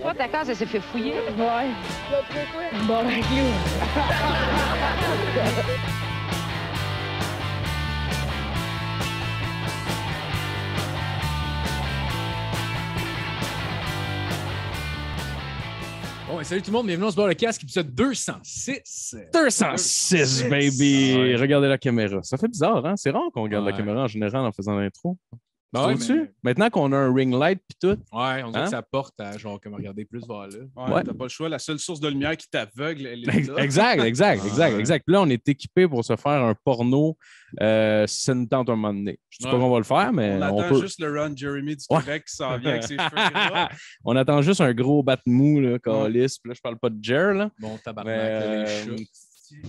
Toi, ta case, elle s'est fait fouiller. Ouais. Bon, ben, clou. Bon, ben, salut tout le monde, bienvenue dans ce bar le casque, épisode 206. 206, baby! Ouais. Regardez la caméra. Ça fait bizarre, hein? C'est rare qu'on regarde Ouais. la caméra en général en faisant l'intro. Ben ouais, mais- Maintenant qu'on a un ring light puis tout. Ouais, on dirait Hein? que ça porte à genre comme regarder plus vers là. Ouais, Ouais. T'as pas le choix. La seule source de lumière qui t'aveugle, elle est là. Exact, exact, exact, Ouais. exact. Puis là, on est équipé pour se faire un porno euh, si ça nous tente un moment donné. Je dis pas Ouais. qu'on va le faire, mais On on, attend peut. juste le run Jeremy du Ouais. Québec qui s'en vient avec ses cheveux on attend juste un gros bat mou, là, calice. Puis là, je parle pas de Jer, là. Bon, Mais, tabarnak, là, les euh, chats.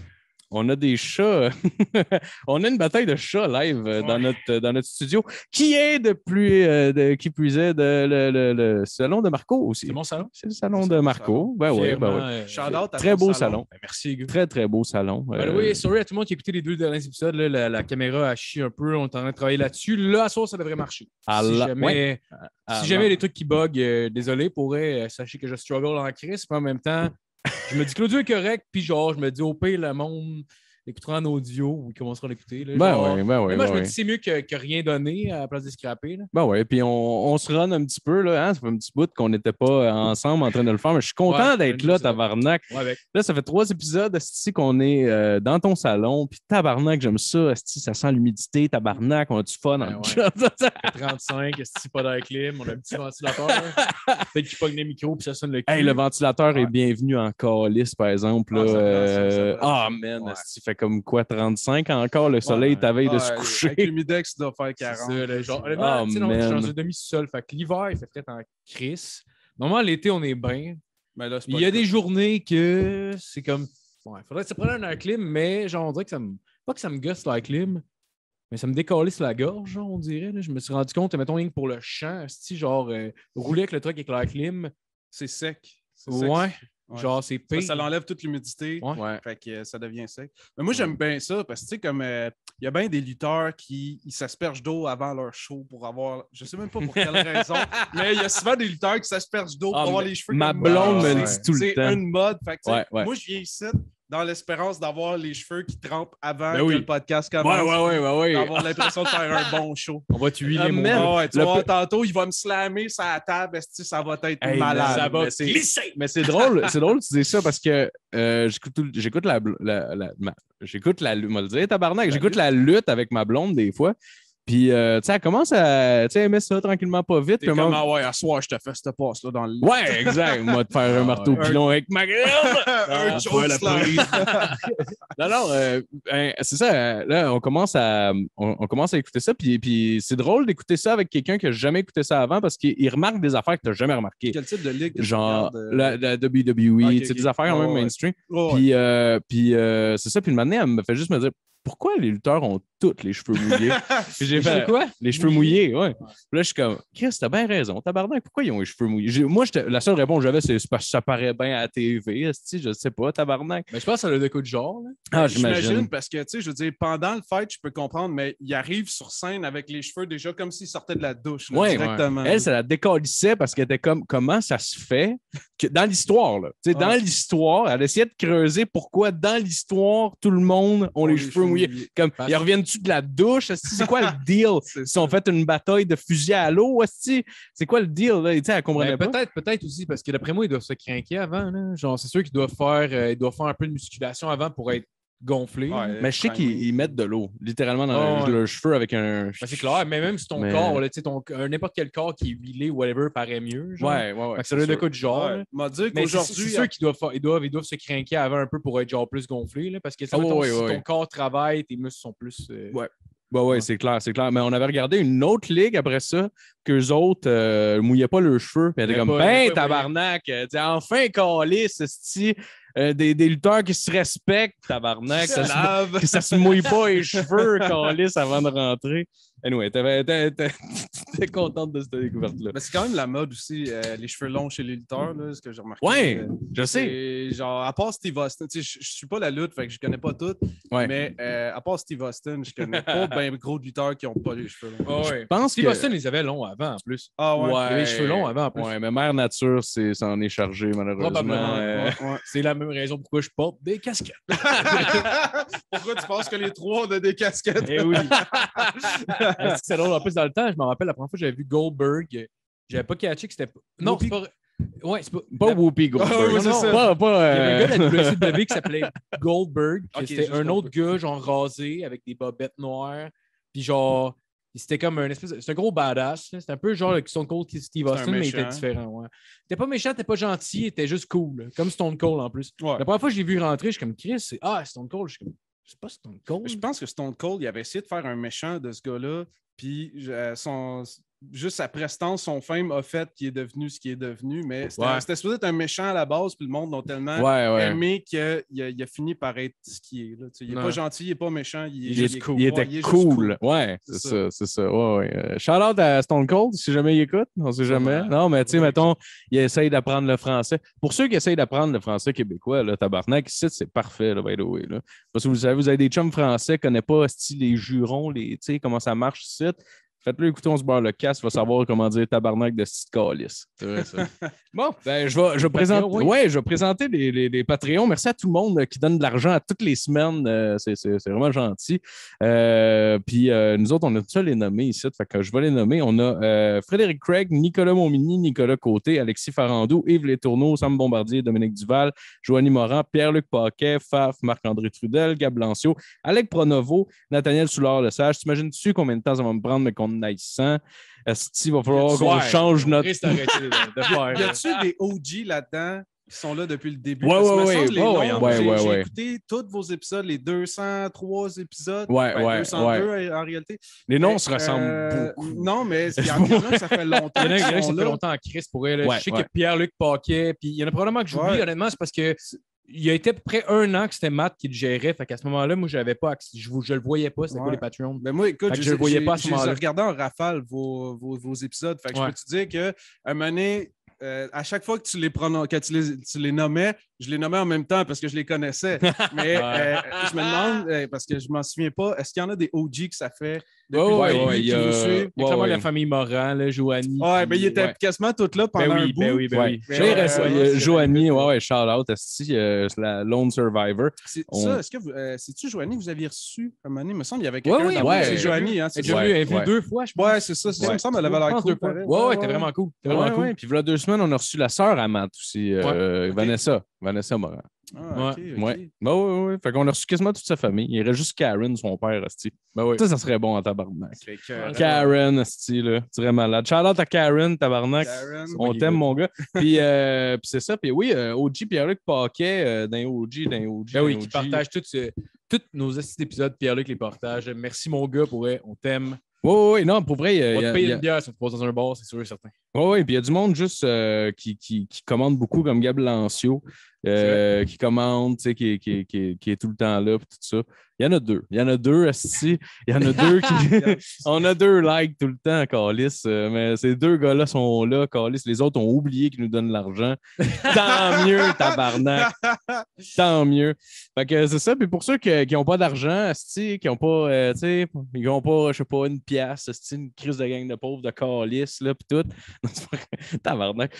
On a des chats. on a une bataille de chats live euh, dans, Ouais. notre, dans notre studio. Qui est de plus, euh, de- qui plus est de, le, le- le salon de Marco aussi. C'est mon salon? C'est le salon de Marco. Ben oui, ben oui. euh, Shout out à Très beau salon. ben, merci, les gars. Très, très beau salon. Ben Euh, oui, sorry à tout le monde qui a écouté les deux derniers épisodes. là, la, la caméra a chié un peu. On est en train de travailler là-dessus. Là, à soir, ça devrait marcher. à si la- jamais, ouais, à si jamais il y la- a des trucs qui bug, euh, désolé pour eux. euh, sachez que je struggle en crise. Mais en même temps, je me dis Claudio est correct. Puis genre, je me dis au pire, le monde écoutera en audio ou ils commenceront à l'écouter. Ben Genre, oui, ben oui. mais moi, je ben me dis c'est mieux que, que rien donner à la place de scraper. là. Ben oui, puis on, on se run un petit peu, là, hein? ça fait un petit bout qu'on n'était pas euh, ensemble en train de le faire, mais je suis content Ouais, d'être là, tabarnak. Ouais. Là, ça fait trois épisodes, qu'on est euh, dans ton salon, puis tabarnak, j'aime ça, esti, ça sent l'humidité, tabarnak, on a du fun Ben en ouais. chat. 35, est-ce pas dans la clim? On a un petit ventilateur. Peut-être qu'il pogne les micros puis ça sonne le cul. Hey, le ventilateur Ouais. est bienvenu en calice, par exemple. Ah, là. ça ça, Euh, ça prend Ah, ça. man, Ouais. esti, fait comme quoi, 35 encore, le soleil Ouais. veille de se Ouais, coucher. Avec l'humidex, il doit faire C'est 40. ça, là, genre, honnêtement, Oh, tu sais, non, je suis man. dans un demi-sol. Fait que l'hiver, il fait peut-être en crise. Normalement, l'été, on est bien. Mais là, pas Il y a des journées que c'est comme. Ouais, faudrait que ça prenne un clim, mais genre, on dirait que ça me. Pas que ça me gosse la clim, mais ça me décalisse la gorge, genre, on dirait. là. Je me suis rendu compte, mettons, rien que pour le champ, si genre, euh, rouler avec le truc avec la clim, C'est sec. C'est sec. Ouais, genre, c'est pire. Ça l'enlève toute l'humidité. Ouais. Ouais. Fait que euh, ça devient sec. Mais moi, j'aime bien ça parce que, tu sais, comme euh, il y a bien des lutteurs qui ils s'aspergent d'eau avant leur show pour avoir. Je sais même pas pour quelle raison, mais il y a souvent des lutteurs qui s'aspergent d'eau pour Ah, avoir les cheveux. Ma comme blonde me dit tout le C'est temps. une mode. Fait que. Moi, je viens ici dans l'espérance d'avoir les cheveux qui trempent avant Ben que le podcast commence. ouais, ouais, ouais, ouais. D'avoir l'impression de faire un bon show. On va man. gars. Ah ouais, tu Le vois, pe- tantôt, il va me slammer sur la table. esti, ça va être Hey, malade? Ça va mais c'est- glisser. Mais c'est drôle, c'est drôle que tu dis ça parce que euh, j'écoute tout- j'écoute la, la, la- ma- j'écoute la lutte, le dire, tabarnak, j'écoute la lutte avec ma blonde des fois. Puis, euh, tu sais, elle commence à tu sais, aimer ça tranquillement, pas vite. T'es comme, moment- ah ouais, à soir, je te fais cette passe-là dans le Ouais, exact. Moi, de faire un Ah, marteau pilon avec ma gueule. un Ah, choke pas la non, non, euh, ben, c'est ça. euh, Là, on commence à, on, on commence à écouter ça. Puis, puis c'est drôle d'écouter ça avec quelqu'un qui n'a jamais écouté ça avant parce qu'il il remarque des affaires que tu n'as jamais remarquées. Quel type de ligue que Genre euh? la, la WWE, Ok, tu sais, ok. des affaires quand même ouais. mainstream. Oh, ouais. Puis, euh, puis euh, c'est ça. Puis une année, elle me fait juste me dire pourquoi les lutteurs ont tous les cheveux mouillés? J'ai fait quoi? les cheveux mouillés, ouais. Puis là, je suis comme Chris, t'as bien raison. Tabarnak, pourquoi ils ont les cheveux mouillés? J'ai- Moi, la seule réponse que j'avais, c'est parce que ça paraît bien à la TV. Je sais pas, tabarnak. Mais je pense que ça a le coup de genre. là. Ah, J'imagine j'imagine. parce que, tu sais, je veux dire, pendant le fight, je peux comprendre, mais il arrive sur scène avec les cheveux déjà comme s'il sortait de la douche là, Ouais, directement. Elle, ça la décalissait parce qu'elle était comme comment ça se fait que dans l'histoire, là. Tu sais, Ouais. dans l'histoire, elle essayait de creuser pourquoi dans l'histoire, tout le monde ont les, cheveux mouillés. Comme ils reviennent-tu de la douche? C'est quoi le deal? Ils ont fait une bataille de fusil à l'eau? C'est quoi le deal? Là? Elle comprenait Ben, peut-être, peut-être aussi, parce que d'après moi, ils doivent se craquer avant. là. Genre, c'est sûr qu'ils doivent faire, euh, ils doivent faire un peu de musculation avant pour être Ouais. Mais je sais qu'ils ils mettent de l'eau, littéralement dans leurs ouais. leurs cheveux avec un. Ben, c'est clair, mais même si ton Mais- corps, euh, n'importe quel corps qui est huilé ou whatever paraît mieux. Genre. Ouais, ouais, ouais. Fait que ça doit être c'est le cas du genre. Ouais. M'a dit qu'aujourd'hui, c'est sûr qu'ils doivent, ils doivent, ils doivent se craquer avant un peu pour être genre plus gonflés. Là, parce que mettons, ouais, si ouais, ton corps travaille, tes muscles sont plus. euh, Ouais. Ouais, ouais, c'est clair, c'est clair. Mais on avait regardé une autre ligue après ça, qu'eux autres euh, mouillaient pas leurs cheveux. Puis elle était comme, ben, tabarnak, euh, enfin, calice, euh, des, des lutteurs qui se respectent, tabarnak, ça se, que ça se mouille pas les cheveux, calice, avant de rentrer. Anyway, t'étais contente de cette découverte-là. Mais c'est quand même la mode aussi, euh, les cheveux longs chez les lutteurs, là, ce que j'ai remarqué. Ouais, Euh, je sais. Genre, à part Steve Austin, tu sais, je, suis pas la lutte, fait que je connais pas tout, Ouais. mais euh, à part Steve Austin, je connais pas bien gros de lutteurs qui ont pas les cheveux longs. ouais. Je pense Steve que... Austin, les avait longs avant, en plus. Ah ouais. Il avait les cheveux longs avant, en plus. Ouais, mais Mère Nature, c'est, ça en est chargé, malheureusement. Probablement, Euh, Ouais. C'est la même raison pourquoi je porte des casquettes. Pourquoi tu penses que les trois ont des casquettes? Eh oui. Que c'est drôle. En plus, dans le temps, je me rappelle la première fois que j'avais vu Goldberg, j'avais pas catché que c'était pas. Non, c'est pas. Ouais, c'est pas. Pas la- Whoopi Goldberg. Ah oui, c'est Non, ça. Pas, pas, Il y avait un gars de euh, la WCW qui s'appelait Goldberg. c'était un autre Goldberg. gars, genre rasé, avec des bobettes noires. Puis genre, c'était comme un espèce. de- C'est un gros badass. là. C'était un peu genre le Stone Cold Steve Austin, mais il était différent. Ouais. T'es pas méchant, t'es pas gentil, il était juste cool. Comme Stone Cold en plus. Ouais. La première fois que je l'ai vu rentrer, je suis comme Chris, c'est Ah, Stone Cold. Je suis comme C'est pas Stone Cold. Je pense que Stone Cold, il avait essayé de faire un méchant de ce gars-là, puis euh, son, juste sa prestance, son fame a fait qu'il est devenu ce qu'il est devenu, mais c'était Ouais. supposé être un méchant à la base, puis le monde l'a tellement Ouais, ouais. aimé qu'il a, il fini par être ce qu'il est. Là. Il est Ouais. pas gentil, il est pas méchant, il est, Il, juste est- cool. il était il cool. Ouais, C'est ça. c'est ça. Ouais, ouais. Shout out à Stone Cold, si jamais il écoute. On sait jamais. Non, mais tu sais, mettons, il essaye d'apprendre le français. Pour ceux qui essayent d'apprendre le français québécois, là, tabarnak, ici, c'est parfait, là, by the way. Là. Parce que vous savez, vous avez des chums français, ne connaissent pas les jurons, les, comment ça marche ici. Faites-le écouter, on se barre le casse, il va savoir comment dire tabarnak de calice. C'est vrai, ça. Bon, ben, je vais, je vais présenter, oui. ouais, je vais présenter les, les, les Patreons. Merci à tout le monde euh, qui donne de l'argent à toutes les semaines. Euh, c'est, c'est- c'est vraiment gentil. Euh, puis euh, nous autres, on a tout ça les nommer ici. Fait que je vais les nommer. On a euh, Frédéric Craig, Nicolas Momini, Nicolas Côté, Alexis Farandou, Yves Létourneau, Sam Bombardier, Dominique Duval, Joanie Morin, Pierre-Luc Paquet, Faf, Marc-André Trudel, Gab Lancio, Alec Pronovo, Nathaniel Soulard-Lesage. T'imagines-tu combien de temps ça va me prendre, mais qu'on aille 100? Est-ce qu'il va falloir qu'on change notre. De, de faire. Y a-tu des OG là-dedans qui sont là depuis le début? Ouais, ouais, ouais, les ouais, noms, ouais, j'ai ouais, j'ai ouais. écouté tous vos épisodes, les 203 épisodes. Ouais, Ben, ouais, 202 en réalité. Les noms Mais, se ressemblent euh, beaucoup. Non, mais il y en a que ça fait longtemps. Il y en a qui sont ça fait longtemps en Chris pour elle. Ouais, je sais ouais. que Pierre-Luc Paquet, puis il y en a probablement que j'oublie, Ouais. honnêtement, c'est parce que il y a été à peu près un an que c'était Matt qui le gérait. Fait qu'à ce moment-là, moi, j'avais pas accès- je, je le voyais pas, c'était quoi les Patreons? Ben moi, écoute, je je le voyais pas à ce moment-là. Regardé en rafale vos, vos, vos épisodes. Fait que Ouais. je peux te dire que un moment donné, euh, à chaque fois que tu les, que tu les, tu les nommais, je les nommais en même temps parce que je les connaissais. Mais euh, je me demande, euh, parce que je m'en souviens pas, est-ce qu'il y en a des OG que ça fait ouais, qui il y a- vous suivent? Il y a Ouais, clairement ouais. la famille Morin, là, Joanie. Ouais, puis- mais il était ouais. quasiment tout là pendant Ben un oui, bout. ben oui, ben oui. J'ai euh, resté- ouais, euh, c'est- Joanie, ouais, ouais, shout out, esti, euh, c'est la Lone Survivor. C'est On- ça, est-ce que vous, euh, c'est-tu Joanie que vous aviez reçu un moment donné? Il me semble qu'il y avait quelqu'un oui, dans- ouais. C'est Joanie, hein? c'est vu, elle a deux fois, je pense. Ouais, c'est ça. c'est ça. Il me semble qu'elle avait l'air cool. deux fois. pareil. Ouais, ouais, t'es vraiment cool. T'es vraiment cool. Puis, voilà deux semaines, on a reçu la sœur à Matt aussi. Vanessa. Vanessa Morin. Ah. Ouais. Bah, ouais, ouais, ouais. Fait qu'on a reçu quasiment toute sa famille. Il reste juste Karen, son père, esti. Ben oui. Ça, ça serait bon en tabarnak. Que- Karen, esti, là. Tu serais malade. Shout out à Karen, tabarnak. Karen. On t'aime, mon gars. Puis, euh, puis c'est ça. Puis oui, euh, OG Pierre-Luc Paquet, euh, d'un OG, d'un OG. Ben oui, qui partage tous nos astuces d'épisodes. Pierre-Luc les partage. Merci, mon gars, pour elle. On t'aime. Ouais, ouais, ouais. Non, pour vrai, il y a- On y va te payer y a- une bière si on te pose dans un bar, c'est sûr et certain. Oui, oui, puis il y a du monde juste euh, qui, qui, qui commande beaucoup, comme Gab Lancio, euh, qui commande, tu sais, qui, qui, qui, qui est tout le temps là, puis tout ça. Il y en a deux. Il y en a deux, esti. Il y en a deux qui. On a deux likes tout le temps, Calis. euh, mais ces deux gars-là sont là, Calis. Les autres ont oublié qu'ils nous donnent l'argent. Tant mieux, tabarnak. Tant mieux. Fait que c'est ça. Puis pour ceux qui n'ont pas d'argent, qui n'ont pas, euh, tu sais, ils n'ont pas, je sais pas, une pièce, une crise de gang de pauvres, de Calis, là, puis tout. Tabarnak.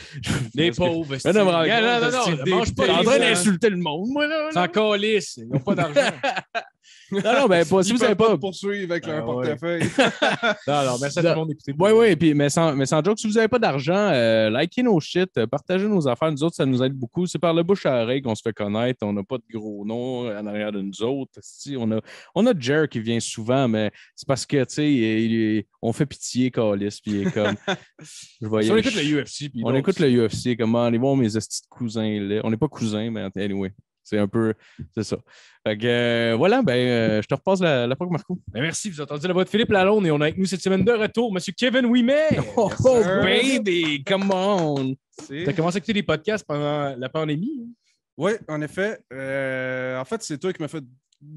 Des que- pauvres. Mais non, non, non, non, mange pas en train d'insulter le monde, moi, là. C'est en calice. Ils n'ont pas d'argent. Non, non, ben, pas, si vous peuvent pas. poursuivre avec Ah, leur ouais. portefeuille. non, non, merci à tout le monde d'écouter. Oui, oui, puis, mais, sans, mais sans joke, si vous n'avez pas d'argent, euh, likez nos shit, euh, partagez nos affaires. Nous autres, ça nous aide beaucoup. C'est par le bouche à oreille qu'on se fait connaître. On n'a pas de gros noms en arrière de nous autres. Si, on, a, on a Jer qui vient souvent, mais c'est parce que, tu sais, on fait pitié, Calis, puis il est comme. je voyais, Si on écoute le UFC. puis on écoute le UFC, comment allez voir mes cousins là. On n'est pas cousins, mais anyway. C'est un peu. C'est ça. Fait que euh, voilà, ben, euh, je te repasse la, la Marco. Ben, merci, vous entendez la voix de Philippe Lalonde et on est avec nous cette semaine de retour, Monsieur Kevin Ouimet. Oh, sir. baby, come on! T'as commencé à écouter des podcasts pendant la pandémie. hein? Oui, en effet. Euh, en fait, c'est toi qui m'as fait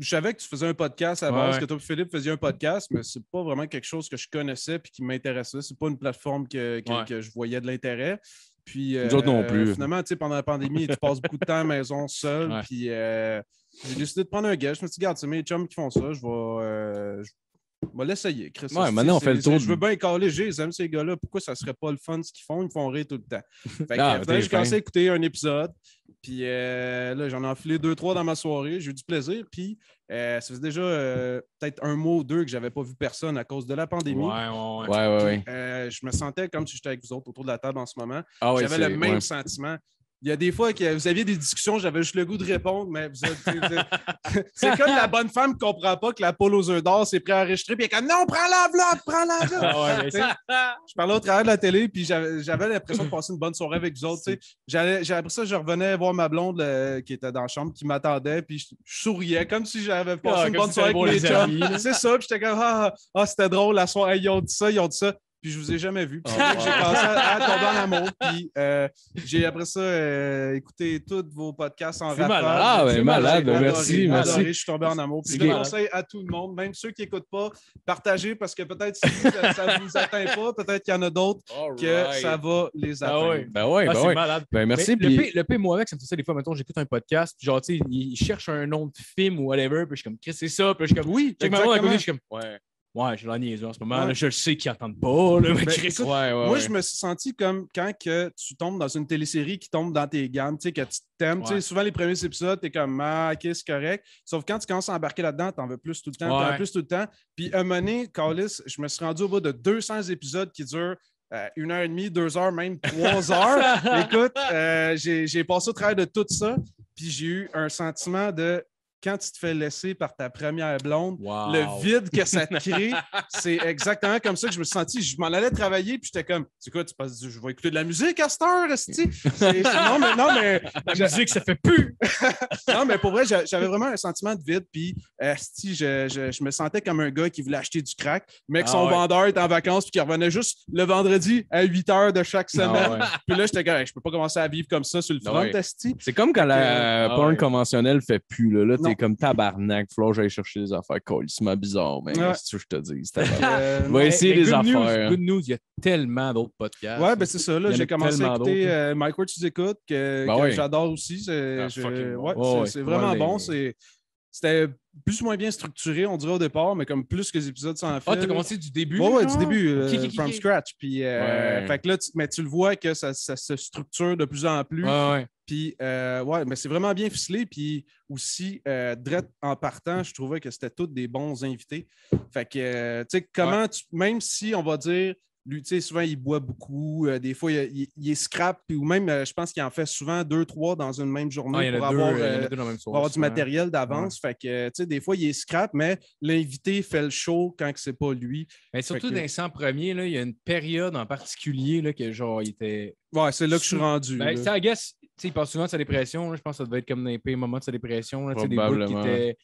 je savais que tu faisais un podcast à Ouais, base, ouais. que toi et Philippe faisiez un podcast, mais c'est pas vraiment quelque chose que je connaissais puis qui m'intéressait. C'est pas une plateforme que, que- Ouais. que je voyais de l'intérêt. Puis, autres non euh, plus. Finalement, tu sais, pendant la pandémie, tu passes beaucoup de temps à la maison seul. Ouais. Puis, euh, j'ai décidé de prendre un guest. Je me suis dit, regarde, c'est mes chums qui font ça. Je vais, euh, je je vais l'essayer. Chris. Ouais, C'est- maintenant, on c'est- fait le tour Je veux bien caler, j'aime ces gars-là. Pourquoi ça serait pas le fun ce qu'ils font? Ils me font rire tout le temps. Fait que, Ah, euh, t'es j'ai commencé à écouter un épisode. Puis euh, là, j'en ai enfilé deux, trois dans ma soirée. J'ai eu du plaisir. Puis euh, ça faisait déjà euh, peut-être un mois ou deux que j'avais pas vu personne à cause de la pandémie. Ouais, ouais, ouais. Ouais, ouais, ouais. Euh, je me sentais comme si j'étais avec vous autres autour de la table en ce moment. Ah ouais, J'avais le même ouais. sentiment. Il y a des fois que vous aviez des discussions, j'avais juste le goût de répondre, mais vous êtes- c'est comme la bonne femme qui comprend pas que la poule aux œufs d'or s'est préenregistrée, puis elle est comme non, prends l'enveloppe, prends l'enveloppe. Ah je parlais au travers de la télé, puis j'avais l'impression de passer une bonne soirée avec vous autres. J'allais- j'ai- Après ça, je revenais voir ma blonde là, qui était dans la chambre, qui m'attendait, puis je, je souriais comme si j'avais passé Ah, une comme bonne si soirée avec mes chums. C'est ça, puis j'étais comme ah, ah, c'était drôle la soirée, ils ont dit ça, ils ont dit ça. Puis je vous ai jamais vu. Puis que j'ai commencé à, à tomber en amour. Puis euh, j'ai après ça euh, écouté tous vos podcasts en rafale. malade. Ah, J'ai ben, malade. adoré, Merci, adoré, merci. adoré. Je suis tombé en amour. Puis je conseille à tout le monde, même ceux qui n'écoutent pas, partagez parce que peut-être si ça ne vous atteint pas, peut-être qu'il y en a d'autres que ça va les Ah atteindre. Ben ouais, Ah, ben c'est ouais. malade. Ben merci. Mais puis- le, pire, le pire, moi, avec, ça me fait ça des fois. Mettons, j'écoute un podcast, puis genre, tu sais, il, cherche un nom de film ou whatever, puis je suis comme, Chris, c'est ça. Puis je suis comme, Oui, check ma je suis comme, ouais, ouais, j'ai la niaise en ce moment. Ouais. là, je le sais qu'ils n'entendent pas, là, mais Ben, Ouais, ouais, Moi, ouais. je me suis senti comme quand que tu tombes dans une télésérie qui tombe dans tes gammes, tu sais, que tu t'aimes. tu sais, Ouais. Souvent, les premiers épisodes, tu es comme, ah, ok, c'est correct. Sauf quand tu commences à embarquer là-dedans, tu en veux plus tout le temps, tu en veux plus tout le temps. Puis, un moment donné, Carlis, je me suis rendu au bout de 200 épisodes qui durent euh, une heure et demie, deux heures, même trois heures. Écoute, euh, j'ai j'ai passé au travers de tout ça, puis j'ai eu un sentiment de quand tu te fais laisser par ta première blonde, Wow. le vide que ça te crée, c'est exactement comme ça que je me suis senti. Je m'en allais travailler, puis j'étais comme, c'est quoi, tu penses, je vais écouter de la musique à cette heure, Non, mais, non, mais, La musique, ça fait plus. non, mais pour vrai, j'a- j'avais vraiment un sentiment de vide, puis esti, je, je- je me sentais comme un gars qui voulait acheter du crack, mais que Ah son ouais. vendeur était en vacances, puis qui revenait juste le vendredi à 8 heures de chaque semaine. Ah ouais. Puis là, j'étais comme, Hey, je peux pas commencer à vivre comme ça sur le Ah front, ouais. esti. C'est comme quand la Ah porn ouais. conventionnelle fait plus. Là, là Comme tabarnak. Faut j'aille chercher des affaires colissement bizarres. Mais Ouais. c'est ce que je te dis. Euh, Va non. essayer des good affaires. News, good news, il y a tellement d'autres podcasts. Ouais, ben c'est ça. Là, j'ai commencé à écouter euh, Mike Ward, tu écoutes, que, Ben que ouais. j'adore aussi. C'est Ah, je- ouais, Ouais, ouais. vraiment Ouais, bon. c'est- C'était plus ou moins bien structuré, on dirait au départ, mais comme plus que les épisodes sans fil. Ah, t'as commencé du début? Ouais, du début, euh, from scratch. Puis, euh, Ouais. fait que là, tu- mais tu le vois que ça, ça se structure de plus en plus. Ouais. Puis, euh, ouais, mais c'est vraiment bien ficelé. Puis aussi, Dredd, en partant, je trouvais que c'était tous des bons invités. Fait que, tu sais, comment, tu, même si on va dire, lui, tu sais, souvent, il boit beaucoup. euh, des fois, il, il- il est scrap. Puis, ou même, euh, je pense qu'il en fait souvent deux, trois dans une même journée Ah, il y en pour deux, avoir, euh, pour du souvent. matériel d'avance. Fait que, tu sais, des fois, il est scrap, mais l'invité fait le show quand que c'est pas lui. Mais surtout que- dans les 100 premiers, là, il y a une période en particulier là, que genre, il était. Ouais, c'est là que je suis rendu. Ben, sais, I guess, tu sais, il parle souvent de sa dépression. là. Je pense que ça devait être comme dans les pires moments de sa dépression. Sais, des qui Probablement. étaient,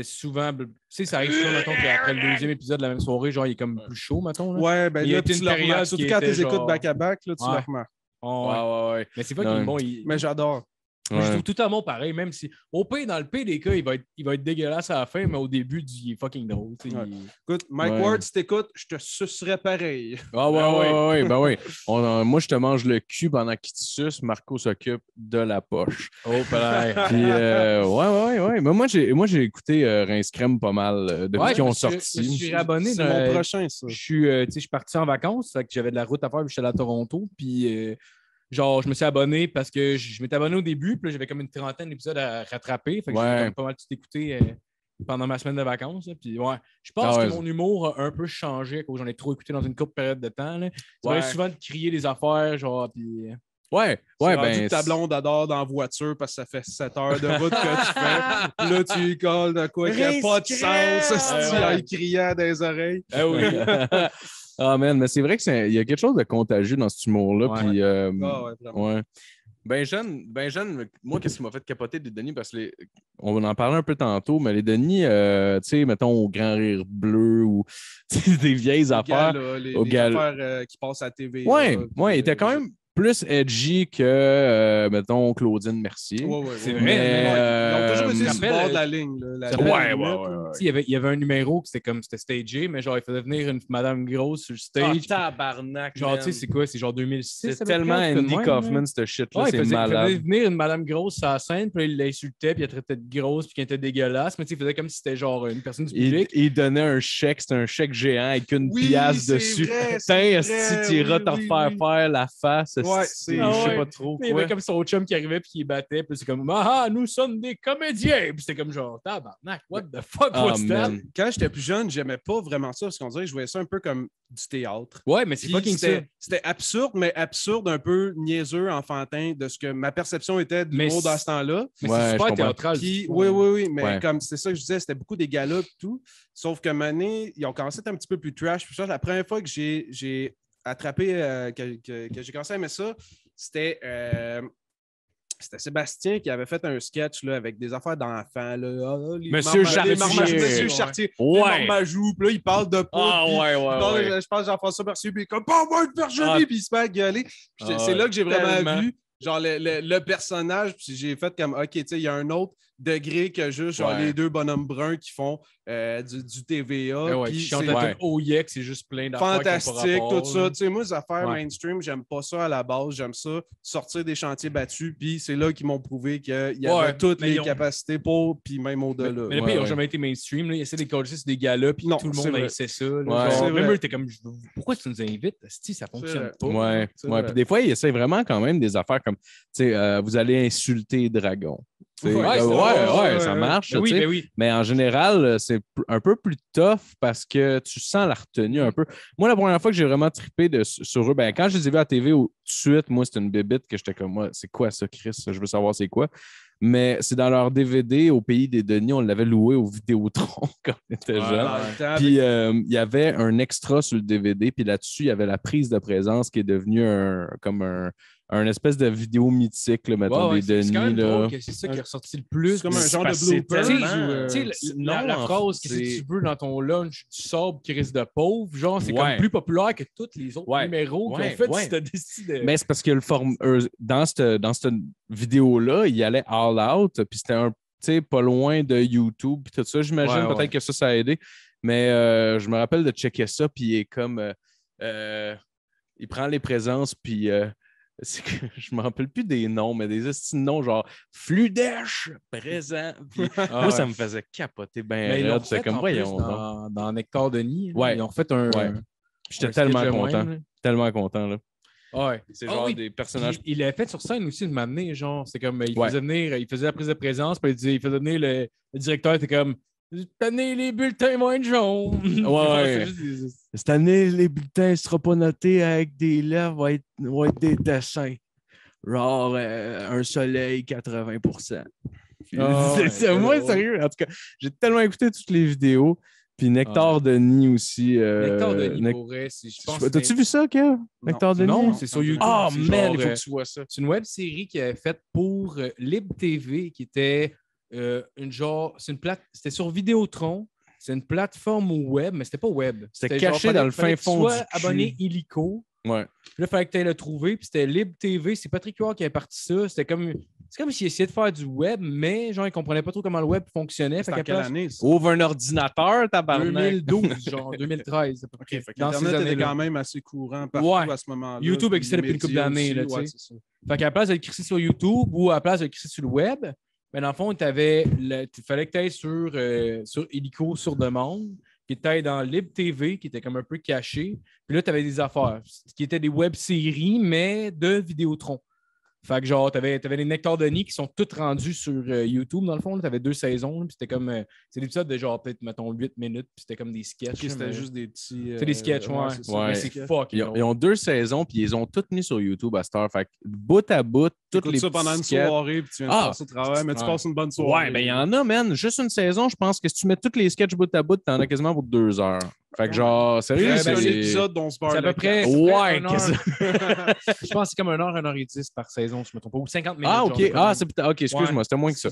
étaient souvent. Tu sais, ça arrive souvent, mettons, qu'après le deuxième épisode de la même soirée, genre, il est comme plus chaud, mettons. Là. Ouais, ben Il y a là, été tu une le période remarques. Surtout quand tu les écoutes genre- back-à-back, là, tu Ouais. le remarques. Oh, ouais. Ouais, ouais, ouais. Mais c'est pas qu'il est bon. Il... Mais j'adore. Je Ouais. trouve tout à mon pareil, même si au pire, dans le pire des cas, il va être, il va être dégueulasse à la fin, mais au début, du- il est fucking drôle. Ouais. il- Écoute, Mike Ouais. Ward, si t'écoutes, je te sucerais pareil. Ah ouais, Ah ouais, ouais. ouais, ouais, ben. On, euh, moi, je te mange le cul pendant qu'il te suce. Marco s'occupe de la poche. Oh, pareil. Puis, euh, ouais, ouais, ouais. Mais moi, j'ai, moi, j'ai écouté euh, Rince Crème pas mal euh, depuis Ouais, qu'ils ont sorti. je suis abonné. C'est mon prochain, ça. Je suis, je parti en vacances, fait que j'avais de la route à faire, puis j'étais allé à Toronto, puis genre, je me suis abonné parce que je je m'étais abonné au début, puis là, j'avais comme une trentaine d'épisodes à rattraper, fait que Ouais. j'ai comme pas mal tout écouté euh, pendant ma semaine de vacances, là, puis ouais, je pense Ah ouais. que mon humour a un peu changé, j'en ai trop écouté dans une courte période de temps, là. Ouais. souvent de crier des affaires, genre, puis... Ouais, Ouais, ouais, ben. ta blonde adore dans la voiture parce que ça fait 7 heures de route que tu fais. Là, tu lui colles de quoi qui n'a pas de sens, esti, en lui criant dans les oreilles. Ah oui. ah, man, mais c'est vrai qu'il y a quelque chose de contagieux dans cet humour-là. Ouais. Puis, euh, Ah ouais, vraiment. ouais. Ben jeune, ben jeune, moi, qu'est-ce qui m'a fait capoter des Denis? Parce que les- on en parlait un peu tantôt, mais les Denis, euh, tu sais, mettons au grand rire bleu ou des vieilles Les affaires. les, au les gal- affaires euh, qui passent à la TV. Ouais, là, ouais, il était quand même. Plus edgy que, euh, mettons, Claudine Mercier. Ouais, ouais, C'est ouais. vrai, Ils ont toujours euh, le rappelle, bord de la ligne. là, la ligne ouais, ouais, là. ouais. Tu sais, Il y, avait, il y avait un numéro qui c'était comme c'était stagé, mais genre il faisait venir une madame grosse sur le Ah, stage. tabarnak, genre, tu sais, c'est quoi? C'est genre 2006. C'est tellement Andy Kaufman, là. ce shit-là, Ouais, il c'est faisait, il faisait malade. venir une madame grosse sur la scène, puis il l'insultait, puis elle traitait de grosse, puis qu'elle était dégueulasse. Mais tu sais, il faisait comme si c'était genre une personne du Il, public. il donnait un chèque, c'était un chèque géant avec une Oui, pièce dessus. Tiens, que tu iras te refaire faire la face? Ouais, je sais ouais. pas trop Mais il y avait comme son chum qui arrivait, puis qui battait, puis c'est comme Ah, ah, nous sommes des comédiens. Puis c'était comme genre Tabarnak, what the fuck Ah, was that? man. Quand j'étais plus jeune, j'aimais pas vraiment ça parce qu'on dirait que je voyais ça un peu comme du théâtre. Ouais, mais c'est fucking ça. C'était absurde, mais absurde, un peu niaiseux, enfantin de ce que ma perception était de Mais l'humour dans ce temps-là. Mais Ouais, c'est super théâtral. Puis, c'est oui, ça. oui, oui, mais Ouais. comme c'est ça que je disais, c'était beaucoup des galas et tout. Sauf que Mané, ils ont commencé à être un petit peu plus trash. Puis ça, la première fois que j'ai attrapé, euh, que, que- que j'ai commencé à aimer ça, c'était. euh, c'était Sébastien qui avait fait un sketch là, avec des affaires d'enfants. Ah, Monsieur Monsieur. Chartier. Ouais. Puis là, il parle de poudre. Ah, puis- ouais, ouais, je pense Jean-François Mercier, puis il est comme pas moi le Bergevin, Ah. puis il se à gueuler. Ah c'est là que j'ai vraiment vu genre le, le- le personnage, puis j'ai fait comme OK, tu sais, il y a un autre degré que juste genre Ouais. les deux bonhommes bruns qui font euh, du, du TVA. Ouais, ouais, qui chante c'est la Ouais. que c'est juste plein d'affaires. fantastique, rapport, tout ça. Tu sais, moi, les affaires mainstream, j'aime pas ça à la base. J'aime ça sortir des chantiers battus, puis c'est là qu'ils m'ont prouvé qu'il y avait toutes mais les ont- capacités pour, puis même Mais, au-delà. mais pire, ils n'ont jamais été mainstream. Là. Ils essaient de coller sur des gars-là, puis tout le c'est monde haïssait ça. C'est même t'es comme, pourquoi tu nous invites? Si ça fonctionne pas. Ouais, c'est. Puis des fois, ils essaient vraiment quand même des affaires comme, tu sais, euh, vous allez insulter Dragon. Ouais, ouais, ça marche. Ben oui, ben oui. Mais en général, euh, c'est un peu plus tough parce que tu sens la retenue un peu. Moi, la première fois que j'ai vraiment trippé de, sur eux, ben, quand je les ai vus à la TV, tout de suite, moi, c'était une bébite que j'étais comme moi, c'est quoi ça, Chris? Je veux savoir c'est quoi. Mais c'est dans leur DVD au pays des Denis, on l'avait loué au Vidéotron quand on était jeune. Puis euh, il y avait un extra sur le DVD, puis là-dessus, il y avait la prise de présence qui est devenue un, comme un, un espèce de vidéo mythique, là, mettons, Ouais, ouais, des c'est c'est quand Denis. c'est ça qui est ressorti le plus. C'est comme un genre de blooper. Tu sais, euh, tu sais, la, phrase que si tu veux dans ton lunch du sable qui risque de pauvre, genre, c'est Ouais. comme plus populaire que tous les autres Ouais. numéros ont fait ouais. cette décision. Mais c'est parce que le form... eux, dans cette, dans cette vidéo-là, il allait all out, puis c'était un tu pas loin de YouTube, puis tout ça. J'imagine Ouais, peut-être ouais. que ça, ça a aidé. Mais euh, je me rappelle de checker ça, puis il est comme. euh, euh, il prend les présences, puis. C'est que je me rappelle plus des noms, mais des noms genre Fludèche présent. Puis Ah, moi, ça me faisait capoter raide. C'est comme voyons. dans, dans Nectar Denis. là. Ouais. Ils ont fait un. Ouais. J'étais tellement content. même, Tellement content. Là. Ouais. C'est Ah genre oui. des Puis personnages. il l'a fait sur scène aussi de m'amener, genre, c'est comme, il Ouais. faisait venir, il faisait la prise de présence, puis il, disait- il faisait venir le, le directeur, était comme, tenez les bulletins moins jaunes. Ouais. Cette année, les bulletins ne seront pas notés avec des lèvres, vont être, vont être des dessins. Genre euh, un soleil 80 Puis, Ah c'est ça, c'est moi, sérieux. En tout cas, j'ai tellement écouté toutes les vidéos. Puis Nectar Denis aussi. euh, Nectar Denis, Nec- pour vrai, c'est- je pense Tu- que T'as-tu vu ça, Kev? Nectar Denis? Non, c'est sur YouTube. Ah, man, genre, il faut euh, que tu vois ça. C'est une web série qui est faite pour euh, Lib TV, qui était euh, une genre. C'est une plate. C'était sur Vidéotron. C'est une plateforme web, mais c'était pas web. C'était caché dans le fin fond sois du cul. abonné illico. Ouais. Puis là, il fallait que tu ailles le trouver. Puis c'était Lib TV. C'est Patrick Huard qui a parti ça. C'était comme. C'est comme s'il essayait de faire du web, mais genre, il comprenait pas trop comment le web fonctionnait. Fait qu'à quelle place- année? Ouvre un ordinateur, tabarnak. 2012, genre 2013. à peu près. OK, fait Dans ces qu'Internet était quand même assez courant partout Ouais. à ce moment-là. YouTube existait depuis une couple d'années, aussi, là, tu ouais. Fait qu'à la place de le sur YouTube ou à la place de le sur le web, ben dans le fond, il fallait que tu ailles sur, euh, sur Illico sur demande, puis tu ailles dans Lib TV, qui était comme un peu caché. Puis là, tu avais des affaires, qui étaient des web-séries, mais de Vidéotron. Fait que genre, tu avais, les Nectar Denis qui sont toutes rendus sur euh, YouTube, dans le fond. Tu avais deux saisons, puis c'était comme. euh, c'est des épisodes de genre, peut-être, mettons, 8 minutes, puis c'était comme des sketchs. C'était mais- juste des petits. C'est des euh, sketchs, ouais. Ouais. C'est fucking Ils ont, drôle. ils ont deux saisons, puis ils ont toutes mis sur YouTube à cette heure. Fait que bout à bout, toutes les ça pendant une sketchs- soirée, puis tu viens de Ah, passer au travail, mais tu ouais. passes une bonne soirée. Ouais, ben il y en a, man. Juste une saison, je pense que si tu mets tous les sketchs bout à bout, t'en as quasiment pour deux heures. Fait que genre, sérieux, ben, c'est- épisode dont on se barre C'est à peu près. Ouais, Je pense que c'est comme 1 heure, 1 heure et 10 par saison, si je me trompe pas. Ou 50 minutes. Ah, ok. Ah, c'est peut-être. Ok, excuse-moi, Ouais. c'était moins que ça.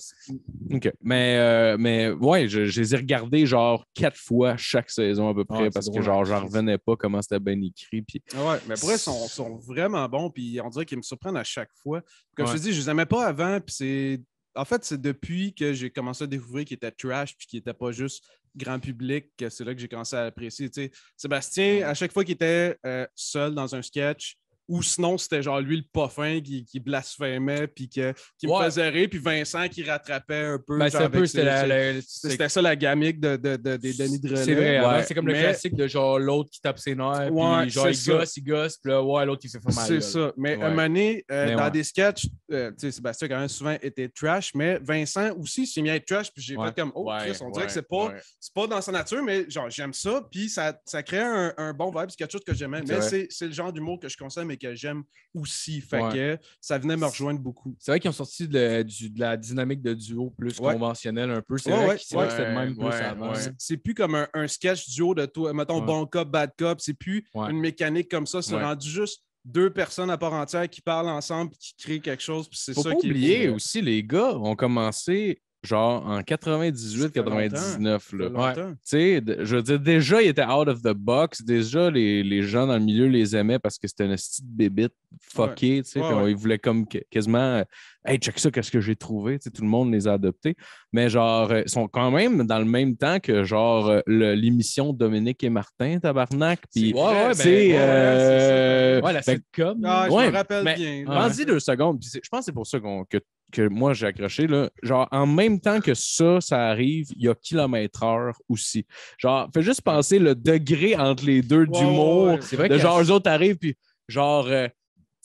OK. Mais, euh, mais ouais, je, je les ai regardés genre quatre fois chaque saison à peu près Ouais, c'est parce que genre, hein. j'en revenais pas comment c'était bien écrit. Puis... Ah Ouais, mais pour eux, ils sont, sont vraiment bons, puis on dirait qu'ils me surprennent à chaque fois. Comme je te dis, je les aimais pas avant, puis c'est. En fait, c'est depuis que j'ai commencé à découvrir qu'ils étaient trash, puis qu'ils n'étaient pas juste grand public, que c'est là que j'ai commencé à apprécier. tu sais. Sébastien, à chaque fois qu'il était euh, seul dans un sketch, ou sinon, c'était genre lui le pas fin qui, qui blasphémait, puis que- qui me Ouais. faisait rire, puis Vincent qui rattrapait un peu. Ben, genre, c'est un peu. avec C'était la- la- ça la gamique de, de, de- des Denis de C'est vrai, Ouais, avant, c'est comme le classique de genre l'autre qui tape ses nerfs, Ouais, puis genre il ça. gosse, il gosse, puis là, ouais, l'autre il fait mal. C'est ça. Mais Ouais. un moment donné, euh, dans ouais. des sketchs, euh, tu sais, Sébastien, quand même, souvent était trash, mais Vincent aussi s'est mis à être trash, puis j'ai Ouais. fait comme, oh, Ouais, Chris, on dirait ouais, que c'est pas, ouais. c'est pas dans sa nature, mais genre, j'aime ça, puis ça, ça crée un, un bon vibe, c'est quelque chose que j'aimais. Mais c'est le genre d'humour que je consomme que j'aime aussi. Fait Ouais. que ça venait me rejoindre beaucoup. C'est vrai qu'ils ont sorti de, du- de la dynamique de duo plus Ouais. conventionnelle un peu. C'est Ouais, vrai ouais, que c'était même plus ouais, avant. C'est- plus comme un, un sketch duo de toi, mettons Ouais. bon cop, bad cop, c'est plus Ouais. une mécanique comme ça, c'est Ouais. rendu juste deux personnes à part entière qui parlent ensemble qui créent quelque chose. puis c'est Faut ça pas qui est oublier cool. aussi, les gars ont commencé genre en 98-99. Ça là. fait longtemps. Tu sais, je veux dire, déjà, ils étaient out of the box. Déjà, les, les gens dans le milieu les aimaient parce que c'était une petite bébite fuckée. tu sais, Ouais, ouais. Ils voulaient comme quasiment euh, Hey, check ça, qu'est-ce que j'ai trouvé. Tu sais, tout le monde les a adoptés. Mais genre, euh, ils sont quand même dans le même temps que genre euh, le- l'émission Dominique et Martin, tabarnak. Puis, Ouais, ouais, ben, tu sais, ouais, ouais, euh, Ouais, la sitcom. Ah, je Ouais, me rappelle mais- bien. Ouais. Pense-y deux secondes. c'est- je pense que c'est pour ça qu'on- que, que moi j'ai accroché. Là. Genre, en même temps que ça, ça arrive, il y a kilomètre-heure aussi. Genre, fais juste penser le degré entre les deux Ouais, d'humour. ouais, ouais. C'est vrai De que genre, eux autres arrivent, puis genre, euh,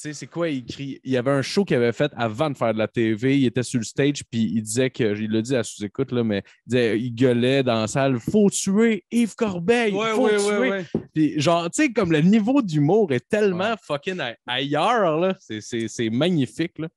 sais, c'est quoi, il crie. Il y avait un show qu'il avait fait avant de faire de la TV. Il était sur le stage, puis il disait que, il l'a dit à sous-écoute, là, mais il, disait, il gueulait dans la salle Faut tuer Yves Corbeil, Ouais, faut ouais, tuer. ouais. Puis genre, tu sais, comme le niveau d'humour est tellement fucking ailleurs, là. C'est- magnifique, là.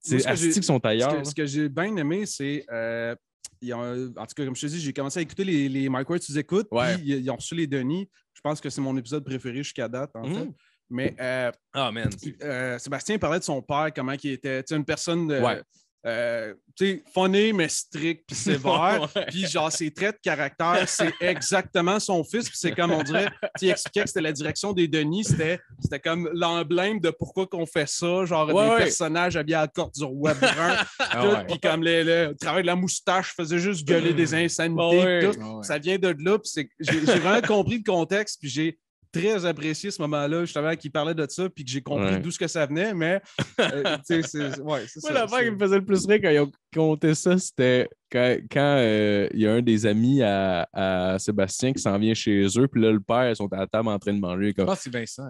C'est ce qui sont Ce ailleurs. que, ce que j'ai bien aimé, c'est. euh, ils ont- en tout cas, comme je te dis, j'ai commencé à écouter les, les Mike Ward sous écoute. Ouais. Puis ils, ils ont reçu les Denis. Je pense que c'est mon épisode préféré jusqu'à date, en fait. Mais euh, Ah, man. euh, Sébastien parlait de son père, comment il était une personne euh, Ouais. euh, tu sais, funny, mais strict puis sévère. Puis genre, ses traits de caractère, c'est exactement son fils. Puis c'est comme on dirait, il expliquait que c'était la direction des Denis, c'était c'était comme l'emblème de pourquoi qu'on fait ça, genre Ouais, des ouais. personnages habillés à la corte du roi brun. Ah. Puis comme le, le travail de la moustache faisait juste gueuler des insanités. Tout. Ça vient de là. puis j'ai vraiment compris le contexte. Puis j'ai très apprécié ce moment-là, justement, qu'il parlait de ça. Puis que j'ai compris Ouais. d'où ce que ça venait. Mais, euh, tu sais, c'est ouais, Moi, ça. l'affaire qui me faisait le plus rire quand ils ont compté ça, c'était quand, quand, euh, il y a un des amis à, à Sébastien qui s'en vient chez eux, puis là, le père, ils sont à la table en train de manger. Comme... que c'est Vincent.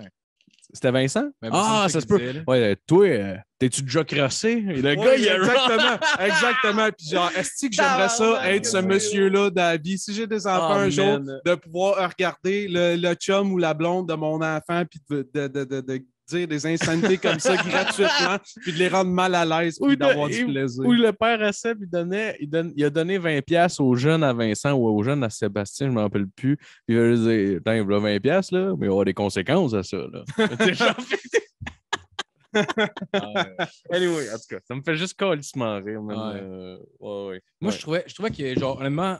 C'était Vincent? Ben, ah, ça se peut. disait. Ouais, euh, toi, euh, t'es-tu déjà crossé? Et le Ouais, gars, il a exactement, exactement. Puis genre, est-ce que j'aimerais ça être ce monsieur-là dans la vie? Si j'ai des enfants Oh, un jour, de pouvoir regarder le, le chum ou la blonde de mon enfant, puis de- de- de dire des insanités comme ça gratuitement, puis de les rendre mal à l'aise, Ou puis d'avoir du plaisir. Où le père à Seb, il, donnait, il, donne- il a donné 20$ piastres aux jeunes à Vincent ou aux jeunes à Sébastien, je ne me rappelle plus. Puis il a dit Attends, il y a 20$, piastres, là, mais il va y avoir des conséquences à ça. Là. Anyway, en tout cas, ça me fait juste calissement rire. Ouais. Euh, ouais, ouais. Moi, Ouais. je trouvais, je trouvais que, genre, honnêtement,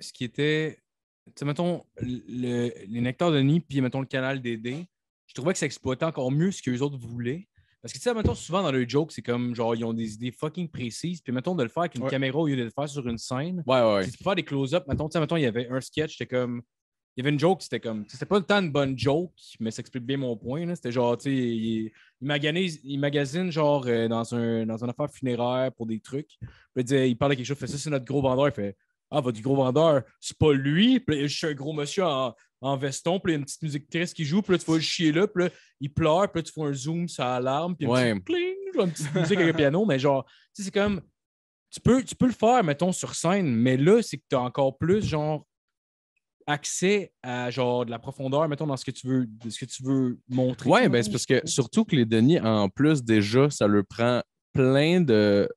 ce qui était. Tu sais, mettons, le- les Nectars de Nid, puis mettons le canal DD, trouvais que ça exploitait encore mieux ce que les autres voulaient. Parce que, tu sais, mettons, souvent dans leurs jokes, c'est comme, genre, ils ont des idées fucking précises. Puis, mettons, de le faire avec une Ouais. caméra au lieu de le faire sur une scène. Ouais, ouais. Si tu peux faire des close-up, mettons, tu sais, mettons, il y avait un sketch, c'était comme. Il y avait une joke, c'était comme. C'était pas le temps de bonne joke, mais ça explique bien mon point. C'était genre, tu sais, il, il, il magasine, genre, euh, dans, un, dans une affaire funéraire pour des trucs. Puis il, il parle de quelque chose, il fait ça, c'est notre gros vendeur. Il fait Ah, votre gros vendeur, c'est pas lui. Puis je suis un gros monsieur en, en veston, puis il y a une petite musique triste qui joue, puis là, tu le chier là, puis là, il pleure, puis là, tu fais un zoom sur l'alarme, puis un Ouais. petit cling, genre, une petite musique avec un piano, mais genre, tu sais, c'est comme. Tu peux, tu peux le faire, mettons, sur scène, mais là, c'est que tu as encore plus, genre, accès à, genre, de la profondeur, mettons, dans ce que tu veux, de ce que tu veux montrer. Ouais, ben c'est parce que surtout que les Denis, en plus, déjà, ça leur prend plein de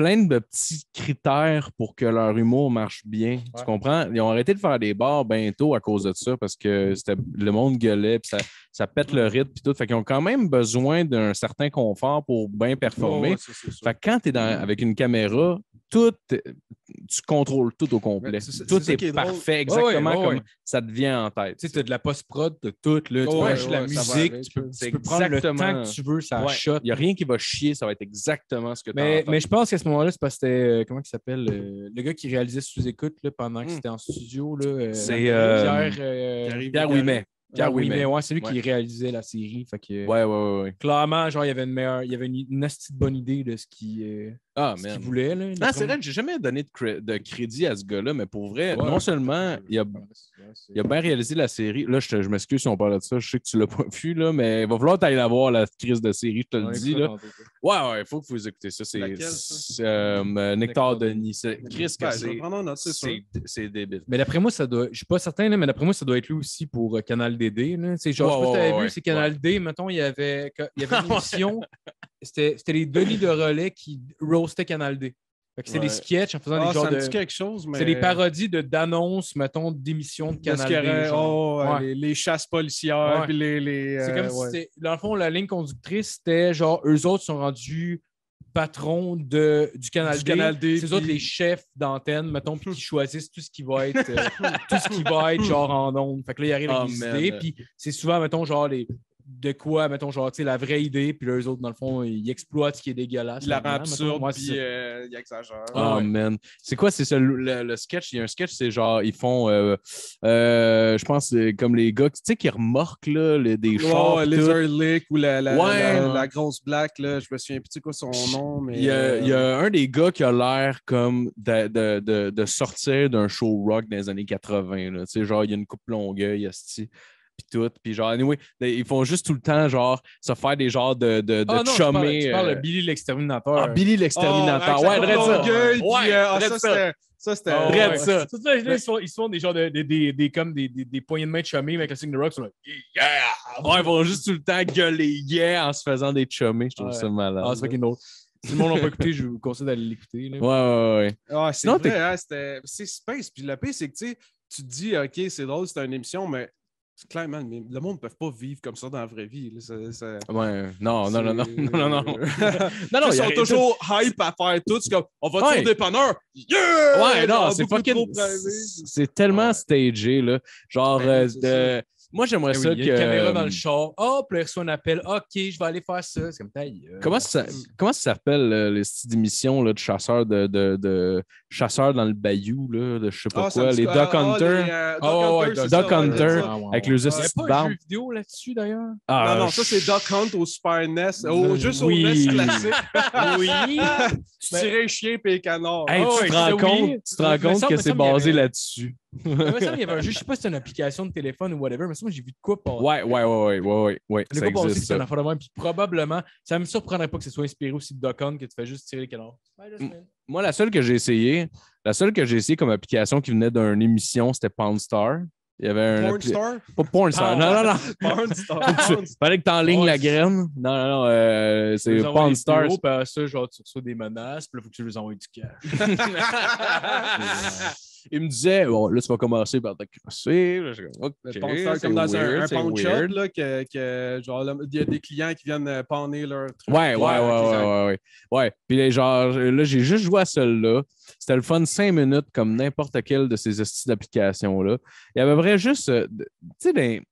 plein de petits critères pour que leur humour marche bien. Tu comprends? Ils ont arrêté de faire des bars bientôt à cause de ça parce que c'était le monde gueulait, puis ça, ça pète le rythme, puis tout. Fait qu'ils ont quand même besoin d'un certain confort pour bien performer. Ouais, ça. Fait que quand tu es avec une caméra, tout, tu contrôles tout au complet. C'est tout c'est est, parfait, exactement comme ouais. ça te vient en tête. Tu sais, t'as de la post-prod, de tout, là. Tu Ouais, peux acheter la musique, tu peux, tu prendre le temps que tu veux, ça Ouais. shot. Il n'y a rien qui va chier, ça va être exactement ce que tu Mais, mais je pense qu'à ce moment-là, c'est parce que c'était. euh, comment il s'appelle euh, Le gars qui réalisait sous-écoute là, pendant que Hmm. c'était en studio. Là, euh, C'est, euh, Pierre. euh, Pierre Carré. Ouimet. Pierre Ah oui, mais- ouais, c'est lui Ouais. qui réalisait la série. Fait que, Ouais, ouais, ouais, ouais. Clairement, genre, il y avait une meilleure. Il y avait une, une de bonne idée de ce qu'il euh, Ah, ce qu'il man. voulait. Là, Non, d'après c'est vrai que j'ai jamais donné de, cré- de crédit à ce gars-là, mais pour vrai, Ouais. non seulement il a, il a bien réalisé la série. Là, je, te- je m'excuse si on parle de ça, je sais que tu l'as pas vu, là, mais il va falloir t'aller la voir, la crise de série, je te le dis. Là. Ouais, ouais, il faut que vous écoutez ça. C'est euh, Nectar Denis. C'est- Chris, c'est débile. Mais d'après moi, ça doit. Je suis pas certain, là, mais d'après moi, ça doit être lui aussi pour euh, Canal DD. Là. Tu sais, Genre, je sais pas si ouais, t'avais ouais, vu, c'est Canal D. Mettons, il y avait, il y avait une émission. C'était c'était les Denis de relais qui roastaient Canal D. Fait que c'était Ouais. des sketchs en faisant Ah, des genres ça me de. dit quelque chose, mais... C'est des parodies de- d'annonces, mettons, d'émissions de Canal aurait- D. oh, ouais, les, les chasses policières, puis les... les C'est euh, comme si. Dans le fond, la ligne conductrice, c'était genre, eux autres sont rendus patrons de, du Canal Du D. Canal D, C'est eux autres puis- les chefs d'antenne, mettons, puis qui choisissent tout ce qui va être, euh, tout ce qui va être genre en ondes. Fait que là, ils arrivent Oh, avec des man. idées, puis c'est souvent, mettons, genre les. De quoi, mettons, genre, tu sais, la vraie idée, puis eux autres, dans le fond, ils exploitent ce qui est dégueulasse. Il la rend absurde, puis ça. euh, il exagère. Oh ouais. man. C'est quoi, c'est ça, le, le- sketch? Il y a un sketch, c'est genre, ils font, euh, euh, je pense, c'est comme les gars, tu sais, qui remorquent là, le- des chars. tout. Lizard Lick ou la, la, Ouais. la, la grosse black, là, je me souviens plus quoi son nom, mais... Il y, a, euh, il y a un des gars qui a l'air comme de, de- de- de sortir d'un show rock dans les années 80. Là. Tu sais, genre, il y a une coupe longueuil, esti, puis tout. Puis genre, anyway, ils font juste tout le temps, genre, se faire des genres de, de, de Ah non, chummer, tu parles euh, de Billy l'exterminateur. Ah, Billy l'exterminateur. Oh, ouais, ça. puis, Ouais, euh, ah, ça, ça. c'était... Ça, c'était... Ouais. ça. Tout ça, là, ils, se font, ils des genres de, des, des, des- comme des, des, des poignées de main de chummy avec le signe de rock. ils sont là, Yeah! Ouais, ils vont juste tout le temps gueuler yeah en se faisant des chummés. Je trouve Ouais. ça malade. Ah, c'est fucking drôle. Si le monde n'a pas écouté, je vous conseille d'aller l'écouter. Ouais, ouais, ouais. Ah, c'est vrai, hein, c'était... C'est space. Puis le pire, c'est que, tu sais, tu te dis, OK, c'est drôle, c'est une émission, mais clairement, mais le monde ne peut pas vivre comme ça dans la vraie vie. là. Ça- ça- Ouais, non, non, non, non, non, non, non. Non, Ils non, il y sont toujours hype à faire tout. C'est comme, on va Ouais. au dépanneur. Yeah! Ouais, non, c'est fucking. C'est tellement Ouais. stagé, là. Genre, Ben, euh, de... moi, j'aimerais Ah oui, ça il y que. a une caméra dans le char. Hop, là, il reçoit un appel. OK, je vais aller faire ça. C'est comme. Comment ça, comment ça s'appelle, euh, les styles d'émission là, de chasseurs de, de, de chasseurs dans le bayou, là, de je sais pas Ah, quoi, les Duck ah, ah, Hunter, les, euh, Duck Ah, Hunter. Ah, avec les hosties a de barbe. vidéo là-dessus, d'ailleurs? Ah, Non, non, ça, c'est Duck Hunt au Super NES. Au, Euh, juste oui. au NES classique. oui. tu tirais un chien et un canard. Hey, Ah tu te rends compte, tu te rends compte que c'est basé là-dessus. Il me semble qu'il y avait un jeu, je sais pas si c'était une application de téléphone ou whatever, mais ça, moi, j'ai vu de quoi passer. Ouais, ouais, ouais, ouais, ouais, ouais, ça quoi existe. c'est ça. affaire de même. Puis probablement, ça me surprendrait pas que ce soit inspiré aussi de Duck Hunt que tu fais juste tirer les canards. Moi, la seule que j'ai essayé, la seule que j'ai essayé comme application qui venait d'une émission, c'était Pound Star. Il y avait un. Porn appli- Star? Pas Porn Star. Non, non, non. Porn Star. Tu- Fallait que tu enlignes Ouais, la c'est- graine. Non, non, non. euh, c'est Stars. Puis ça, genre, tu reçois des menaces, puis là, il faut que tu lui envoies du cash. Il me disait, bon, là, tu vas commencer par te crosser. Là, Le Pawn Star, c'est comme dans un, weird, un pawn shop, là, que, que, genre, il y a des clients qui viennent euh, pawner leur truc. Ouais, ouais, ouais, ouais, ouais, ouais. Ouais, puis là, genre, là, j'ai juste joué à celle-là. C'était le fun cinq minutes comme n'importe quelle de ces styles d'applications-là. Il y avait vrai juste, euh, tu sais, des-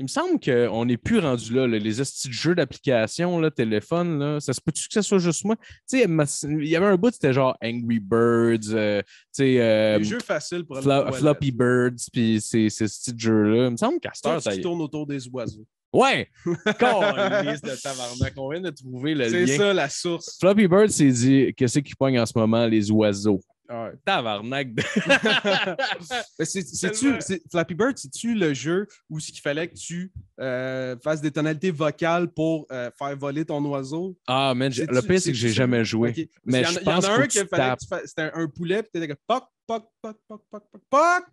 il me semble qu'on n'est plus rendu là, là, les de jeux d'application, téléphone, là, ça se peut-tu que ce soit juste moi? Tu sais, ma- il y avait un bout, c'était genre Angry Birds, euh, tu sais, euh, Les jeux faciles pour Flo-. Floppy Birds, puis ces, ces de jeux-là. Il me semble qu'à ce qui t'as- tourne autour des oiseaux. Ouais! Câlisse de tabarnak, on vient de trouver le C'est lien. ça la source. Floppy Bird s'est dit qu'est-ce qui pogne en ce moment les oiseaux? Ouais. Tabarnak. de- c'est- c'est-tu- Flappy Bird, c'est-tu le jeu où ce qu'il fallait que tu euh, fasses des tonalités vocales pour euh, faire voler ton oiseau? Ah, man, le pire, c'est que j'ai jamais joué. Mais il y en pense a un que qui fallait que tu fasses- C'était un, un poulet, puis t'étais comme poc, poc, poc, poc, poc, poc, poc.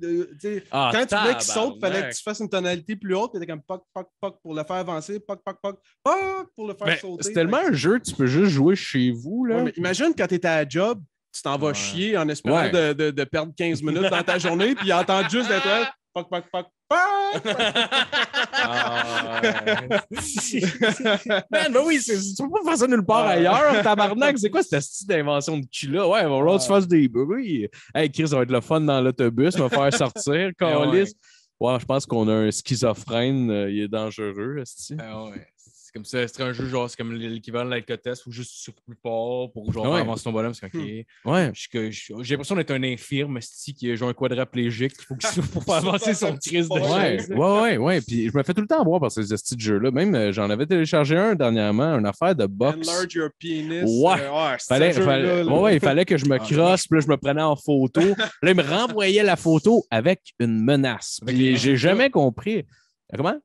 Ah, Quand tu voulais qu'il saute, il fallait que tu fasses une tonalité plus haute, puis t'étais comme poc, poc, poc pour le faire avancer, poc, poc, poc, poc pour le faire sauter. C'est tellement un jeu que tu peux juste jouer chez vous. Là. Ouais, mais imagine quand tu étais à la job, tu t'en vas Ouais. chier en espérant Ouais. de, de- de perdre 15 minutes dans ta journée, puis entendre juste des toiles. Poc, poc, poc, poc. Ah, Man, ben oui, c'est- tu peux pas faire ça nulle part ailleurs. Tabarnak, c'est quoi cette style d'invention de cul-là? Ouais, on va Ouais. se fasse des bruits. Hey, Chris, ça va être le fun dans l'autobus, me faire sortir. Câlisse. Ouais, je pense qu'on a un schizophrène, euh, il est dangereux, esti. Ah ouais. Comme ça, c'est un jeu genre, c'est comme l'équivalent de l'alcotest ou juste sur plus fort pour genre Ouais. avancer ton bonhomme. C'est OK. Ouais. J'ai l'impression d'être un infirme qui est genre un quadraplégique. Il faut pour faire avancer son crise de. Ouais, ouais, ouais, ouais. Puis je me fais tout le temps voir par ces petits de jeux-là. Même, euh, j'en avais téléchargé un dernièrement, une affaire de boxe. Enlarge your penis. Ouais. Euh, Fallait, ce fallait- là. ouais, ouais, il fallait que je me Ah, crosse, puis là, je me prenais en photo. Là, il me renvoyait la photo avec une menace. Puis j'ai jamais compris. Comment?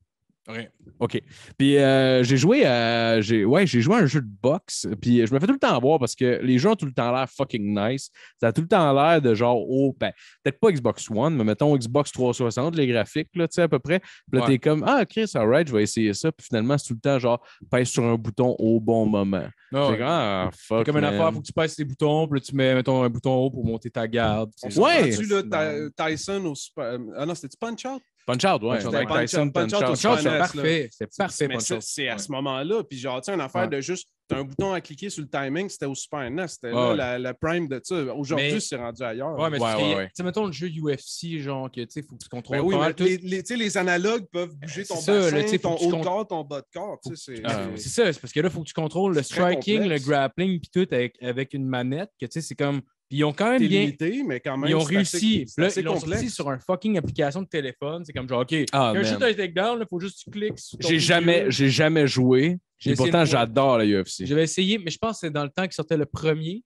Ouais. OK. Puis euh, j'ai joué à. J'ai, ouais, j'ai joué à un jeu de boxe. Puis je me fais tout le temps voir parce que les jeux ont tout le temps l'air fucking nice. Ça a tout le temps l'air de genre, oh, ben, peut-être pas Xbox One, mais mettons Xbox 360, les graphiques, là, tu sais, à peu près. Puis là, Ouais. t'es comme, ah, Chris, alright, je vais essayer ça. Puis finalement, c'est tout le temps genre, pèse sur un bouton au bon moment. Ah C'est ouais. comme, ah, fuck. C'est comme une man. affaire, faut que tu passes les boutons, puis là, tu mets, mettons, un bouton haut pour monter ta garde. Ouais. rendu, là, Ty- Tyson au Super. Ah non, c'était Punch Out? Punch Out, ouais. Punch-Out, Tyson, Punch-Out, c'est parfait. C'est parfait, Mais c'est à ce moment-là. Puis genre, tu sais, une affaire Ouais. de juste, t'as un bouton à cliquer sur le timing, c'était au Super NES. C'était Ouais, là la, la prime de ça. Aujourd'hui, Mais- c'est rendu ailleurs. Ouais, mais Ouais, tu sais, ouais, ouais. tu sais, mettons le jeu UFC, genre, que tu sais, faut que tu contrôles Ben oui, les, tu sais, les analogues peuvent bouger ton c'est ça, là, bassin, tu sais, faut ton haut de corps, ton bas de corps. tu sais, c'est- ça, c'est parce que là, il faut que tu contrôles le striking, le grappling, puis tout avec, avec une manette, que tu sais, c'est comme. Puis ils ont quand même bien. limité, mais quand même. Ils ont assez- réussi. Là, ils l'ont sorti sur un fucking application de téléphone. C'est comme genre, OK, Ah, il y a un shoot un takedown, il faut juste que tu cliques J'ai jamais, j'ai jamais joué. Et pourtant, j'adore la UFC. J'avais essayé, mais je pense que c'est dans le temps qui sortait le premier.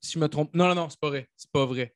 Si je me trompe. Non, non, non, c'est pas vrai. C'est pas vrai.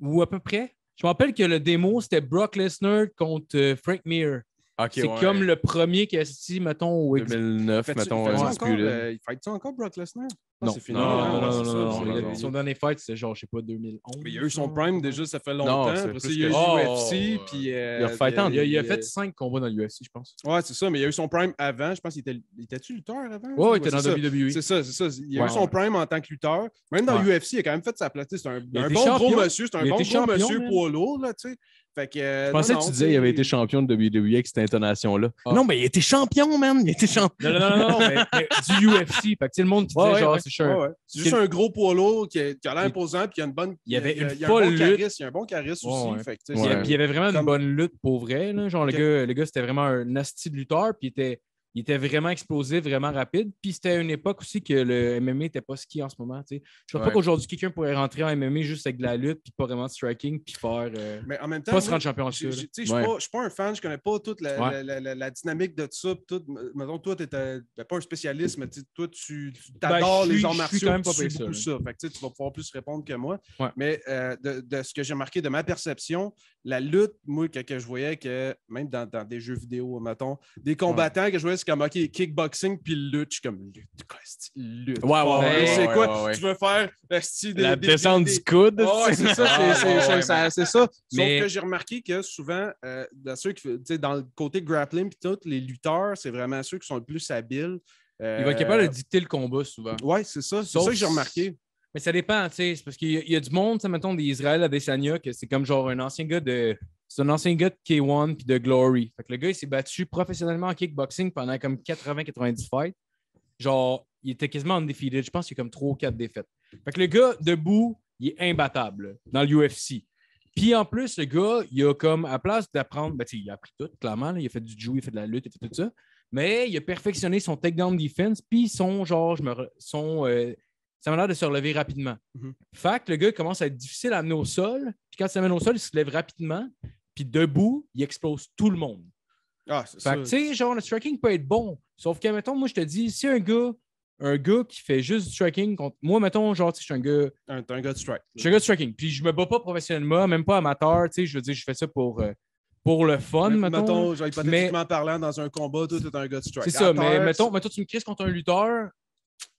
Ou à peu près. Je me rappelle que le démo, c'était Brock Lesnar contre euh, Frank Mir. C'est ouais. comme le premier qui a sorti, mettons, au Xbox. 2009, Fais-tu- mettons, fais-tu un encore, euh, il fight-tu encore Brock Lesnar? Non. c'est fini. Non, hein, non, non, c'est non, ça, non, c'est- non, non, non. Son dernier fight, c'était genre, je sais pas, 2011. Mais il y a eu son prime déjà, ça fait longtemps. c'est Après ça, il y a eu que- Oh, UFC. Puis, euh, Il a en- Il a, il a euh, fait cinq combats dans l'UFC, je pense. Ouais, c'est ça, mais il y a eu son prime avant. Je pense qu'il était. Il était-tu lutteur avant? Ouais, il était c'est dans. WWE. C'est ça, c'est ça. Il a eu son prime en tant que lutteur. Même dans l'UFC, il a quand même fait sa place. C'est un, bon gros monsieur. C'est un bon gros monsieur poids lourd, là, tu sais. Fait que. euh, Je pensais non, que tu disais qu'il avait été champion de WWE avec cette intonation-là. Ah. Non, mais il était champion, man. Il était champion. Non, non, non, non, non, mais, mais du UFC. Fait que, tu sais, le monde qui disait, Ouais, genre, ouais. c'est sûr. Ouais, ouais. C'est juste un gros poids lourd qui a, qui a l'air Il- imposant puis qui a une bonne. il y avait il a- une il a un bon lutte. charisme, Il y a un bon charisme Ouais, aussi. ouais. Fait que, il y a- puis il y avait vraiment Comme- une bonne lutte pour vrai. Là. Genre, le gars, le gars c'était vraiment un nasty de lutteur. Puis il était, il était vraiment explosif, vraiment rapide. Puis c'était une époque aussi que le MMA n'était pas ski en ce moment. tu sais. Je ne Ouais. pas qu'aujourd'hui, quelqu'un pourrait rentrer en MMA juste avec de la lutte, puis pas vraiment de striking, puis faire. euh, Mais en même temps. pas se rendre champion ça. Je ne suis pas- un fan, je connais pas toute la, Ouais. la- la- la- la dynamique de ça. puis Tout, mettons, toi, tu n'es pas un spécialiste, mais tu sais, toi, tu adores Ben, je les arts je suis martiaux. quand même tu pas ça, beaucoup là. ça. Fait que, tu vas pouvoir plus répondre que moi. Ouais. Mais euh, de, de ce que j'ai remarqué de ma perception, la lutte, moi, que, que je voyais que même dans, dans des jeux vidéo, mettons, des combattants que je voyais, c'est comme OK, kickboxing puis lutte. Je suis comme lutte. C'est lutte? Ouais, ouais, Oh, ouais, là, c'est ouais, quoi? ouais, ouais. Tu veux faire des- La des- descente des- du coude. Ouais, c'est ça, c'est- ça- c'est ça. Sauf que j'ai remarqué que souvent, euh, dans, ceux qui, dans le côté grappling, puis tout, les lutteurs, c'est vraiment ceux qui sont le plus habiles. Euh, Il va être capable de dicter le combat souvent. Ouais, c'est ça. C'est Sauf ça que j'ai remarqué. Mais ça dépend, tu sais. C'est parce qu'il y, a- il y a du monde, mettons, d'Israël à Desania, que c'est comme genre un ancien gars de. C'est un ancien gars de K1 puis de Glory. Fait que le gars, il s'est battu professionnellement en kickboxing pendant comme 80-90 fights. Genre, il était quasiment undefeated. Je pense qu'il y a comme 3 ou 4 défaites. Fait que le gars, debout, il est imbattable dans l'UFC. Puis en plus, le gars, il a comme, à place d'apprendre, ben, il a appris tout, clairement. là. il a fait du jiu, il a fait de la lutte, il a fait tout ça. Mais il a perfectionné son takedown defense, puis son genre, je me re- son, euh, ça m'a l'air de se relever rapidement. Mhm. Fait que le gars commence à être difficile à amener au sol. Puis quand il s'amène au sol, il se lève rapidement. Puis debout, il explose tout le monde. Ah, c'est Fait que, tu sais, genre, le striking peut être bon. Sauf que, mettons, moi, je te dis, si un gars, un gars qui fait juste du striking contre. Moi, mettons, genre, tu sais, je suis un gars. Un, un gars de strike. Je suis un gars de striking. Puis je me bats pas professionnellement, même pas amateur. Tu sais, je veux dire, je fais ça pour, euh, pour le fun, Mais- mettons. mettons, genre, hypothétiquement parlant, dans un combat, toi, t'es un gars de strike. C'est ça, mais mettons, mettons, tu me crises contre un lutteur.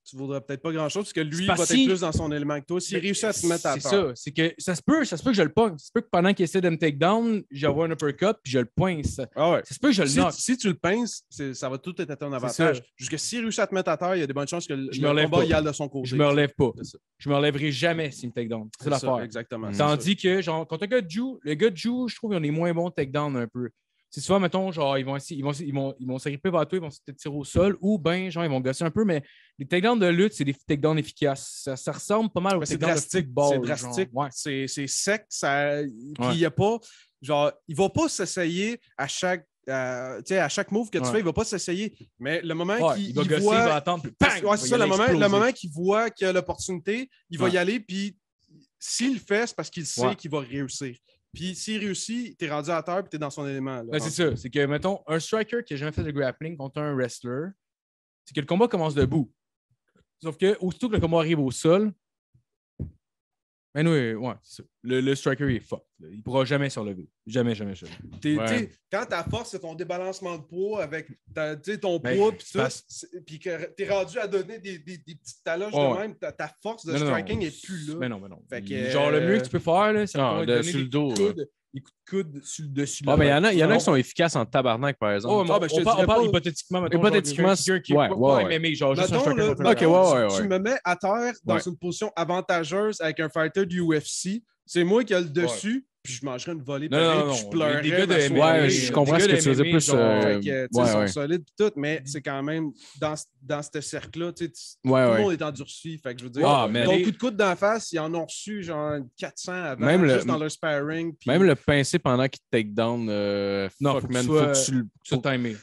Tu vaudrais peut-être pas grand-chose, parce que lui, va être plus dans son élément que toi. S'il réussit à te mettre à C'est ça. C'est que ça se peut, ça se peut que je le pogne. Ça se peut que pendant qu'il essaie de me take down, j'envoie un uppercut puis je le pince. Ah ouais. Ça se peut que je le Si, knock. si tu le pinces, ça va tout être à ton avantage. Jusque s'il réussit à te mettre à terre, il y a des bonnes chances que Je le me combat pas. y aille de son côté. Je me relève pas. Je me relèverai jamais s'il me take down. C'est l'affaire. Exactement. Mm. Tandis que, genre, contre un gars de Jew, le gars de Jew, je trouve ont des moins bons takedowns un peu. C'est souvent, mettons, genre, ils vont essayer, ils vont, ils vont, ils vont s'agripper vers toi, ils vont se tirer au sol, ou ben, genre, ils vont gosser un peu, mais les takedowns de lutte, c'est des takedowns efficaces. Ça, ça ressemble pas mal aux c'est takedowns de drastique. football. C'est drastique. Ouais. C'est sec. Ça... Puis il y a pas. Genre, il va pas s'essayer à chaque. euh, à chaque move que tu Ouais. fais, il va pas s'essayer. Mais le moment Ouais, qu'il il va il gosser, voit. il va attendre, puis bang! ouais, c'est ça, le moment, le moment qu'il voit qu'il y a l'opportunité, il va y aller, puis s'il le fait, c'est parce qu'il sait qu'il va réussir. Puis s'il réussit, t'es rendu à terre, puis t'es dans son élément. Ben, c'est ça. C'est que, mettons, un striker qui a jamais fait de grappling contre un wrestler, c'est que le combat commence debout. Sauf que, aussitôt que le combat arrive au sol, ben oui, ouais, c'est ça. Le, le striker il est fuck. Il pourra jamais se relever. Jamais, jamais, jamais. T'es- Ouais. Quand ta force, c'est ton débalancement de poids avec ta- ton Ben, poids, puis c'est- puis que t'es rendu à donner des, des, des petites taloches de même, ta, ta force de Non, striking est plus là. Mais non, mais non. Fait que, Genre, le mieux que tu peux faire, là, c'est Non, de de- donner sur le dos, coups de coude, des coups de coude sur le dessus de Ah, mais il y en a, il y en a main. qui sont efficaces en tabarnak, par exemple. Oh, mais Ah, on, ben, je on te parle, on dirais parle pas- hypothétiquement. mettons, Hypothétiquement, quelqu'un qui est ouais, pas- ouais. MMA, genre juste un là, ouais, tu- tu me mets à terre dans Ouais. une position avantageuse avec un fighter du UFC, c'est moi qui ai le dessus, puis je mangerais une volée Non, pareille, non, puis je. Les gars de. MMA, Ouais, je comprends ce que tu veux dire MMA, plus. genre, euh, que, ouais, ils sont ouais. solides pis tout, mais c'est quand même dans, ce- dans ce cercle-là, tu sais, Ouais, tout ouais. le monde est endurci. Fait que je veux dire, Ah, mais ton les- coup de coude d'en face, ils en ont reçu genre 400 avant, Même le- juste dans leur sparring. puis- Même le pincer pendant qu'il te take down, euh, Non, fuck, faut que man, tu faut sois- que tu le- Sur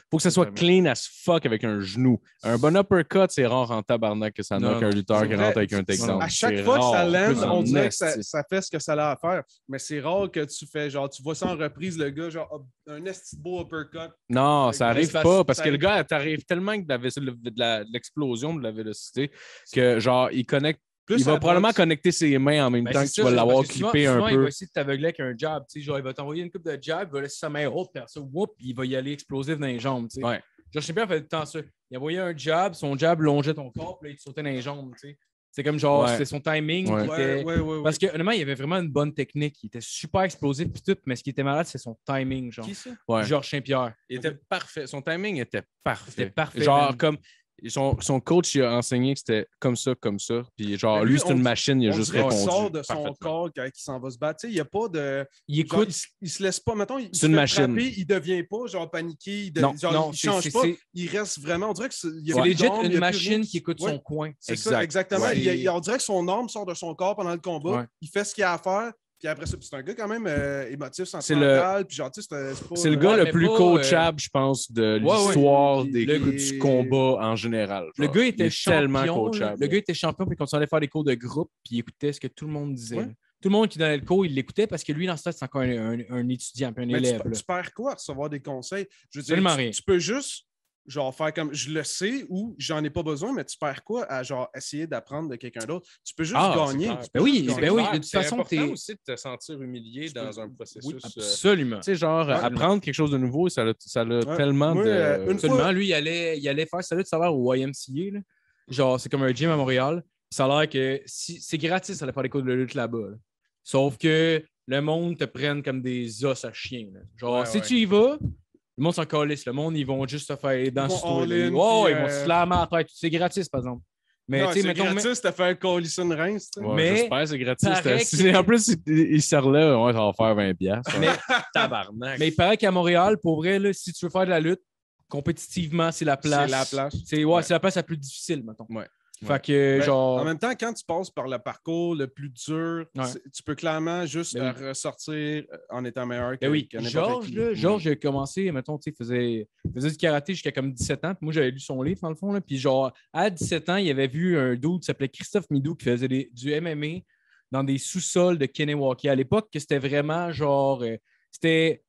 faut- que ça soit clean as fuck avec un genou. Un bon uppercut, c'est rare en tabarnak que ça knock un lutteur qui rentre avec un takedown. À chaque fois que ça lance, on dirait que ça fait ce que ça a à faire. Mais c'est rare que tu fais genre, tu vois ça en reprise, le gars, genre, un esti beau uppercut. Non, ça arrive pas parce- que le gars, t'arrives tellement que de l'explosion de la vélocité que genre, il connecte. Plus il va probablement boxe. connecter ses mains en même Ben, temps que tu vas l'avoir clippé un souvent, Il peu. va essayer de t'aveugler avec un jab. tu sais, Genre, il va t'envoyer une coupe de jab, il va laisser sa main haute, puis ça, whoop, il va y aller explosif dans les jambes. tu sais. Ouais. Genre, je sais bien, il fait temps ça. Il envoyait un jab, son jab longeait ton corps, puis là, il te sautait dans les jambes. tu sais. C'est comme genre, Ouais. c'était son timing. Ouais. était- ouais, ouais, ouais. Parce que, honnêtement, il avait vraiment une bonne technique. Il était super explosif, puis tout, mais ce qui était malade, c'est son timing. Genre, Qui ça? Ouais. Georges Saint-Pierre. Il était parfait. Son timing était parfait. C'était parfait, Genre, comme son, son coach, il a enseigné que c'était comme ça, comme ça. Puis, genre, Mais lui, lui, c'est une machine, il a juste répondu. sort de son corps quand il s'en va se battre. Il n'y a pas de. Il Genre, écoute. il, se- il se laisse pas, mettons, il C'est se une machine. frapper, il devient pas genre paniqué, il, de- Non, genre, non, il c'est- change pas, il reste vraiment, on dirait que c'est il legit il une machine qui écoute Ouais. son coin. C'est Exact. ça, exactement. Ouais. Il, il- on dirait que son âme sort de son corps pendant le combat, Ouais. il fait ce qu'il a à faire, puis après ça, c'est un gars quand même euh, émotif, C'est sentimental, puis genre, tu sais, c'est le euh, gars le plus pas, coachable, je pense, de ouais. l'histoire des le- du combat en général. Le gars était tellement coachable. Le gars était champion, puis quand on allait faire des cours de groupe, puis il écoutait ce que tout le monde disait. Tout le monde qui donnait le cours, il l'écoutait parce que lui, dans ce temps, c'est encore un, un- un étudiant, puis un Mais tu, élève. là. tu perds quoi à recevoir des conseils? Je veux dire, Absolument tu, rien. tu peux juste genre faire comme je le sais ou j'en ai pas besoin, mais tu perds quoi à genre essayer d'apprendre de quelqu'un d'autre? Tu peux juste Ah, gagner. Tu Ben peux oui, juste ben gagner. oui, de toute façon, t'es- aussi de te sentir humilié dans un processus. Oui, euh, absolument. Tu sais, genre, Ouais. apprendre quelque chose de nouveau, ça a, ça a Ouais. tellement Moi, de. euh, une fois- Absolument. Lui, il allait, il allait faire salut de salaire au YMCA. là. Genre, c'est comme un gym à Montréal. Ça a l'air que si, c'est gratis d'aller faire des cours de lutte là-bas. là. Sauf que le monde te prenne comme des os à chien. là. Genre, Ouais, si ouais. tu y vas, le monde s'en calisse. Le monde, ils vont juste te faire là. in, Ouais, puis, ouais, ils vont euh, se slammer à terre. C'est gratis, par exemple. Mais Non, tu sais, gratis, t'as fait un colisson de Reims. Ouais, mais- j'espère, c'est que- En plus, il, se relève, ouais, ça va faire 20$. piastres, Mais- tabarnak. mais il paraît qu'à Montréal, pour vrai, là, si tu veux faire de la lutte, compétitivement, c'est la place. C'est la place. C'est ouais, Ouais. c'est la place la plus difficile, mettons. Ouais. Fait que, Ben, genre. En même temps, quand tu passes par le parcours le plus dur, Ouais. tu peux clairement juste Ben ressortir euh, en étant meilleur que, Ben oui, que Georges, là, Georges a commencé, mettons, tu faisait, faisait du karaté jusqu'à comme 17 ans. Puis moi, j'avais lu son livre, dans le fond. Là, puis genre, à 17 ans, il avait vu un dude qui s'appelait Christophe Midou qui faisait des- du MMA dans des sous-sols de Kennewaukee. À l'époque, que c'était vraiment genre. euh, c'était.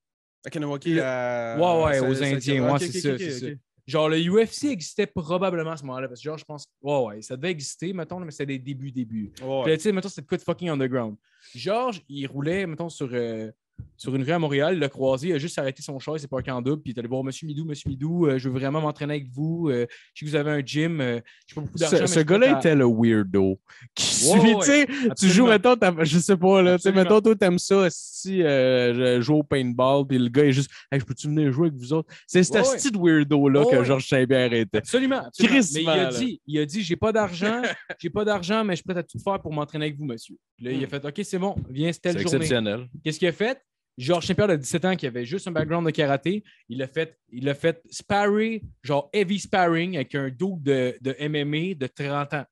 À Kanawaki, Le- à- Ouais, ouais, ça- aux Indiens. ouais, c'est ça. Genre, le UFC existait probablement à ce moment-là. Parce que, genre, je pense. Ouais, ouais, ça devait exister, mettons, mais c'était des débuts, débuts. Ouais. Puis là, tu sais, mettons, c'était de quoi de fucking underground. Georges, il roulait, mettons, sur, euh, sur une rue à Montréal, il l'a croisé, il a juste arrêté son char, il s'est parqué en double, puis il est allé voir Monsieur Midou, Monsieur Midou, euh, je veux vraiment m'entraîner avec vous. euh, je sais que vous avez un gym, euh, j'ai pas beaucoup d'argent. Ce, ce je gars-là était le weirdo. Qui suit, ouais, tu sais, joues, mettons, je sais pas, là, sais, mettons, toi, t'aimes ça, si je joue au paintball, puis le gars est juste, hey, je peux-tu venir jouer avec vous autres? C'est cet Ouais, ouais. asti de weirdo-là que. Georges Saint-Pierre était. Absolument. absolument. Mais il a dit, il a dit, j'ai pas d'argent, j'ai pas d'argent, mais je suis prêt à tout faire pour m'entraîner avec vous, monsieur. Puis là, il a fait, OK, c'est bon, viens, c'est C'est telle journée. exceptionnel. Qu'est-ce qu'il a fait? Georges Saint-Pierre de 17 ans qui avait juste un background de karaté, il a fait, il a fait sparring, genre heavy sparring avec un dos de, de MMA de 30 ans.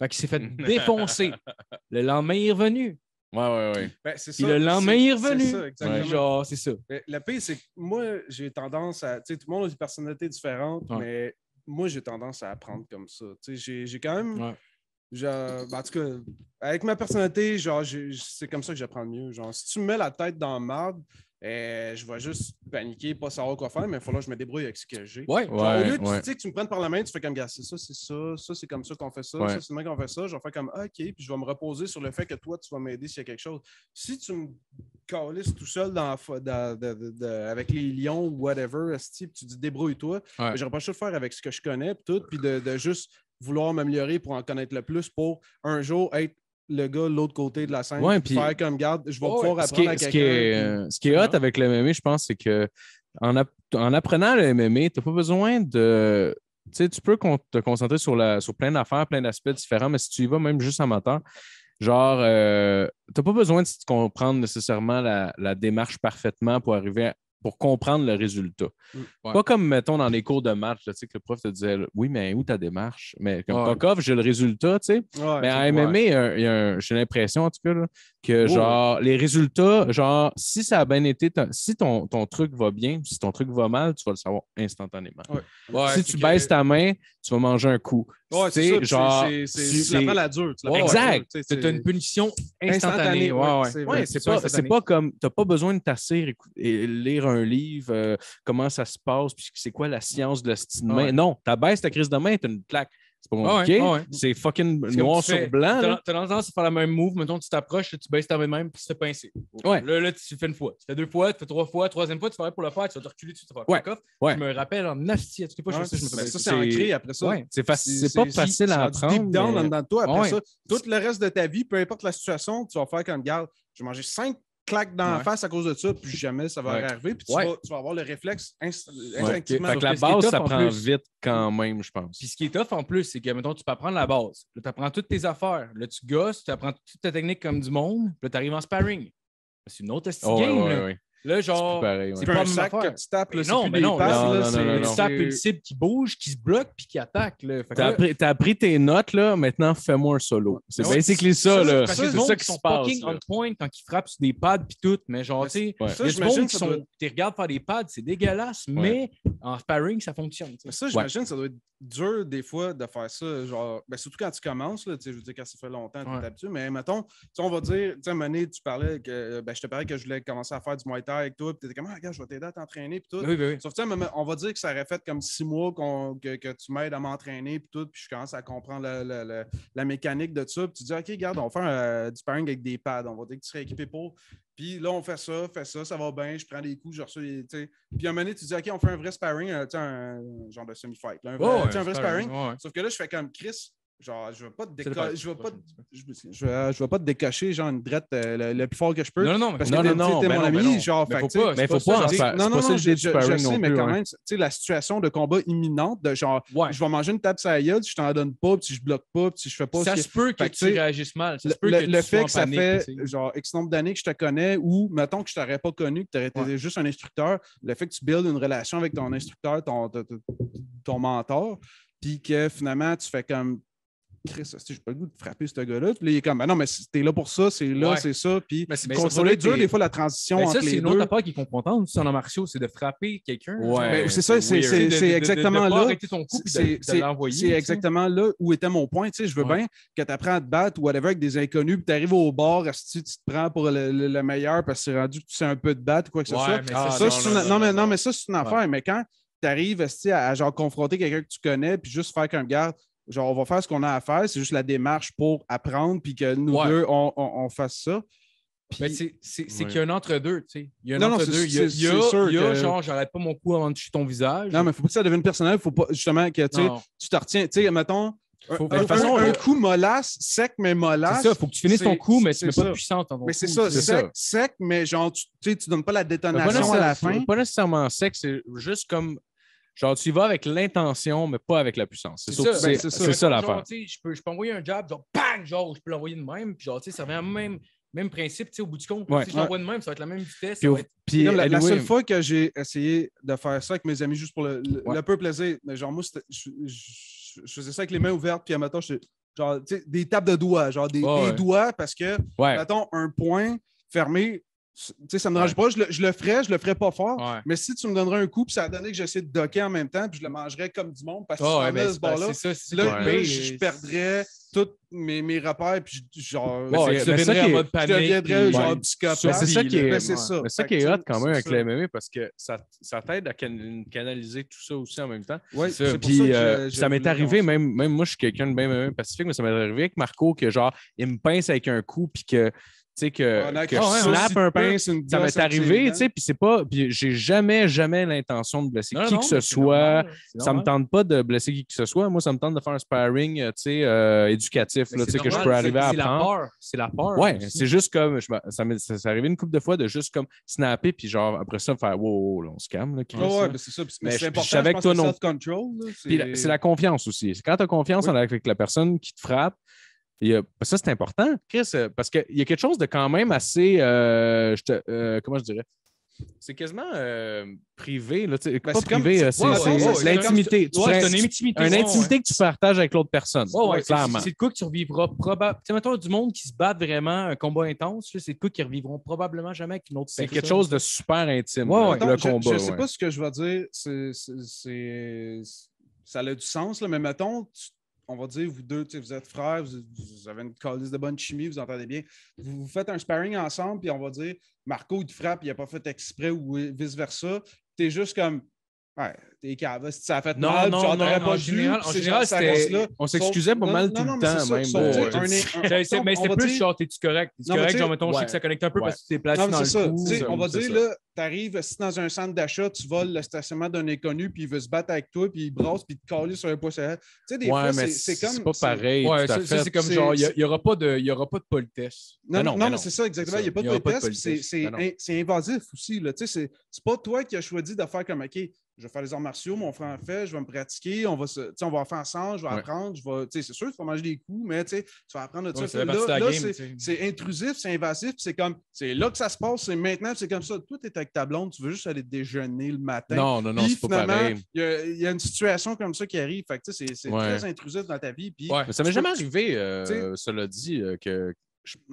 Fait qu'il s'est fait défoncer. Le lendemain, il est revenu. Ouais, ouais, ouais. Ben, c'est Puis ça, le lendemain, c'est- il est c'est revenu. ça, exactement. Genre, c'est ça. Mais Le pire, c'est que moi, j'ai tendance à. Tu sais, tout le monde a des personnalités différentes, Ouais. mais moi, j'ai tendance à apprendre comme ça. Tu sais, j'ai- j'ai quand même. Ouais. Genre, ben, en tout cas, avec ma personnalité, genre, c'est comme ça que j'apprends le mieux. Genre, si tu me mets la tête dans le marde, euh, je vais juste paniquer, pas savoir quoi faire, mais il va falloir que je me débrouille avec ce que j'ai. Ouais. Genre, au Ouais, lieu de, ouais. tu sais, que tu me prennes par la main, tu fais comme, gars, c'est ça, c'est ça, ça, c'est comme ça qu'on fait ça, ça, c'est comme ça qu'on fait ça. Je vais faire comme, ah, OK, puis je vais me reposer sur le fait que toi, tu vas m'aider s'il y a quelque chose. Si tu me calisses tout seul dans, avec les lions ou whatever, puis tu dis débrouille-toi, ben, j'aurais pas le choix de faire avec ce que je connais, puis tout, puis de, de juste vouloir m'améliorer pour en connaître le plus pour un jour être le gars de l'autre côté de la scène, Ouais, puis puis- faire comme garde, je vais pouvoir Ce qui apprendre est, à ce quelqu'un. qui est, euh, ce qui est hot avec le MMA, je pense, c'est que en, app- en apprenant le MMA, tu n'as pas besoin de. Tu sais, tu peux con- te concentrer sur, la, sur plein d'affaires, plein d'aspects différents, mais si tu y vas même juste amateur, genre, euh, tu n'as pas besoin de comprendre nécessairement la, la démarche parfaitement pour arriver à- pour comprendre le résultat. Mm. Ouais. Pas comme, mettons, dans les cours de match, là, tu sais, que le prof te disait Oui, mais où ta démarche? Mais comme Ouais. Kokov, j'ai le résultat, tu sais. Ouais, Mais c'est- MMA, j'ai l'impression, en tout cas, là, que genre, les résultats, genre, si ça a bien été, si ton, ton truc va bien, si ton truc va mal, tu vas le savoir instantanément. Si tu que- baisses ta main, tu vas manger un coup. Ouais, Tu c'est genre, c'est- tu la prends la dure. tu la Ouais, prends la exact. tu C'est une punition instantanée. Instantanée, Ouais, ouais, c'est pas, pas comme, t'as pas besoin de t'asseoir et lire un livre, euh, comment ça se passe, puis c'est quoi la science de la style de main. Ouais. Non, ta baisse ta crise de main, t'as une claque. C'est pas compliqué. ouais, ouais. C'est fucking noir tu fais- sur blanc. T'as tendance à faire la même move, mettons, tu t'approches, tu baisses ta main même, puis tu te fais pincer. Ouais. Là, là, tu le fais une fois. Tu fais deux fois, tu fais trois fois, troisième fois, tu fais rien pour le faire, tu vas te reculer, tu te faire Ouais. Je me rappelle en à toutes les fois, je ça, je me c'est- fais ça, c'est ancré après ça. Ouais. C'est pas facile à apprendre. deep down mais- en dedans de toi. Après Ouais. ça, tout le reste de ta vie, peu importe la situation, tu vas faire comme garde. J'ai mangé cinq claques dans la face à cause de ça, puis jamais ça va Ouais. arriver. Puis tu, Ouais. vas, tu vas avoir le réflexe inst- instinctivement. Fait que la base, ça en prend plus- vite quand même, je pense. Puis ce qui est tough en plus, c'est que, mettons, tu peux apprendre la base. Là, tu apprends toutes tes affaires. Là, tu gosses, tu apprends toute ta technique comme du monde. Puis là, tu arrives en sparring. C'est une autre Oh, ouais, game. Là. genre. plus pareil, ouais. c'est pas un sac que tu tapes, là, non, mais non, passes, non, là, non, c'est- non, non, Tu tapes c'est- une cible qui bouge, qui se bloque, puis qui attaque. T'as là, appris, tes notes, là. Maintenant, fais-moi un solo. C'est Ouais, basically ça, ça, là. C'est ça qui sont se passe. on point quand ils frappent sur des pads puis tout, mais genre, tu sais, il y a qui sont, tu regardes faire des pads, c'est dégueulasse, mais en sparring, ça fonctionne. Mais ça, j'imagine que ça doit être dur des fois de faire ça. Genre, ben, surtout quand tu commences, là, tu sais, je veux dire, quand ça fait longtemps, tu Ouais. es habitué. Mais mettons, tu sais, on va dire, tu sais, tu parlais que ben, je te parlais que je voulais commencer à faire du Muay Avec toi, puis tu étais comme, ah, regarde, je vais t'aider à t'entraîner, puis tout. Oui, oui, oui. Sauf que, un on va dire que ça aurait fait comme six mois que, que tu m'aides à m'entraîner, puis tout, puis je commence à comprendre la, la- la- la mécanique de ça. Puis tu dis, OK, regarde, on va faire euh, du sparring avec des pads. On va dire que tu serais équipé pour. Puis là, on fait ça, fait ça, ça va bien, je prends des coups, je reçois les. Puis à un moment donné, tu dis, OK, on fait un vrai sparring, euh, tu sais, un genre de semi-fight. là, Un sais, un vrai sparring. ouais. Sauf que là, je fais comme Chris. Genre, je veux pas te décocher. Je veux pas, je, veux, pas te décocher, genre, une drette euh, le, plus fort que je peux. Non, non, Parce que Non, t'es- non, mon ami, genre, Mais faut pas, Mais faut pas en faire- non, non, non, je, sais, mais quand ouais. même, tu sais, la situation de combat imminente, de genre, Ouais. je vais manger une tape sur la gueule, si je t'en donne pas, puis si je bloque pas, puis si je fais pas Ça se peut que tu réagisses mal. Le, fait que ça fait genre X nombre d'années que je te connais ou mettons que je t'aurais pas connu, que tu aurais été juste un instructeur, le fait que tu builds une relation avec ton instructeur, ton mentor, puis que finalement tu fais comme Chris, j'ai pas le goût de frapper ce gars-là. Puis là, il est comme, Ben non, mais c'est- t'es là pour ça, c'est là, Ouais. c'est ça. Puis Mais c'est- contrôler mais ça, dur, c'est- des fois, la transition Ben, entre ça, c'est les une autre affaire qui est confrontante aussi en martiaux, c'est de frapper quelqu'un. Ouais. Ben, c'est ça, c'est c'est- de- c'est de- de- exactement là. ton coup C'est c'est- c'est tu exactement là où était mon point. Tu sais, je veux Ouais. bien que tu apprends à te battre ou whatever avec des inconnus, puis tu arrives au asti, tu te prends pour le, le- le meilleur parce que c'est rendu que tu sais un peu de battre ou quoi que ce soit. mais non, c'est mais, mais ça, c'est une affaire. Mais quand t'arrives esti, à, à genre confronter quelqu'un que tu connais, puis juste faire comme garde, genre on va faire ce qu'on a à faire, c'est juste la démarche pour apprendre, puis que nous Ouais. deux, on, on- on fasse ça. Puis- Mais c'est c'est- c'est Ouais. qu'il y a un entre-deux, tu sais. Il y a un Non, non, entre-deux. Il y a, il y a- sûr il y a, que- genre, j'arrête pas mon cou avant de toucher ton visage. Non, mais faut pas que ça devienne personnel, faut pas justement que tu te retiens, tu sais, mettons, Faut- un- de toute façon, un- coup mollasse, sec mais mollasse. C'est ça, faut que tu finisses ton coup, mais tu c'est mets pas de puissance dans ton Mais c'est ça, c'est sec, ça. sec, mais genre, tu tu sais, tu donnes pas la Pas détonation à la fin. Pas nécessairement sec, c'est juste comme. Genre, tu y vas avec l'intention, mais pas avec la puissance. C'est C'est ça, ça, c'est- ben, ça. ça Genre, l'affaire. tu sais, Je peux, je peux envoyer un jab, genre, bang, genre, je peux l'envoyer de même. Puis, genre, tu sais, ça revient au même, même principe, tu sais, au bout du compte. Ouais. Si je l'envoie de même, ça va être la même vitesse. Puis, ça être- la, seule fois que j'ai essayé de faire ça avec mes amis juste pour le, le- Ouais. le peu plaisir, mais genre, moi, je, je- je faisais ça avec les mains ouvertes, puis à matin, je genre, tu sais, des tapes de doigts, genre des, Ouais, des doigts, parce que, Ouais. mettons, un point fermé, sais, ça me dérange pas, je le, je le ferais, je le ferais pas fort, Ouais. mais si tu me donnerais un coup, puis ça a donné que j'essaie de docker en même temps, puis je le mangerais comme du monde, parce que Ah, si je ben, ce bord-là, là, là, je, je perdrais tous mes, mes repères, puis je- genre, ça deviendrais qui en mode je panique. deviendrais puis- genre psychopathe. C'est ça qui est, Ben, c'est ça. mais ça Fait qui est hot quand même avec le MMA parce que ça, ça t'aide à can- canaliser tout ça aussi en même temps. C'est ça. Puis ça euh, je- je m'est arrivé, même, même moi, je suis quelqu'un de bien, pacifique, mais ça m'est arrivé avec Marco que genre, il me pince avec un coup, puis que, sais, que, Ah, que je Ah, snap un pince. une Ça m'est arrivé, tu sais, puis c'est pas, puis j'ai jamais, jamais l'intention de blesser Non, qui non, que ce soit. normal, Ça me tente pas de blesser qui que ce soit. Moi, ça me tente de faire un sparring, euh, tu sais, euh, éducatif, là, tu c'est sais, que je peux arriver à C'est la apprendre. peur. C'est la peur. Ouais, c'est juste comme, je ça m'est arrivé une couple de fois de juste comme snapper, puis genre, après ça, faire wow, on se calme, là, Ah ouais, c'est ça. Mais c'est important, je que toi non- c'est la confiance aussi. C'est quand tu as confiance avec la personne qui te frappe. Il y a- ça, c'est important, Chris, euh, parce qu'il y a quelque chose de quand même assez. euh, je te- euh, comment je dirais? C'est quasiment euh, privé. Là, Ben, pas c'est privé, c'est- c'est ouais, c'est- ouais, ouais, c'est c'est l'intimité. C'est une intimité. une ouais, intimité que tu partages avec l'autre personne. Ouais, ouais, c'est- clairement. C'est de quoi que tu revivras probablement. Tu sais, mettons, du monde qui se bat vraiment un combat intense, c'est de quoi qu'ils revivront probablement jamais avec une autre C'est personne. quelque chose de super intime, Ouais, là, ouais. le je- combat. Je ne sais ouais. pas ce que je vais dire. c'est- c'est- c'est- Ça a du sens, là, mais mettons, tu- on va dire, vous deux, vous êtes frères, vous, avez une calice de bonne chimie, vous entendez bien. Vous, vous faites un sparring ensemble, puis on va dire, Marco, il te frappe, il n'a pas fait exprès ou vice-versa. Tu es juste comme, ouais, t'es cave, si ça a fait Non, mal, non, puis genre, non, t'aurais en pas dû, général- en général, c'était- reste là. On s'excusait pas mal non, tout non, le mais temps, ça, même. tu c'est- Mais on c'était va plus dire- genre, t'es-tu correct? T'es-tu mais correct? tu Genre, mettons, je sais que ça connecte un peu Ouais. parce que tu t'es placé dans le cou. Tu sais, ça, on va dire, là, tu arrives dans un centre d'achat, tu voles le stationnement d'un inconnu, puis il veut se battre avec toi, puis il brasse, puis il te colle sur un poisson. Tu sais, des fois, c'est c'est comme. pas c'est- pareil. Ouais, tout à ça, ça, fait. c'est comme genre, il n'y aura, pas de- il y aura pas de politesse. Non, non, non, c'est ça, exactement. Il n'y a pas de pas politesse, c'est- invasif aussi. là. Tu sais, C'est c'est pas toi qui as choisi de faire comme, OK, je vais faire les arts martiaux, mon frère en fait, je vais me pratiquer, on va, se, tu sais, on va en faire ensemble, je vais Ouais. apprendre, je vais, tu sais, c'est sûr, tu vas manger des coups, mais tu vas apprendre de Ouais, ça. Là, là, c'est- intrusif, c'est invasif, puis c'est comme, c'est là que ça se passe, c'est maintenant, c'est comme ça. Toi, tu es avec ta blonde, tu veux juste aller déjeuner le matin. Non, non, non, c'est pas finalement, pareil. il y, a- il y a une situation comme ça qui arrive. Fait c'est Ouais. très intrusif dans ta vie. Puis, Ouais. Mais ça m'est jamais arrivé, euh, tu sais- cela dit, euh, que,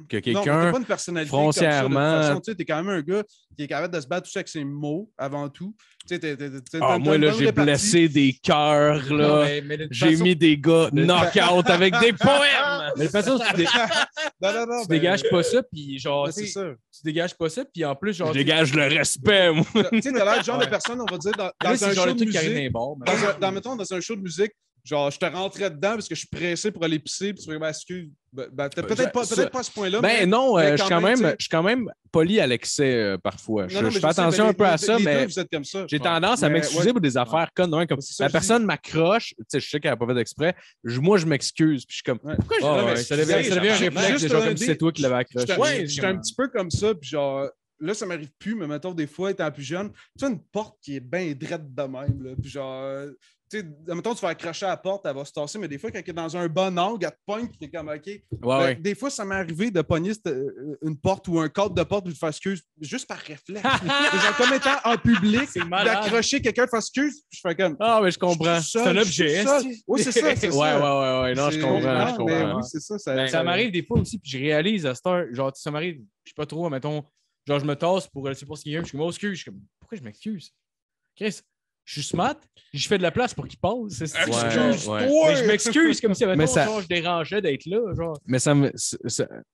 que quelqu'un. t'as pas une personnalité comme ça, de toute foncièrement- façon. Tu sais, t'es quand même un gars qui est capable de se battre avec ses mots avant tout. Tu sais, t'es- t'es- t'es- t'as Ah, moi, là, j'ai blessé des cœurs, Non, là. mais- mais de toute J'ai façon- mis des gars knock-out avec des poèmes. Mais de toute façon, tu, dé- Non, non, non. tu ben, dégages pas ça, puis genre, ben, tu c'est sais, ça. tu dégages pas ça, puis en plus, genre. Je tu- dégage le respect, moi. Tu sais, t'as l'air le genre Ouais. de personne, on va dire, dans, Là, dans c'est un genre show le de musique. Dans un, dans, mettons, dans un show de musique, genre, je te rentrais dedans parce que je suis pressé pour aller pisser, puis tu fais, excuse. Ben, ben, t'as peut-être pas, peut pas à ce point-là. mais- Ben non, mais euh, je, quand suis quand même, je suis quand même poli à l'excès euh, parfois. Je, Non, non, fais sais, attention un peu les- à ça, les mais deux, vous êtes comme ça. j'ai Ouais. tendance à m'excuser ouais. pour des affaires connes. de même, comme ça, la personne m'accroche, tu sais, je sais qu'elle n'a pas fait d'exprès. je- Moi, je m'excuse, puis je suis comme, Ouais. pourquoi je Ah, Non, ouais, ça devient, c'est- ça devient un réflexe, comme c'est toi qui l'avais accroché. J'étais Ouais, j'étais un petit peu comme ça, puis genre, là, ça m'arrive plus, mais mettons, des fois, étant plus jeune, tu as une porte qui est bien drette de même, là, puis genre, tu sais, mettons, tu vas accrocher à la porte, elle va se tasser, mais des fois, quand elle est dans un bon angle, elle te pogne, t'es comme, OK. Ouais, Ben, ouais. Des fois, ça m'est arrivé de pogner euh, une porte ou un cadre de porte, puis de faire excuse, juste par réflexe. Genre, comme étant en public, d'accrocher quelqu'un, faire excuse, je fais comme. Ah, mais je comprends. C'est un objet. Oui, c'est ça. Ouais, ouais, ouais, ouais. Non, je comprends. je comprends. oui, c'est ça. ça, Ben, ça m'arrive des fois aussi, puis je réalise à cette heure, genre, ça m'arrive, je sais pas trop, mettons, genre, je me tasse pour, qu'il y a, je suis comme, oh, excuse, je suis comme, pourquoi je m'excuse? Chris, je suis smart, je fais de la place pour qu'il passe. c'est- c'est- Ouais, excuse. ouais. Mais je m'excuse comme si, mettons, Mais ça- genre, je dérangeais d'être là, genre. Mais ça me. c'est-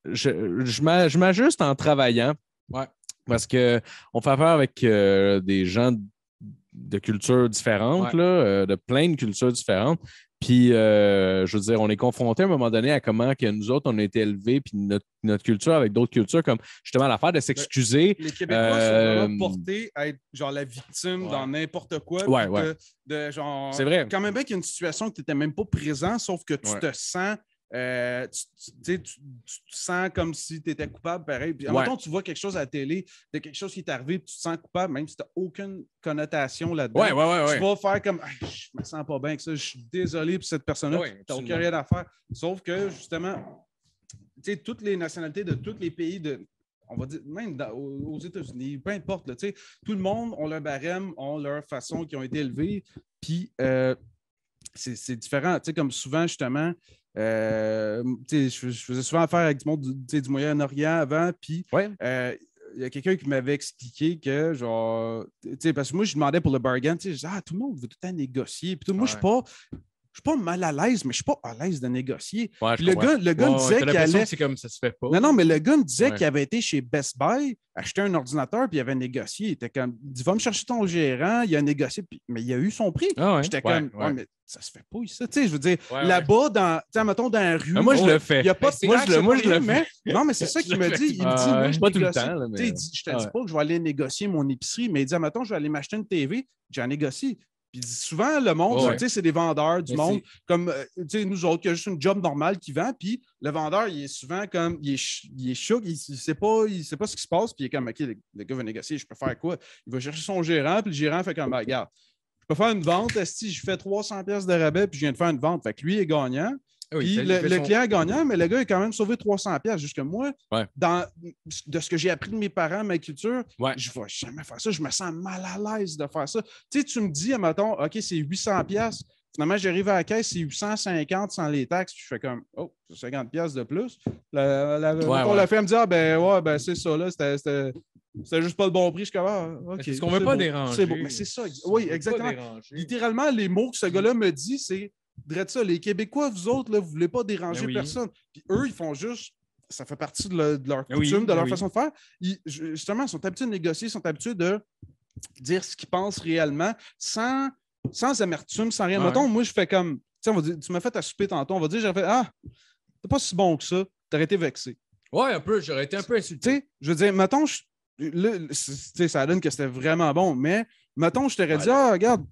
je je m'a- je m'ajuste en travaillant. Ouais. Parce que on fait affaire avec euh, des gens de cultures différentes, Ouais. là, euh, de plein de cultures différentes. Puis, euh, je veux dire, on est confronté à un moment donné à comment que nous autres, on a été élevés, puis notre, notre culture avec d'autres cultures, comme justement l'affaire de s'excuser. Les Québécois Euh, sont vraiment portés à être genre la victime Ouais. dans n'importe quoi. Ouais, ouais. De, de genre. C'est vrai. Quand même bien qu'il y a une situation que tu n'étais même pas présent, sauf que tu Ouais. te sens. Euh, tu, te sens comme si tu étais coupable, pareil. Puis, Ouais. admettons, tu vois quelque chose à la télé, de quelque chose qui est arrivé, puis tu te sens coupable, même si tu n'as aucune connotation là-dedans. Ouais, ouais. Tu vas faire comme je me sens pas bien avec ça, je suis désolé pour cette personne-là, tu n'as aucun rien à faire. Sauf que justement, toutes les nationalités de tous les pays de. On va dire, même dans- aux États-Unis, peu importe, là, tout le monde ont leur barème, ont leur façon qui ont été élevés. Puis euh, c'est c'est différent. Tu sais, comme souvent, justement, euh, je, je faisais souvent affaire avec du monde du, Moyen-Orient avant, puis Ouais. euh, il y a quelqu'un qui m'avait expliqué que, genre, parce que moi, je demandais pour le bargain, je disais, ah, tout le monde veut tout le temps négocier. Puis tout, moi, je suis pas. Je suis pas mal à l'aise, mais je suis pas à l'aise de négocier. Ouais, le comprends. gars, le gars Ouais, me disait qu'il allait. que c'est comme ça se fait pas. Non, non, mais le gars me disait qu'il avait été chez Best Buy, acheter un ordinateur, puis il avait négocié. Il était comme, il dit, va me chercher ton gérant, il a négocié, puis- mais il a eu son prix. Ah. J'étais comme, mais ça se fait pas ici. Tu sais, je veux dire, là-bas, dans, tu mettons, dans la rue. Ah, moi, je le fais. Il n'y a pas Moi, de je le- moi, je le mais, Non, mais c'est ça qu'il me fais. dit. Il me Ah dit, moi, je Pas tout le temps, je te dis pas que je vais aller négocier mon épicerie, mais il dit, mettons, je vais aller m'acheter une TV, j'en négocie. Puis il dit, souvent, le monde, Ouais. tu sais, c'est des vendeurs du Mais monde, comme, euh, tu sais, nous autres, qui a juste une job normale qui vend, puis le vendeur, il est souvent comme, il est, il est choc, il ne sait, pas- il sait pas ce qui se passe, puis il est comme, OK, le, le gars va négocier, je peux faire quoi? Il va chercher son gérant, puis le gérant fait comme, Ben, regarde, je peux faire une vente, si je fais 300 pièces de rabais, puis je viens de faire une vente. Fait que lui est gagnant, oui, puis ça, il le, fait le son- client gagnant, mais le gars a quand même sauvé 300 pièces. Jusque moi, Ouais. dans, de ce que j'ai appris de mes parents, ma culture, Ouais. je ne vais jamais faire ça. Je me sens mal à l'aise de faire ça. Tu sais, tu me dis, mettons, OK, c'est 800 pièces. Finalement, j'arrive à la caisse, c'est 850 sans les taxes. Puis je fais comme, oh, c'est 50 pièces de plus. La, la, femme me dit, ah, ben, ouais, ben, c'est ça, là, c'était- juste pas le bon prix. Je suis comme, ah, OK. C'est ce qu'on veut pas beau, déranger. C'est. Mais c'est ça. Oui, exactement. Littéralement, les mots que ce gars-là me dit, c'est ça, les Québécois, vous autres, là, vous ne voulez pas déranger Ben oui. personne. Puis eux, ils font juste. Ça fait partie de, le- de leur Ben oui, coutume, de ben leur oui. façon de faire. Ils, ju- justement, ils sont habitués de négocier, ils sont habitués de dire ce qu'ils pensent réellement sans, sans amertume, sans rien. Ouais. Mettons, moi, je fais comme. Tu sais, on va dire, tu m'as fait à souper tantôt, on va dire, j'ai fait Ah, t'es pas si bon que ça, t'aurais été vexé. Ouais, un peu. J'aurais été un peu Tu insulté. sais, je veux dire, mettons, je- ça donne que c'était vraiment bon, mais mettons, je t'aurais dit, ah, regarde,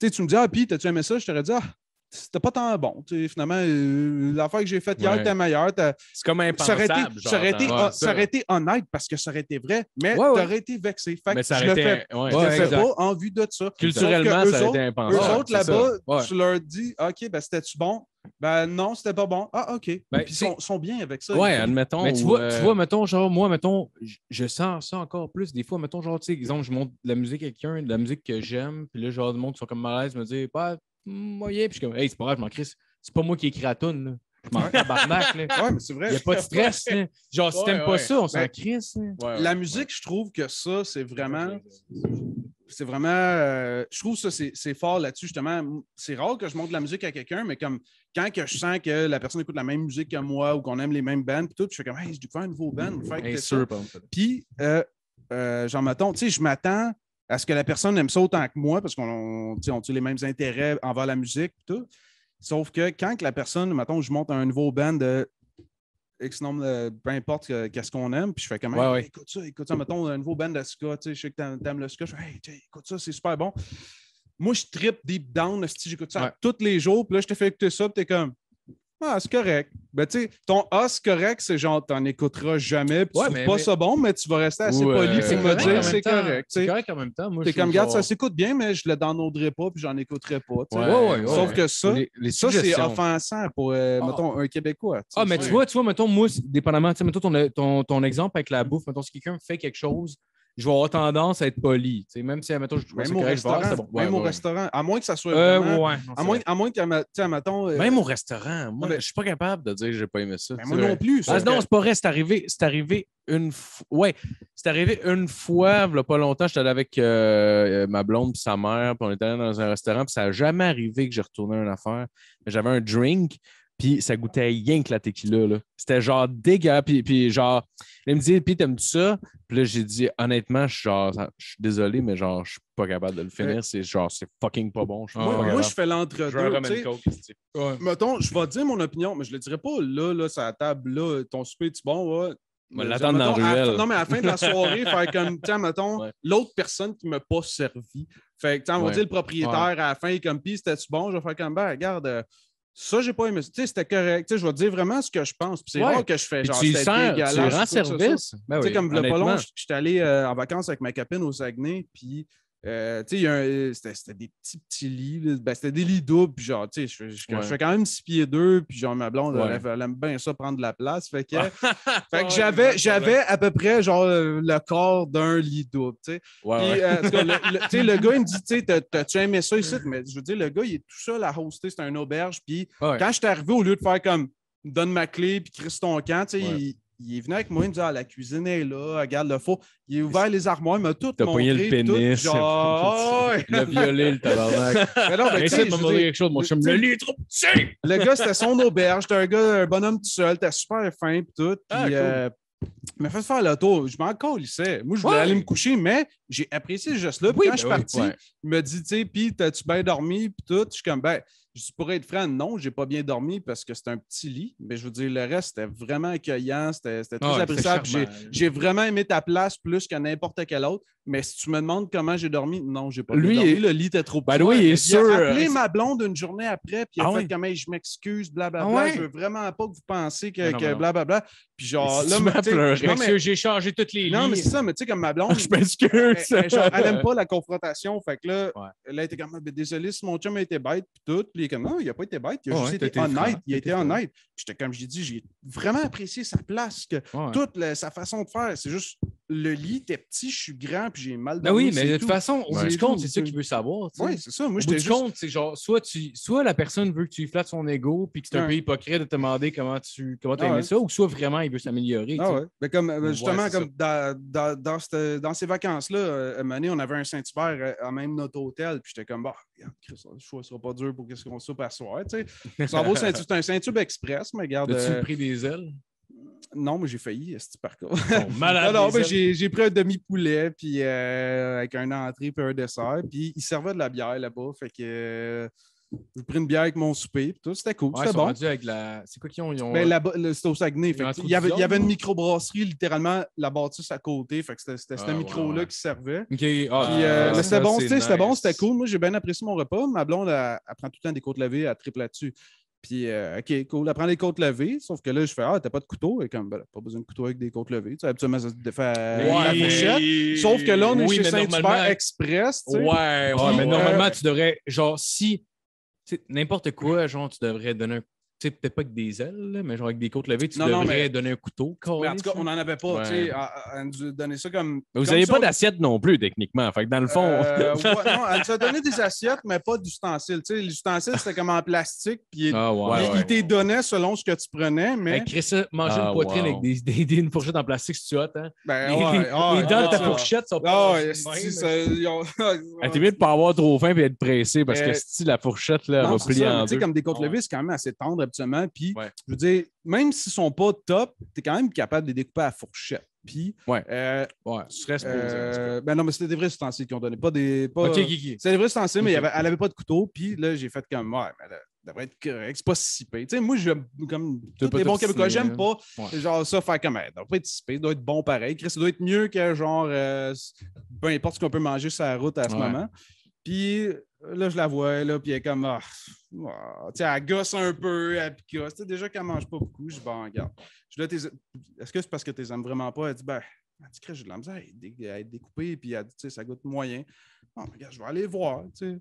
tu me dis, ah, puis, t'as-tu aimé ça? Je t'aurais dit, ah, c'était pas tant bon. Tu sais, finalement, euh, l'affaire que j'ai faite hier Ouais. était meilleure. C'est comme Ça aurait, été, impensable. ça, aurait été, genre, ouais, ça aurait été honnête parce que ça aurait été vrai, mais Ouais, ouais. t'aurais été vexé. Fait Mais que ça je aurait le fais, je le Ouais, fais pas en vue de ça. Culturellement, ça eux aurait autres- été Eux impensable. autres, c'est ça. là-bas, Ouais. tu leur dis, OK, ben, c'était-tu bon? Ben non, c'était pas bon. Ah, OK. Ben, Puis ils sont, sont bien avec ça. Ouais, admettons. Mais tu ou, vois, euh, tu vois, mettons, genre, moi, mettons, je- sens ça encore plus. Des fois, mettons, genre, tu sais, exemple, je montre de la musique à quelqu'un, de la musique que j'aime, puis là, genre, du monde qui sont comme mal à l'aise me dit, pas moyen, puis je suis comme, hey, c'est pas grave, je m'en crisse. C'est pas moi qui écris la tune, là. Je m'en tabarnak, là. Ouais, mais c'est vrai. Il n'y a pas de stress, là. Genre, si Ouais, t'aimes pas ça, on s'en Ben, crisse, là. ouais, ouais, La ouais. musique, je trouve que ça, c'est vraiment. C'est vraiment. euh, je trouve ça, c'est c'est fort là-dessus, justement. C'est rare que je montre de la musique à quelqu'un, mais comme quand que je sens que la personne écoute la même musique que moi ou qu'on aime les mêmes bands, puis tout, je fais comme, hey, je découvre un nouveau band. Puis, euh, euh, genre, mettons, tu sais, je m'attends à ce que la personne aime ça autant que moi parce qu'on on a les mêmes intérêts envers la musique et tout. Sauf que quand que la personne, mettons, je monte un nouveau band de X nombre, de- peu importe que- qu'est-ce qu'on aime, puis je fais comme, Ouais, Hey, ouais. écoute ça, écoute ça, mettons, un nouveau band de ska, tu sais, je sais que t'aimes- t'aimes le ska, je fais, hey, écoute ça, c'est super bon. Moi, je trippe deep down, si j'écoute ça Ouais. tous les jours, puis là, je te fais écouter ça, puis t'es comme, ah, c'est correct. Ben, tu sais, ton ah, c'est correct, c'est genre, t'en écouteras jamais, puis Ouais, tu mais- trouves pas mais- ça bon, mais tu vas rester assez Ou, poli c'est pour me dire c'est correct. C'est correct en même temps. Moi, T'es comme, regarde, ça s'écoute bien, mais je le downloaderai pas, puis j'en écouterai pas. tu sais. Ouais, ouais, ouais, Sauf ouais. que ça, Les, les ça, c'est offensant pour, euh, Ah. mettons, un Québécois. Ah, mais tu vois, tu vois, mettons, moi, dépendamment, tu sais, mettons ton, ton, ton exemple avec la bouffe, mettons, si quelqu'un fait quelque chose, je vais avoir tendance à être poli. Tu sais, même si, mettons, je trouve Même au correct, je vais faire, restaurant, c'est bon. même Ouais, au ouais. restaurant, à moins que ça soit Euh, vraiment- ouais. non, À moins, à moins que, tu sais, mettons... euh, Même au restaurant, moi, je suis pas capable de dire que j'ai pas aimé ça. ben, moi vrai. non plus. Ah, non, c'est pas vrai. C'est arrivé, c'est arrivé une fois. Ouais, c'est arrivé une fois, il y a pas longtemps. J'étais allé avec euh, ma blonde et sa mère, puis on était allé dans un restaurant, puis ça n'a jamais arrivé que j'ai retourné une affaire. J'avais un drink, Puis ça goûtait rien que la tequila. là. C'était genre dégueu. Puis, puis genre, il me dit, puis t'aimes-tu ça? Puis là, j'ai dit, honnêtement, je suis genre, je suis désolé, mais genre, je suis pas capable de le finir. C'est genre, c'est fucking pas bon. Je suis pas Moi, moi, je fais l'entre-deux. tu Ouais. Mettons, je vais te dire mon opinion, mais je le dirais pas là, là, sur la table, là, ton souper, est bon, ouais. l'attendre dans la Non, mais à la fin de la soirée, faire comme, tiens, mettons, Ouais. l'autre personne qui m'a pas servi. Fait que, tiens, on va Ouais. dire le propriétaire à la fin, comme, pis c'était-tu bon? Je vais faire comme, ben, regarde, euh, ça, j'ai pas aimé. Tu sais, c'était correct. Tu sais, je vais te dire vraiment ce que je pense. Puis c'est Ouais. rare que je fais, genre, tu rends service. Ben Tu sais, comme le pas long, j'étais allé euh, en vacances avec ma copine au Saguenay, puis euh, un- c'était des petits, petits lits. Ben, c'était des lits doubles, puis genre, je, fais- je- Ouais. je fais quand même six pieds deux, puis genre, ma blonde, Ouais. elle, elle aime bien ça, prendre de la place. Fait que, fait Ouais, que j'avais, à peu près, genre, euh, le corps d'un lit double, tu sais. Ouais, Puis, ouais. euh, le, gars, il me dit, t'as-tu aimé ça ici? Mais je veux dire, le gars, il est tout seul à hoster, c'est un auberge, puis quand je suis arrivé, au lieu de faire comme donne ma clé puis Chris ton camp, Ouais. il, il est venu avec moi, il me dit ah, la cuisine est là, regarde le four. Il a ouvert les armoires, il m'a tout T'as montré. pogné le puis tout, pénis? genre, ouais. Le violet, le tabarnak. Mais non, mais veux demandé dire, quelque chose, mon chum. Le lit est trop petit! le gars, c'était son auberge. C'était un gars, un bonhomme tout seul. T'es super fin puis tout. Puis, Ah, cool. euh, il m'a fait faire le tour. Je m'en calissais. Moi, je voulais Ouais. aller me coucher, mais j'ai apprécié ce geste-là. Puis Oui, quand ben je suis oui, parti, ouais. il m'a dit, tu sais, puis t'as-tu bien dormi? Puis tout? Je suis comme, ben, je dis, pour être franc, non, j'ai pas bien dormi parce que c'était un petit lit. Mais je veux dire, le reste, c'était vraiment accueillant. C'était c'était très Ouais, appréciable. J'ai- vraiment aimé ta place plus que n'importe quel autre. Mais si tu me demandes comment j'ai dormi, non, j'ai pas Lui, bien dormi. il- Le lit était trop petit. way, il est a sûr, appelé euh, ma blonde une journée après, puis il a Ah fait comme Hey, je m'excuse, blablabla. Ah ouais? Je veux vraiment pas que vous pensiez que, Mais mais non. blablabla. Puis genre, Si là, tu mais Monsieur, j'ai changé toutes les mais, non, mais c'est ça, mais tu sais, comme ma blonde. Je elle, m'excuse. elle- genre, elle aime pas la confrontation. Fait que là, Ouais. elle a été comme, Ah, ben, désolé si mon chum a été bête, puis tout. Puis est comme, non, il a pas été bête, il a Ouais, juste ouais, été franc, honnête. Il a été honnête. J'étais comme j'ai dit, j'ai vraiment apprécié sa place, que Ouais. toute la- sa façon de faire. C'est juste, le lit était petit, je suis grand, puis j'ai mal Ben dormi. oui, mais de toute tout. façon, au bout du compte, c'est ça qu'il veut savoir. Oui, c'est ça. Moi, Au bout du compte, c'est genre, soit, tu, soit la personne veut que tu flattes son ego, puis que c'est un peu hypocrite de te demander comment tu comment as Ah aimé ça, ou soit vraiment il veut s'améliorer. Ah. Mais comme, euh, justement, comme dans, ces vacances-là, euh, à on avait un Saint-Hubert euh, à même notre hôtel. Puis j'étais comme, bah, Chris, le choix sera pas dur pour qu'est-ce qu'on soupe à soir. Tu sais. C'est un Saint-Tube Express, mais regarde. As-tu euh, pris des ailes? Non, mais j'ai failli, c'est par contre. Malade. J'ai pris un demi-poulet, puis euh, avec un entrée puis un dessert. Puis il servait de la bière là-bas. Fait que euh, j'ai pris une bière avec mon souper. puis tout, C'était cool. Ouais, ils C'était bon. avec la. C'est quoi qu'ils ont? Ils ont... Ben, là-bas, c'était au Saguenay. Fait Ils il, y avait, il y avait une microbrasserie, littéralement, la bâtisse à côté. Fait que c'était ce Ah, micro-là ouais. qui servait. Ok, ah, Puis, euh, c'était bon, c'était bon, c'était cool. Moi, j'ai bien apprécié mon repas. Ma blonde, elle, elle prend tout le temps des côtes levées, elle triple là-dessus. Puis, euh, OK, cool. Elle prend les côtes levées, sauf que là, je fais Ah, t'as pas de couteau? Et comme, ben, pas besoin de couteau avec des côtes levées. Tu sais, habituellement, ça se fait à la fourchette. Sauf que là, on est Oui, chez mais Saint-Hubert normalement- Express. tu sais. Ouais, ouais, Puis, mais euh, normalement, tu devrais, genre, si, tu sais, n'importe quoi, genre, tu devrais donner un, sais, peut-être pas avec des ailes, là, mais genre avec des côtes levées, tu Non, non, devrais mais- donner un couteau. Mais en tout cas, on n'en avait pas. Ouais. tu sais, à- à- Elle nous a donné ça comme. Mais vous comme n'avez ça, pas d'assiette non plus, techniquement. Fait que dans le fond. Euh, ouais, non, elle nous a donné des assiettes, mais pas d'ustensiles. Tu sais, les ustensiles, c'était comme en plastique. Puis Ah, ouais, il, ouais. il t'es donné selon ce que tu prenais, mais. Hey, Chris, ça, manger Ah, une poitrine wow. avec des, des, des- une fourchette en plastique, si tu as, hein? Ben, les, ouais, les- ouais, les dents de ta fourchette sont Ah pas. Ah, T'es mieux de pas avoir trop faim et être pressé parce que Euh, si la fourchette là, va plier en tu sais, deux. comme des côtes levées, c'est quand même assez tendre habituellement. Puis, Ouais. je veux dire, même s'ils sont pas top, tu es quand même capable de les découper à fourchette. Puis, Ouais. euh, Ouais, tu euh, ben non, mais c'était des vrais ustensiles qu'ils ont donné, pas des. Pas, Ok, ok. C'était des vrais ustensiles, mais il y Ok. avait- elle avait pas de couteau. Puis là, j'ai fait comme, ouais, mais elle devrait être correct, c'est pas si pire. Tu sais, moi, j'aime comme tous les bons Québécois, j'aime pas Ouais. genre ça faire comme, elle doit pas être si pire, doit être bon pareil. Chris, ça doit être mieux que genre, euh, peu importe ce qu'on peut manger sur la route à ce moment. Puis là, je la vois, là, puis elle est comme, ah, ah, tu sais, elle gosse un peu, elle. Tu sais, déjà qu'elle mange pas beaucoup, je dis, bon, regarde. Je dis, est-ce que c'est parce que tu les aimes vraiment pas? Elle dit, ben, elle dit, j'ai de la misère à être découpée, puis elle dit, tu sais, ça goûte moyen. Bon, regarde, je vais aller voir, tu sais.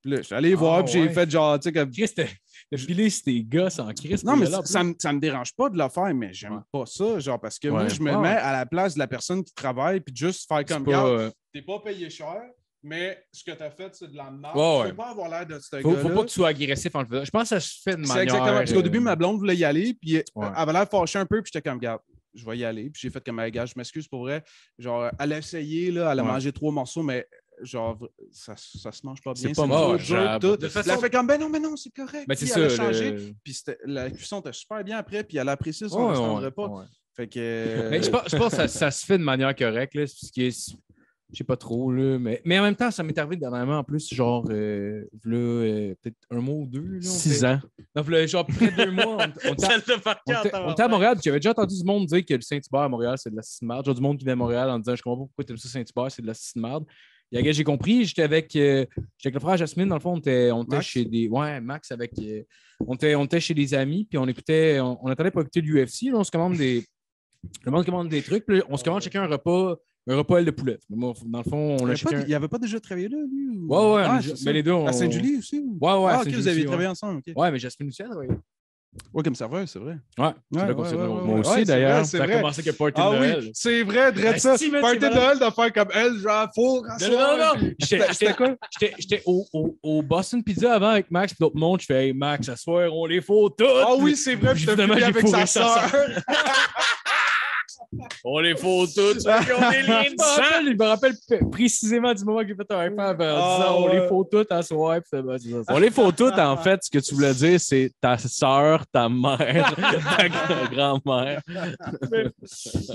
Puis là, je suis allé Ah, voir, puis j'ai fait genre, tu sais, comme, Chris, t'as sur tes gosses en Chris. non, mais là, ça, me, ça me dérange pas de le faire, mais j'aime Ouais. pas ça, genre, parce que moi, je me mets à la place de la personne qui travaille, puis juste faire comme, pas, regarde, euh, t'es pas payé cher, mais ce que t'as fait, c'est de la merde. Ouais, Tu peux pas avoir l'air de ce faut, faut pas que tu sois agressif en le faisant. Je pense que ça se fait de C'est manière. exactement. Parce qu'au euh, début, ma blonde voulait y aller, puis elle avait l'air fâchée un peu, puis j'étais comme, regarde, je vais y aller. Puis j'ai fait comme, gars, je m'excuse pour vrai. Genre, elle a essayé, là, elle a Ouais. mangé trois morceaux, mais genre, ça, ça se mange pas C'est bien. pas tout. De Puis façon- Elle fait comme, ben non, mais non, c'est correct. Ben, c'est Puis ça. elle a changé. le- Puis la cuisson était super bien après, puis elle a apprécié son Ouais, ouais, repas. ouais. Fait que. Mais je pense, je pense que ça, ça se fait de manière correcte. Là, ce qui est, je sais pas trop. Là, mais, mais en même temps, ça m'est arrivé dernièrement en plus, genre, euh, là, euh, peut-être un mois ou deux. Là, Six fait- ans. Non, là, genre, près de deux mois. On, on était- Ça le fait par on cœur, était- on était à Montréal, puis j'avais déjà entendu du monde dire que le Saint-Hubert à Montréal, c'est de la marde. Genre, du monde qui vient à Montréal en disant Je comprends pas pourquoi t'aimes ça Saint-Hubert, c'est de la marde. Et gars, j'ai compris, j'étais avec, euh, j'étais avec le frère Jasmine, dans le fond, on était, on était chez des. Ouais, Max avec. euh, on, était, on était chez des amis, puis on écoutait, on, on attendait pour écouter l'UFC. Là, on se commande des. Le monde commande des trucs, puis on se commande chacun un repas, un repas aile de poulet. Mais moi, dans le fond, on il a avait pas- chacun. il avait pas déjà travaillé là, lui? ou- Ouais, ouais, Ah, mais les deux, on- À Saint-Julie aussi? ou- Ouais, ouais, Ah, à ok, vous avez ouais. travaillé ensemble, ok. Ouais, mais Jasmine aussi, a travaillé. Ouais, comme serveur, c'est vrai. Ouais, c'est Moi aussi, d'ailleurs. Ça a vrai. commencé avec le party Ah de oui, c'est vrai, drette ça. Party de. Noël de faire comme elle, genre, faut Non, non, non. J'étais- quoi? j'étais- j'étais au, au, au Boston Pizza avant avec Max et d'autres mondes. Je fais, hey, Max, ce soir, on les faut toutes. Ah oui, c'est vrai, puis j'ai avec sa sa sœur. On les faut toutes. De sang. Je me rappelle précisément du moment que j'ai fait un iPhone en Ah, disant, on ouais. les faut toutes à soir. Puis c'est- ben, c'est ça. On les faut toutes, en fait. Ce que tu voulais dire, c'est ta soeur, ta mère, ta grand-mère.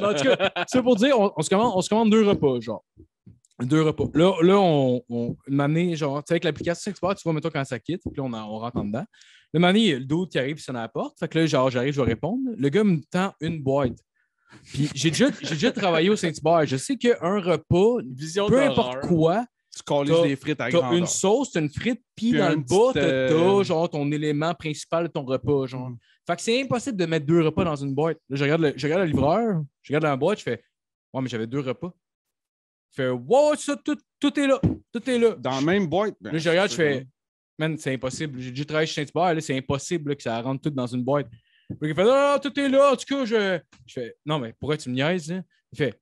En tout cas, ça pour dire, on, on se commande, on se commande deux repas, genre. Deux repas. Là, là on, on une année, genre, tu sais, avec l'application Saint-Hubert, tu vois, mettons, quand ça quitte, puis là, on, en- on rentre en dedans. Le moment donné, il y a le dos qui arrive, il sonne à la porte. Fait que là, genre, j'arrive, je vais répondre. Le gars me tend une boîte. Puis j'ai déjà, j'ai déjà travaillé au Saint-Hubert. Je sais qu'un repas, Vision peu importe quoi, Tu colles des frites à t'as une sauce, t'as une frite, puis dans le bas, t'as euh, genre ton élément principal de ton repas. Genre. Mm. Fait que c'est impossible de mettre deux repas dans une boîte. Là, je regarde le, je regarde le livreur, je regarde la boîte, je fais Ouais, mais j'avais deux repas. Je fais Wow, ça, tout, tout est là. Tout est là. Dans la même boîte. ben, Là, je regarde, je fais Man, c'est impossible. J'ai déjà travaillé chez Saint-Hubert, c'est impossible là, que ça rentre tout dans une boîte. Puis il fait non, tout est là. En tout cas, je. Je fais Non, mais pourquoi tu me niaises? hein? Il fait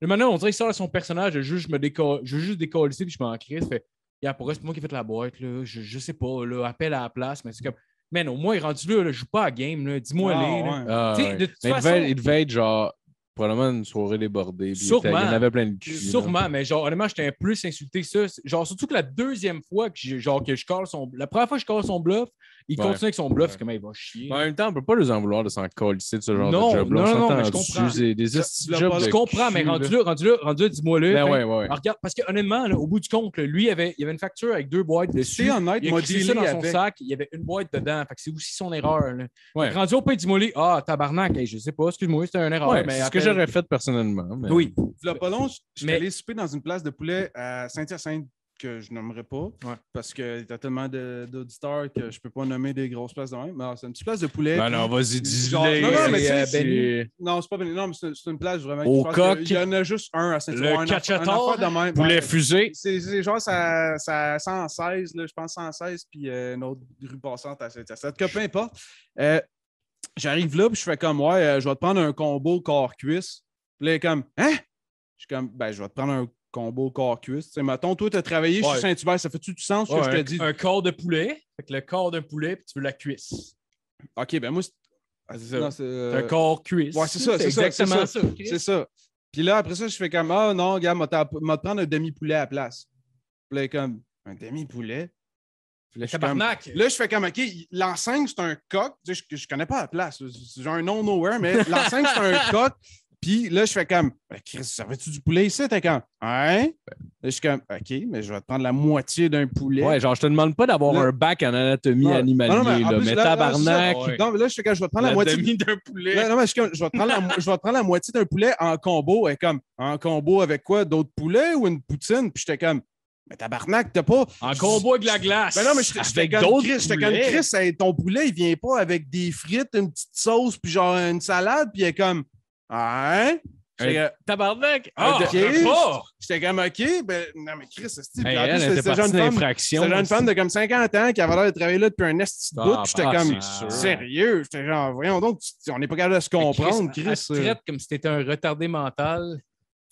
Le maintenant, on dirait qu'il sort de son personnage, je, juste, je, me déco... je veux juste décoller ici, puis je m'en crisse. Fait Yeah, pourquoi c'est moi qui ai fait la boîte? Là? Je, je sais pas, là, appelle à la place, mais c'est comme Man, au moins, il est rendu là, là, je joue pas à la game, là. dis-moi Ah, les. ouais. Ah, Tu sais, ouais. de toute Mais il, devait, il devait être genre probablement une soirée débordée. puis il était- Sûrement. Il y en avait plein de cul. là. Sûrement, mais genre, honnêtement, j'étais un plus insulté que ça. Genre, surtout que la deuxième fois que, genre, que je colle son. La première fois que je colle son bluff, il Ouais. continue avec son bluff, Ouais. comme, il va chier. Mais En même temps, on peut pas les en vouloir de s'en coller de ce genre Non, de job-là. non, On non, mais je comprends. Des jobs Je comprends, mais cul, rendu là. là, rendu là, rendu là, dis-moi le. Ben ouais, ouais, ouais. Alors, regarde, parce que honnêtement, là, au bout du compte, là, lui, il avait, il avait une facture avec deux boîtes dessus. C'est honnête, Il a crissé ça dans son avec. sac, il y avait une boîte dedans. Fait que c'est aussi son erreur. Là. Ouais. Rendu au pays dis-moi ah, tabarnak, hey, je sais pas, excuse-moi, c'était une erreur. Mais c'est ce que j'aurais fait personnellement. mais- Oui. Pas long, je suis Mais- allé souper dans une place de poulet à Saint-Hyacinthe que je nommerai pas Ouais. parce qu'il y a tellement d'auditeurs que je peux pas nommer des grosses places de même. Mais alors, c'est une petite place de poulet. Ben non, vas-y, dis-le. Genre- non, non, mais Benny. Non, c'est pas Benny. Non, mais c'est une place vraiment. Au coq. qu'il y en a juste un à Saint-Hyacinthe. Le même. Poulet Ouais. fusée. C'est genre ça, ça 116, là, je pense 116, puis euh, une autre rue passante à Saint-Hyacinthe. Que peu importe. Euh, J'arrive là, puis je fais comme, ouais, euh, je vais te prendre un combo corps-cuisse. Puis là, il comme, hein? Je suis comme, ben, je vais te prendre un combo corps-cuisse. Tu sais, mettons, toi, tu as travaillé Ouais. chez Saint-Hubert, ça fait-tu du sens ce Ouais, que je te un, dis? un corps de poulet. Fait que le corps d'un poulet, puis tu veux la cuisse. Ok, ben moi, c'est. Ah, c'est ça. non, c'est, C'est un euh, corps cuisse. ouais, c'est ça, c'est ça, exactement c'est ça. C'est ça. Puis là, après ça, je fais comme, ah non, gars, m'a te prendre un demi-poulet à la place. Puis là, comme, un demi-poulet? Là. Là, je fais comme, OK, l'enseigne, c'est un coq. Tu sais, je, je connais pas la place. genre un nom nowhere, mais l'enseigne, c'est un coq. Puis là, je fais comme, ben, Chris, ça tu du poulet ici? T'es comme, hein? Là, je suis comme, OK, mais je vais te prendre la moitié d'un poulet. Ouais, genre, je te demande pas d'avoir Là- un bac en anatomie Non, animalier, non, non, mais là, plus, mais là- là, tabarnak. ça. Non, mais là, je fais comme, je vais te prendre la, La moitié. d'un poulet. Là, non, mais je, suis comme, je vais te prendre la, je vais te prendre la moitié d'un poulet en combo. Et comme, en combo avec quoi? D'autres poulets ou une poutine? Puis j'étais comme, mais tabarnak, t'as pas. En combo avec de la glace. Ben non, mais j'étais comme Chris, j'étais comme. Chris, ton poulet, il vient pas avec des frites, une petite sauce, puis genre une salade, puis il est comme, hein? J'étais Tabarnak! Ah, repas. J'étais comme, OK, ben, non, mais Chris, c'est Hey, en plus, elle était partie jeune femme- femme de comme 50 ans qui avait l'air de travailler là depuis un esti de Ah, bout, j'étais ah, comme, sérieux? J'étais genre, voyons donc, on n'est pas capable de se comprendre, Chris, Chris. elle te traite comme si t'étais un retardé mental.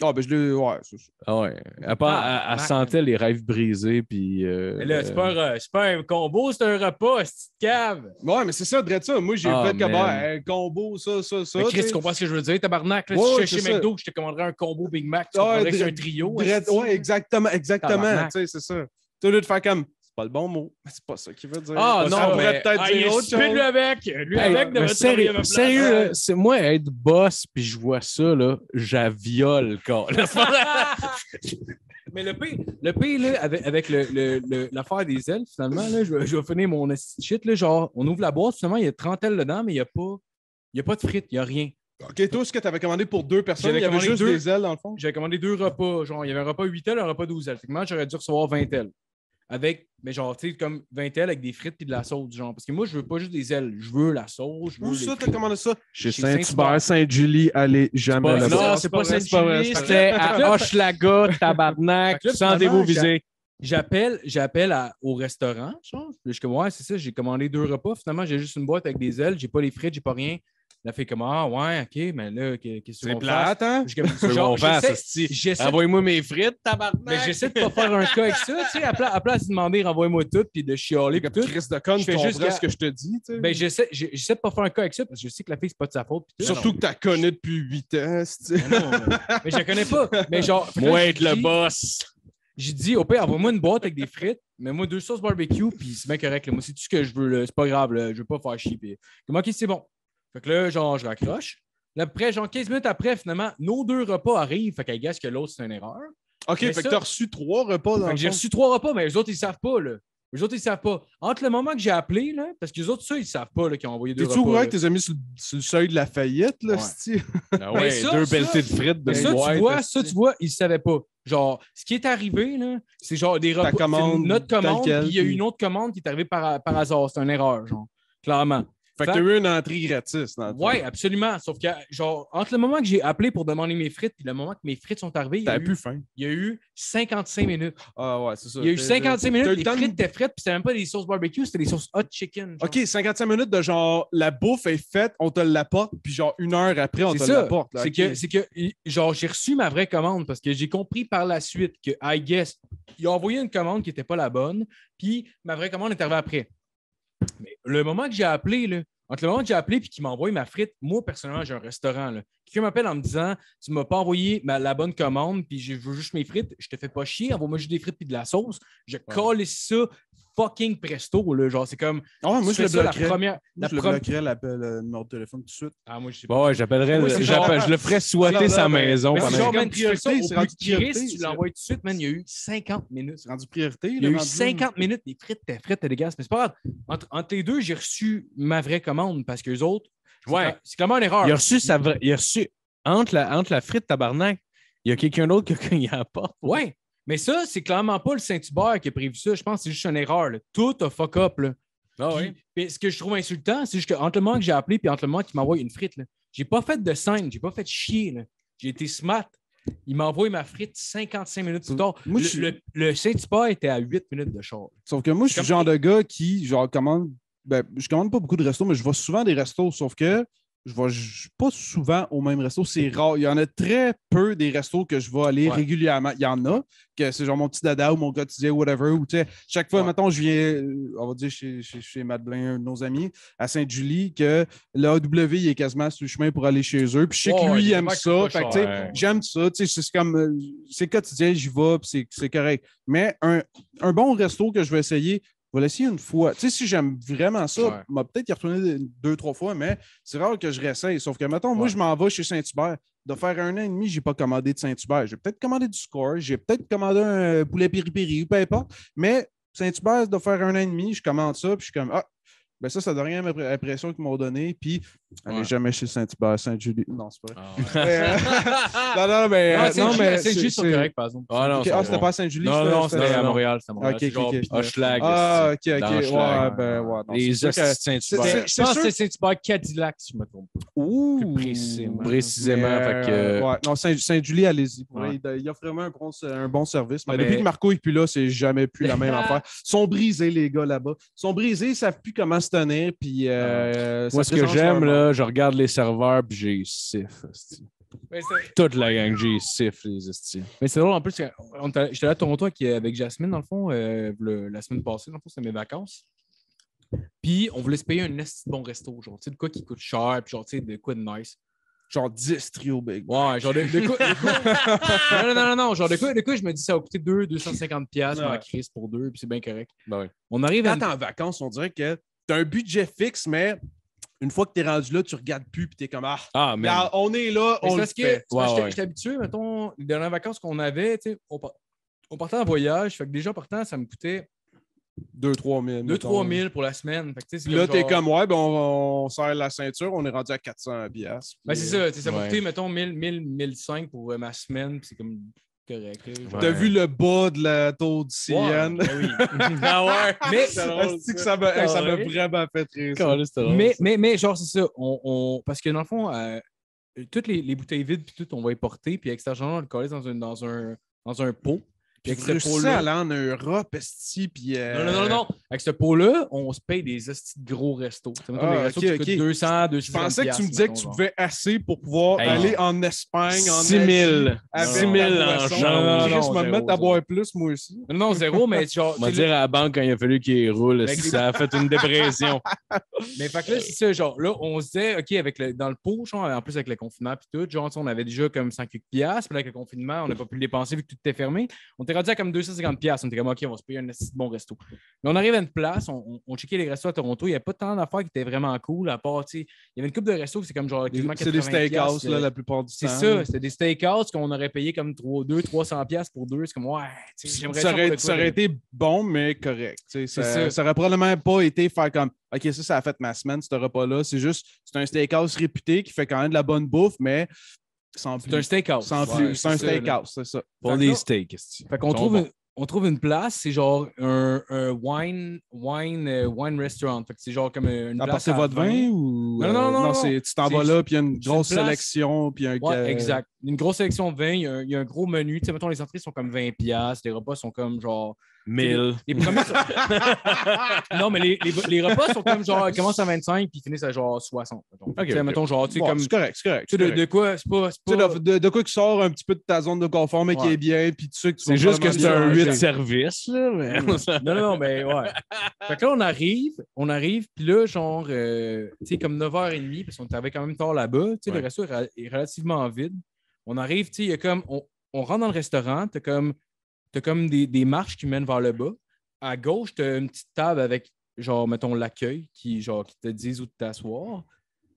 Ah, ben je l'ai. Ouais, c'est ça. Ah ouais. Elle, Ah, elle- sentait les rêves brisés, puis. euh, Mais là, c'est pas, un, c'est pas un combo, c'est un repas, c'est petite cave. Ouais, mais c'est ça, Dredd ça. Moi, j'ai Ah, fait comme un combo, ça, ça, ça. Mais Chris, tu comprends ce que je veux dire? Tabarnak, là, Ouais, si je suis c'est chez ça. McDo, je te commanderais un combo Big Mac, tu Ah, comprendrais que c'est un trio. Dredd- esti. ouais, exactement, exactement. Tu sais, c'est ça. Tu au lieu de faire comme, pas le bon mot. Mais c'est pas ça qu'il veut dire. Ah, Ça non, pourrait mais- peut-être Ah, il dire est autre chose. lui avec. Lui Hey, avec sérieux, sérieux là, c'est moi être boss puis je vois ça là, j'aviole quoi. Mais le pire, le pire là, avec, avec le- le- le- l'affaire des ailes, finalement, là, je, vais, je vais finir mon shit. Là, genre, on ouvre la boîte, finalement, il y a 30 ailes dedans, mais il n'y a, pas- il y a pas de frites, il n'y a rien. Ok, toi, ce que tu avais commandé pour deux personnes, il y avait commandé juste deux. des ailes dans le fond? J'avais commandé deux repas. Genre, il y avait un repas 8 ailes, un repas 12 ailes. Effectivement, j'aurais dû recevoir 20 ailes. Avec, mais genre, tu sais, comme 20 ailes avec des frites et de la sauce, genre. Parce que moi, je veux pas juste des ailes. Je veux la sauce. Je veux Où ça, t'as commandé ça? Chez Saint-Hubert. Sainte-Julie, allez jamais là-bas. non, Non, c'est pas Saint-Julie, Saint-Julie, c'était à Hochelaga, tabarnak. Là, Sentez-vous visé. J'appelle, j'appelle à- au restaurant, genre. Je suis comme, ouais, c'est ça, j'ai commandé deux repas. Finalement, j'ai juste une boîte avec des ailes, j'ai pas les frites, j'ai pas rien. La fait comme, ah, ouais, ok, mais là, qu'est- qu'est-ce qu'on fasse? plate, hein? Envoyez-moi mes frites, tabarnak. Mais j'essaie de pas faire un cas avec ça, tu sais, à pla- à place de demander renvoie-moi tout puis de chialer puis Comme tout. Chris de conne, Je tu fais juste ce que je te dis, tu sais. Ben, j'essaie, j'essaie de pas faire un cas avec ça parce que je sais que la fille, c'est pas de sa faute. puis. Surtout que tu la connais depuis 8 ans, c'est- Mais non, mais, je la connais pas. Mais genre, que Moi être le boss. J'ai dit, au pire, envoie-moi une boîte avec des frites, mais moi deux sauces barbecue, puis c'est bien correct. là. Moi, c'est tout ce que je veux. C'est pas grave, là. je veux pas faire chier. Puis, comme, ok, c'est bon. Fait que là, genre, je raccroche. Là, après, genre 15 minutes après, finalement, nos deux repas arrivent. Fait qu'elle gasse que l'autre, c'est une erreur. Ok, Mais fait que ça- t'as reçu trois repas dans que j'ai reçu trois repas, mais les autres, ils savent pas, là. Les autres, ils savent pas. Entre le moment que j'ai appelé, là, parce que les autres, ça, ils savent pas, là, qu'ils ont envoyé deux T'es-tu repas. courant là. que tes amis sur, le- sur le seuil de la faillite, là, Ouais. Ah ouais, ça, deux ça- pelletés de frites de ça, boîte, tu vois, ça, tu vois, ils ne savaient pas. Genre, ce qui est arrivé, là, c'est genre des repas. commande c'est notre commande, puis il y a puis- une autre commande qui est arrivée par, par hasard. C'est une erreur, genre. Clairement. Fait que Fait- t'as eu une entrée gratis, dans. Ouais, absolument. Sauf que, genre, entre le moment que j'ai appelé pour demander mes frites et le moment que mes frites sont arrivées, il y, a eu, faim. il y a eu 55 minutes. Ah ouais, c'est ça. Il y a eu T'as- 55 t'as minutes, les frites étaient frites, puis c'était même pas des sauces barbecue, c'était des sauces hot chicken. genre. OK, 55 minutes de genre, la bouffe est faite, on te l'apporte, puis genre une heure après, on te l'apporte. C'est que, c'est que, genre, j'ai reçu ma vraie commande parce que j'ai compris par la suite que, I guess, il a envoyé une commande qui n'était pas la bonne, puis ma vraie commande est arrivée après. Le moment que j'ai appelé, là, entre le moment que j'ai appelé et qu'il m'a envoyé ma frite, moi, personnellement, j'ai un restaurant. Quelqu'un m'appelle en me disant Tu m'as pas envoyé ma- la bonne commande, puis je veux juste mes frites, je te fais pas chier, envoie-moi juste des frites puis de la sauce. Je colle ça fucking presto. Là. Genre, c'est comme. Ah ouais, moi, je le bloquerais. la première. Moi, la je le bloquerais l'appel, le numéro de téléphone tout de suite. Ah, moi, je sais pas. Bon, ouais, j'appellerais. Moi, genre- Je le ferais souhaiter sa mais- maison Mais pendant- c'est genre, man, priorité, c'est rendu tu l'envoies tout de suite, man. Il y a eu 50 minutes. C'est rendu priorité. Il y a eu 50 minutes, les frites, t'es frites, t'es dégueulasse. Mais c'est pas grave. Entre, entre les deux, j'ai reçu ma vraie commande parce que les autres, Ouais. c'est clairement une erreur. Il a reçu sa vraie. Il a reçu. Entre la, entre la frite tabarnak, il y a quelqu'un d'autre qui a cogné à la porte. Ouais. Mais ça, c'est clairement pas le Saint-Hubert qui a prévu ça. Je pense que c'est juste une erreur. là. Tout a fuck up. Là. Ah Puis- puis ce que je trouve insultant, c'est juste qu'entre le moment que j'ai appelé et entre le moment qu'il m'envoie une frite, j'ai pas fait de scène, j'ai pas fait chier. J'ai été smart. Il m'a envoyé ma frite 55 minutes plus tard. Moi, le, je suis- le- le Saint-Hubert était à 8 minutes de char. Sauf que moi, je suis le genre de gars qui, genre, commande. Ben, je commande pas beaucoup de restos, mais je vais souvent à des restos. Sauf que je vais pas souvent au même resto. C'est rare. Il y en a très peu des restos que je vais aller Ouais. régulièrement. Il y en a, que c'est genre mon petit dada ou mon quotidien, whatever. Ou tu sais, chaque fois, Ouais. mettons, je viens, euh, on va dire, chez, chez, chez Madeleine, un de nos amis, à Sainte-Julie, que le AW, il est quasiment sur le chemin pour aller chez eux. Puis je sais que lui, il aime ça. J'aime ça. C'est comme. euh, C'est quotidien, j'y vais, puis c'est- c'est correct. Mais un, un bon resto que je vais essayer, vais l'essayer une fois. Tu sais, si j'aime vraiment ça, Ouais. m'a peut-être y retourner deux, trois fois, mais c'est rare que je réessaye. Sauf que, mettons, moi, je m'en vais chez Saint-Hubert. De faire un an et demi, je n'ai pas commandé de Saint-Hubert. J'ai peut-être commandé du score, j'ai peut-être commandé un poulet piri-piri, peu importe. Mais Saint-Hubert, de faire un an et demi, je commande ça, puis je suis comme, ah, ben ça, ça donne rien à l'impression qu'ils m'ont donné. Puis, Ouais. jamais chez Saint-Hubert, Saint-Julie. Non, c'est pas vrai. Ah, euh, non, non, mais. Ah, euh, non, mais. c'est c'est- juste c'est- correct, par exemple. Ah non, c'est Ah, bon. c'était pas à Saint-Julie? Non, non, c'était- à Montréal. C'était à Montréal. Ok, C'est ok, genre ok. Pete- Hochelag. Ah, ok, ok. Dans Ouais, Hochelag. ben, ouais. non, Les c'est Saint-Hubert. c'est- Je pense que c'est Saint-Hubert Cadillac, si je me trompe pas. Ouh, précisément. Précisément. Mais, fait que, euh, ouais, non, Saint- Saint-Julie, allez-y. Il offre vraiment un bon, un bon service. Mais, Mais- depuis que Marco est plus là, c'est jamais plus la même affaire. Ils sont brisés, les gars, là-bas. Ils sont brisés, ils ne savent plus comment se tenir. Puis, euh, Moi, ça ce que j'aime, là, je regarde les serveurs puis j'ai sif. Mais Toute la gang G siffle les estis. mais c'est drôle, en plus, j'étais allé à Toronto avec, avec Jasmine, dans le fond, euh, le- la semaine passée, dans le fond, c'était mes vacances. Puis, on voulait se payer un esti de bon resto, genre, tu sais, de quoi qui coûte cher, puis genre, tu sais, de quoi de nice. Genre 10 trio big. Ouais, genre de, de quoi. de quoi- non, non, non, non, genre de quoi, de quoi je me dis ça va coûter 2, 250$ piastres, Ouais. ma crise pour deux, puis c'est bien correct. Ben oui. On arrive à. Quand t'es en vacances, on dirait que t'as un budget fixe, mais une fois que t'es rendu là, tu regardes plus puis t'es comme Ah, Ah, mais. regarde, on est là, Mais on c'est le parce que fait. que Ouais, j'étais- ouais. j'étais habitué, mettons, les dernières vacances qu'on avait, tu sais, on, on partait en voyage, fait que déjà partant, ça me coûtait 2-3 000. 2-3 000 pour la semaine. Fait que, tu là, comme t'es genre- comme, ouais, ben on, on serre la ceinture, on est rendu à 400 piastres. Ben, c'est ça, tu ça m'a coûté, mettons, 1000, 1000, 1005 pour euh, ma semaine, puis c'est comme correct. genre. T'as Ouais. vu le bas de la tour du Ouais, CN? ben oui. ah ouais, mais, ça m'a Ah ça m'a ouais. vraiment fait rire. mais, mais, mais genre, c'est ça. On, on- parce que dans le fond, euh, toutes les, les bouteilles vides, puis tout, on va les porter, puis avec cet argent-là, on le coller dans un, dans un, dans un pot. Puis avec ce pot-là? aller en Europe, esti, puis... Non, euh, non, non, non. Avec ce pot-là, on se paye des hosties de gros restos. Mettons, Ah, des restos ok, qui coûtent ok. 200, 200 Je pensais que tu me disais que tu pouvais assez pour pouvoir Hey. aller en Espagne, en 6 000. Asie, 6 avec 000 ta en. Non, non, non, je me mettre à boire plus, moi aussi. Non, non, zéro, mais genre. On va dire à la banque quand il a fallu qu'il roule, si ça a fait une dépression. Mais fait que là, c'est ça, genre, là, on se disait, OK, avec le, dans le pot, genre, en plus avec le confinement puis tout, genre, on avait déjà comme 100 quelques piastres, puis là, avec le confinement, on n'a pas pu le dépenser vu que tout était fermé. On était rendu à comme 250 piastres. On était comme, OK, on va se payer un bon resto. Mais on arrive à une place, on, on, on checkait les restos à Toronto, il n'y avait pas tant d'affaires qui étaient vraiment cool, à part, tu sais, il y avait une coupe de restos, c'est comme genre, C'est des 80 steakhouse, là, la plupart du C'est temps. ça, c'était des steakhouse qu'on aurait payé comme 2 300 piastres pour deux. C'est comme, ouais, tu sais, j'aimerais Ça aurait, ça aurait été bon, mais correct. C'est Ça, ça. ça aurait probablement pas été faire comme OK, ça, ça a fait ma semaine, ce repas-là. C'est juste, c'est un steakhouse réputé qui fait quand même de la bonne bouffe, mais sans C'est un steakhouse. Sans Ouais, plus. C'est un steakhouse, c'est ça. Pour des steaks. Fait qu'on trouve, une- on trouve une place, c'est genre un, un wine, wine, euh, wine restaurant. Fait que c'est genre comme une place. Apportez votre vin ou. Non, non, non, non. c'est- tu t'en vas là, puis il y a une grosse une sélection, puis un. Ouais, euh, exact. Une grosse sélection de vins, il y a il y a un gros menu. Tu sais, mettons, les entrées sont comme 20$, piastres, les repas sont comme genre. 1000. Les premiers sont- non, mais les, les, les repas sont comme genre, ils commencent à 25 puis finissent à genre 60. mettons. Genre, tu sais, bon, comme. C'est correct, c'est correct. Tu sais, c'est de, quoi, c'est pas. c'est Tu sais, pas- de, de- de quoi qui sort un petit peu de ta zone de confort, mais qui est bien, puis tu sais que C'est juste que c'est un probablement 8 bien- services, là. mais- Non, non, non, mais ouais. fait que là, on arrive, on arrive, puis là, genre, euh, tu sais, comme 9h30, parce qu'on était quand même tard là-bas, tu sais, Ouais. le resto est, ra- est relativement vide. On arrive, tu sais, il y a comme, on, on rentre dans le restaurant, t'as comme, t'as comme des, des marches qui mènent vers le bas. À gauche, t'as une petite table avec, genre, mettons, l'accueil, qui, genre, qui te disent où t'asseoir.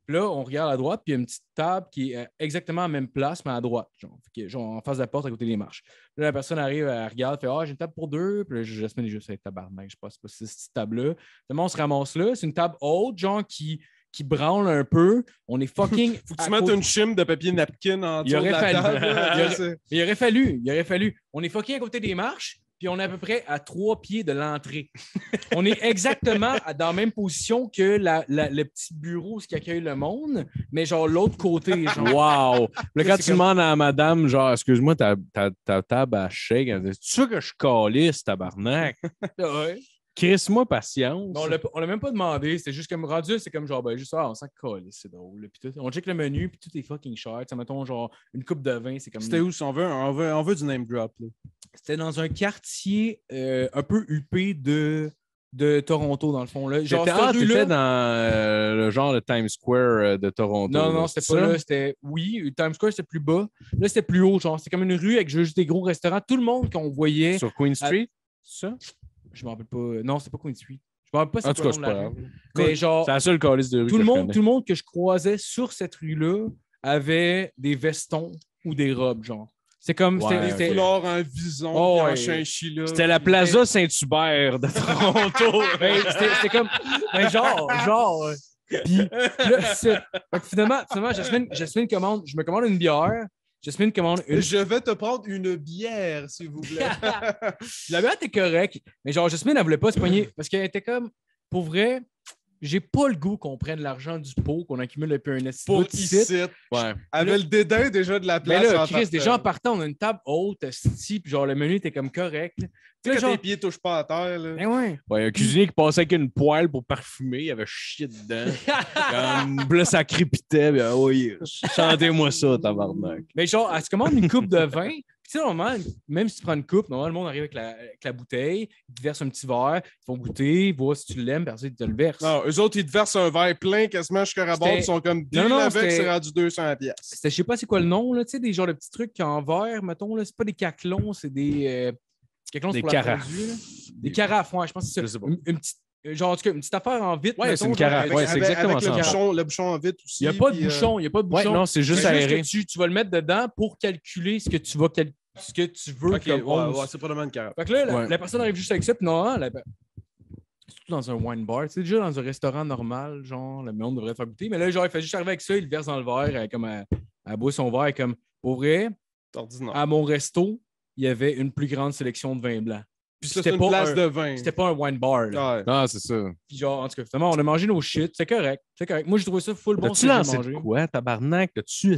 Puis là, on regarde à droite, puis il y a une petite table qui est euh, exactement à la même place, mais à droite, genre, genre en face de la porte, à côté des marches. Là, la personne arrive, elle regarde, fait Ah, j'ai une table pour deux. Puis là, Jasmine est juste avec tabarnak, je sais pas, pas c'est cette table-là. Finalement, on se ramasse là. C'est une table haute, genre, qui, qui branle un peu. On est fucking. Faut que tu mettes une chime de papier napkin en Il dessous de aurait la fallu. table. Il aurait- Il aurait fallu, il aurait fallu. On est fucking à côté des marches, puis on est à peu près à trois pieds de l'entrée. on est exactement dans la même position que la- la- le petit bureau ce qui accueille le monde, mais genre l'autre côté. Genre. Wow! Là, quand tu comme- demandes à madame, genre, excuse-moi, ta, ta, ta table à shake, elle dit, tu sais que je calisse, tabarnak? Ouais. Crisse-moi patience. Non, on l'a pas- on l'a même pas demandé. C'était juste comme rendu, c'est comme genre, ben juste, ah, on s'en colle, c'est drôle. Puis tout. On check le menu, puis tout est fucking cher. Sais, mettons, genre, une coupe de vin, c'est comme. C'était où? si On veut, on, veut, on veut du name drop. Là. C'était dans un quartier euh, un peu huppé de, de Toronto, dans le fond. Là. Genre, ah, t'étais dans euh, le genre de Times Square euh, de Toronto. Non, là, non, c'était pas ça? là. C'était. Oui, Times Square, c'était plus bas. Là, c'était plus haut. Genre, c'était comme une rue avec juste des gros restaurants. Tout le monde qu'on voyait. Sur Queen Street, ça? Je m'en rappelle pas. Non, c'était pas Queen Street. Je m'en rappelle pas En c'est tout quoi cas, le c'est pas la grave. rue. Mais genre, C'est la seule calice de rue tout que le, monde, tout le monde que je croisais sur cette rue-là avait des vestons ou des robes, genre. C'est comme. c'était- Ouais, c'était- Des foulards en vison, Oh, chinchilla. C'était la Plaza Saint-Hubert de Toronto. Ben, c'était c'était comme. Ben, genre, genre. euh, Puis là, c'est- finalement, finalement Jasmine, Jasmine commande, je me commande une bière. Jasmine commande une. Je vais te prendre une bière, s'il vous plaît. La bière était correcte, mais genre, Jasmine, elle voulait pas se pogner parce qu'elle était comme, pour vrai, j'ai pas le goût qu'on prenne l'argent du pot qu'on accumule depuis un esti Pour ici. Ouais. avait le dédain déjà de la Mais place. là, en Chris, déjà en partant. on a une table haute, puis genre le menu était comme correct. là. Tu sais, là, quand genre, tes pieds touchent pas à terre. Là. ben ouais. Ouais, un cuisinier qui passait avec une poêle pour parfumer, il avait chié dedans. Comme, là, ça crépitait. Puis, ah oui, chantez-moi ça, tabarnak. Mais genre, elle se commande une coupe de vin. Sais, normalement, même si tu prends une coupe, normalement, le monde arrive avec la, avec la bouteille, ils te versent un petit verre, ils font goûter, ils voient si tu l'aimes, puis après, ils te le versent. Non, eux autres, ils te versent un verre plein quasiment jusqu'à rabord. Ils sont comme Non, avec, c'est rendu 200 pièces. C'était, je sais pas c'est quoi le nom, là, tu sais, des genres de petits trucs en verre, mettons, là. C'est pas des caclons, c'est des. Euh, caclons, c'est Des pour la carafes. là. Des carafes, ouais, je pense que c'est ça. pas. Une, une petite. euh, Genre, en tout cas, une petite affaire en vitre. Ouais, c'est une mettons, genre, carafe, avec- ouais, c'est Avec- exactement avec ça. Le bouchon, le bouchon en vitre aussi. Il n'y a pas de euh, bouchon, il n'y a pas de Ouais, bouchon. non, c'est juste aéré. que tu, tu vas le mettre dedans pour calculer ce que tu vas cal- ce que tu veux Ok, comme ouais, c'est probablement une carafe. Fait que là, la, Ouais. la personne arrive juste avec ça, puis non, la... surtout dans un wine bar, sais, déjà dans un restaurant normal, genre, le monde devrait faire goûter, mais là, genre, il fait juste arriver avec ça, il le verse dans le verre, euh, comme à, à boire son verre, comme, pour vrai, C'est à mon resto, il y avait une plus grande sélection de vins blancs. Puis c'était c'est une pas place un- de vin. C'était pas un wine bar, là. Ouais. Ah, c'est ça. Puis genre, en tout cas, finalement, on a mangé nos shit, c'est correct, c'est correct. Moi, j'ai trouvé ça full bon. J'ai lancé mangé. de quoi, tabarnak? T'as-tu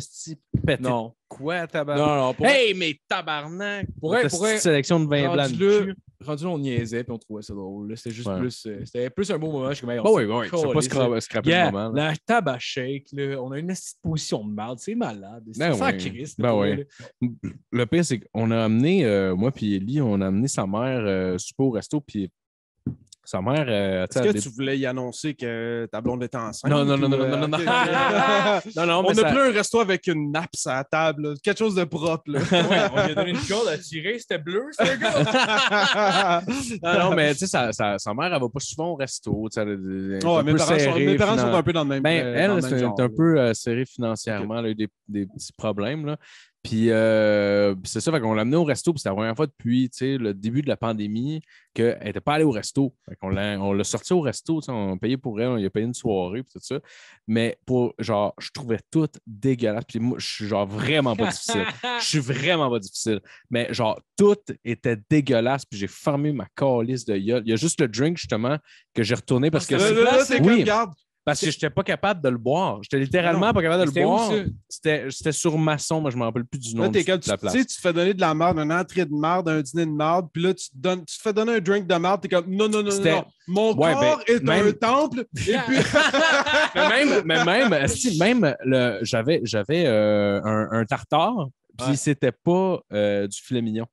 pété Non. quoi, Non, tabarnak? non, pour Hey, mais tabarnak! Pour pour petite être- sélection de vin blanc rendu on niaisait, puis on trouvait ça drôle. C'était juste Ouais. plus, euh, c'était plus un beau moment. Je suis comme, hey, on Bah oui, oui, vas pas calisse, scra- scraper Yeah, le moment. là. la table à shake, là, on a une position de merde, c'est malade. C'est Ben oui. Christ. Ben oui. Le pire, c'est qu'on a amené, euh, moi puis Ellie, on a amené sa mère euh, souper au resto, puis sa mère, euh, Est-ce que tu voulais y annoncer que ta blonde était enceinte? Non, non, non, ou, non, euh, non, non, non. Non, non, On mais a ça- pris un resto avec une nappe sur la table, là. quelque chose de propre. Là. Ouais, on lui a donné une corde à tirer, c'était bleu, ce gars. non, non, mais tu sais, sa, sa, sa mère, elle va pas souvent au resto. Elle elle Ouais, mes peu parents, sont, serrée mes parents finan- sont un peu dans le même Ben, euh, elle, c'est un peu euh, serrée financièrement, elle a eu des, des petits problèmes. Là. Puis euh, puis c'est ça, fait qu'on l'a amené au resto, puis c'était la première fois depuis le début de la pandémie qu'elle n'était pas allée au resto. Fait qu'on l'a, on l'a sorti au resto, on a payé pour elle, on lui a payé une soirée, puis tout ça. Mais pour, genre, je trouvais tout dégueulasse. Puis moi, je suis genre vraiment pas difficile. Je suis vraiment pas difficile. Mais genre, tout était dégueulasse, puis j'ai fermé ma calice de gueule. Il y a juste le drink, justement, que j'ai retourné parce que. Là, là, là, c'est Oui. comme, regarde, Parce que je n'étais pas capable de le boire. J'étais littéralement Non. pas capable de le boire. C'était sur maçon, moi je me rappelle plus du nom Là, de, t'es comme, de tu, tu place. sais, tu te fais donner de la merde, une entrée de merde, un dîner de merde, puis là, tu te, donnes, tu te fais donner un drink de merde, t'es comme, non, non, non, non. Mon Ouais, corps ben, est même- un temple, et puis... mais même, mais même, même j'avais, j'avais euh, un, un tartare, puis Ouais. c'était pas euh, du filet mignon.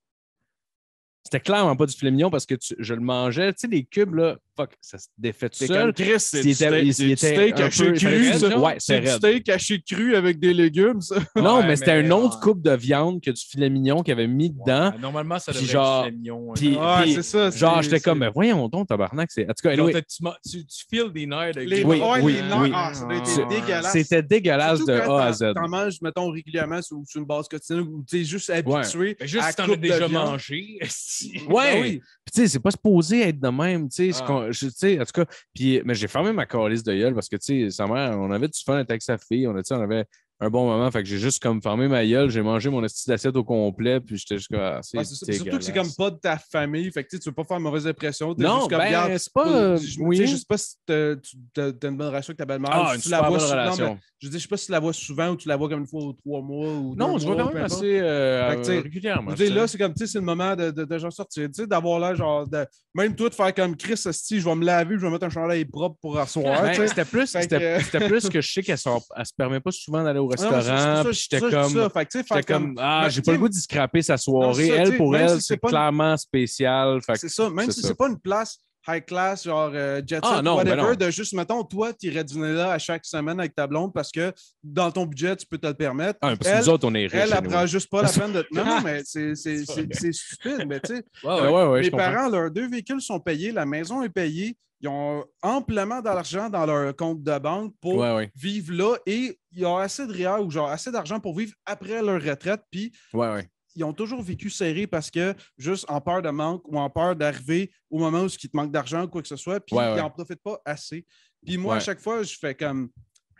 C'était clairement pas du filet mignon parce que tu- je le mangeais. Tu sais, les cubes, là, fuck, ça se défait tout C'est seul. comme Chris, c'est du steak, c'est du haché cru, ça. Ouais, C'est c'est du steak haché cru avec des légumes, ça. Non, Ouais, mais c'était un autre ouais. coupe de viande que du filet mignon qu'il avait mis dedans. Ouais, Normalement, ça Puis devrait genre- être mignon. puis- hein. Ouais, c'est ça. Genre, c'est- j'étais c'est- comme, mais voyons donc, tabarnak. C'est... En tout cas, Genre, anyway, t'as- tu, tu, tu files des nerfs de Les, Oui, oui, les nerfs, ah, ça C'est- dégueulasse. c'était dégueulasse de A à Z. T'en manges, mettons, régulièrement sur, une base quotidienne ou tu es juste habitué. Juste si t'en as déjà mangé. Ouais. Oui. Puis, tu sais, c'est pas supposé être de même, tu sais. Je- sais, en tout cas, puis, mais j'ai fermé ma calice de gueule parce que, tu sais, sa mère, on avait du fun avec sa fille, on, on avait un bon moment, fait que j'ai juste comme fermé ma gueule, j'ai mangé mon esti d'assiette au complet, puis j'étais juste comme, ah, Ouais. Puis Surtout que c'est comme pas de ta famille, fait que tu veux pas faire mauvaise impression. Non, juste comme, ben, c'est pas, euh, je, oui. sais, je sais pas si tu- t'as une bonne relation avec ta belle-mère. Ah, si tu la vois bonne sou- non, relation. mais je dis, je sais pas si tu la vois souvent ou tu la vois comme une fois ou trois mois ou Non, je vois quand même assez euh, régulièrement. Je là, c'est comme, tu sais, c'est le moment de, de, de genre sortir, tu sais, d'avoir là, genre, de, même toi, de faire comme Chris, si je vais me laver, je vais mettre un chandail propre pour asseoir, Ben, sais. c'était plus, que- c'était plus que je sais qu'elle se permet pas souvent d'aller au restaurant, j'étais comme, j'étais ah, mais, j'ai pas le goût d'y scraper sa soirée. Elle, pour elle, c'est clairement spécial. C'est ça, même si c'est pas une place high class, genre euh, jet set, Ah, non, ben whatever, de juste, mettons, toi, tu irais dîner là à chaque semaine avec ta blonde parce que dans ton budget, tu peux te le permettre. Ah, parce que elle, nous autres, on est riches. elle, elle prend juste pas la peine de. Non, non, mais c'est stupide, mais tu sais. Ouais, comprends. parents, leurs deux véhicules sont payés, la maison est payée, ils ont amplement d'argent dans leur compte de banque pour Ouais, ouais, vivre là et ils ont assez de REER ou genre assez d'argent pour vivre après leur retraite. Puis ouais, ils ont toujours vécu serré parce que juste en peur de manque ou en peur d'arriver au moment où il te manque d'argent ou quoi que ce soit, puis ils n'en profitent pas assez. Puis moi, à chaque fois, je fais comme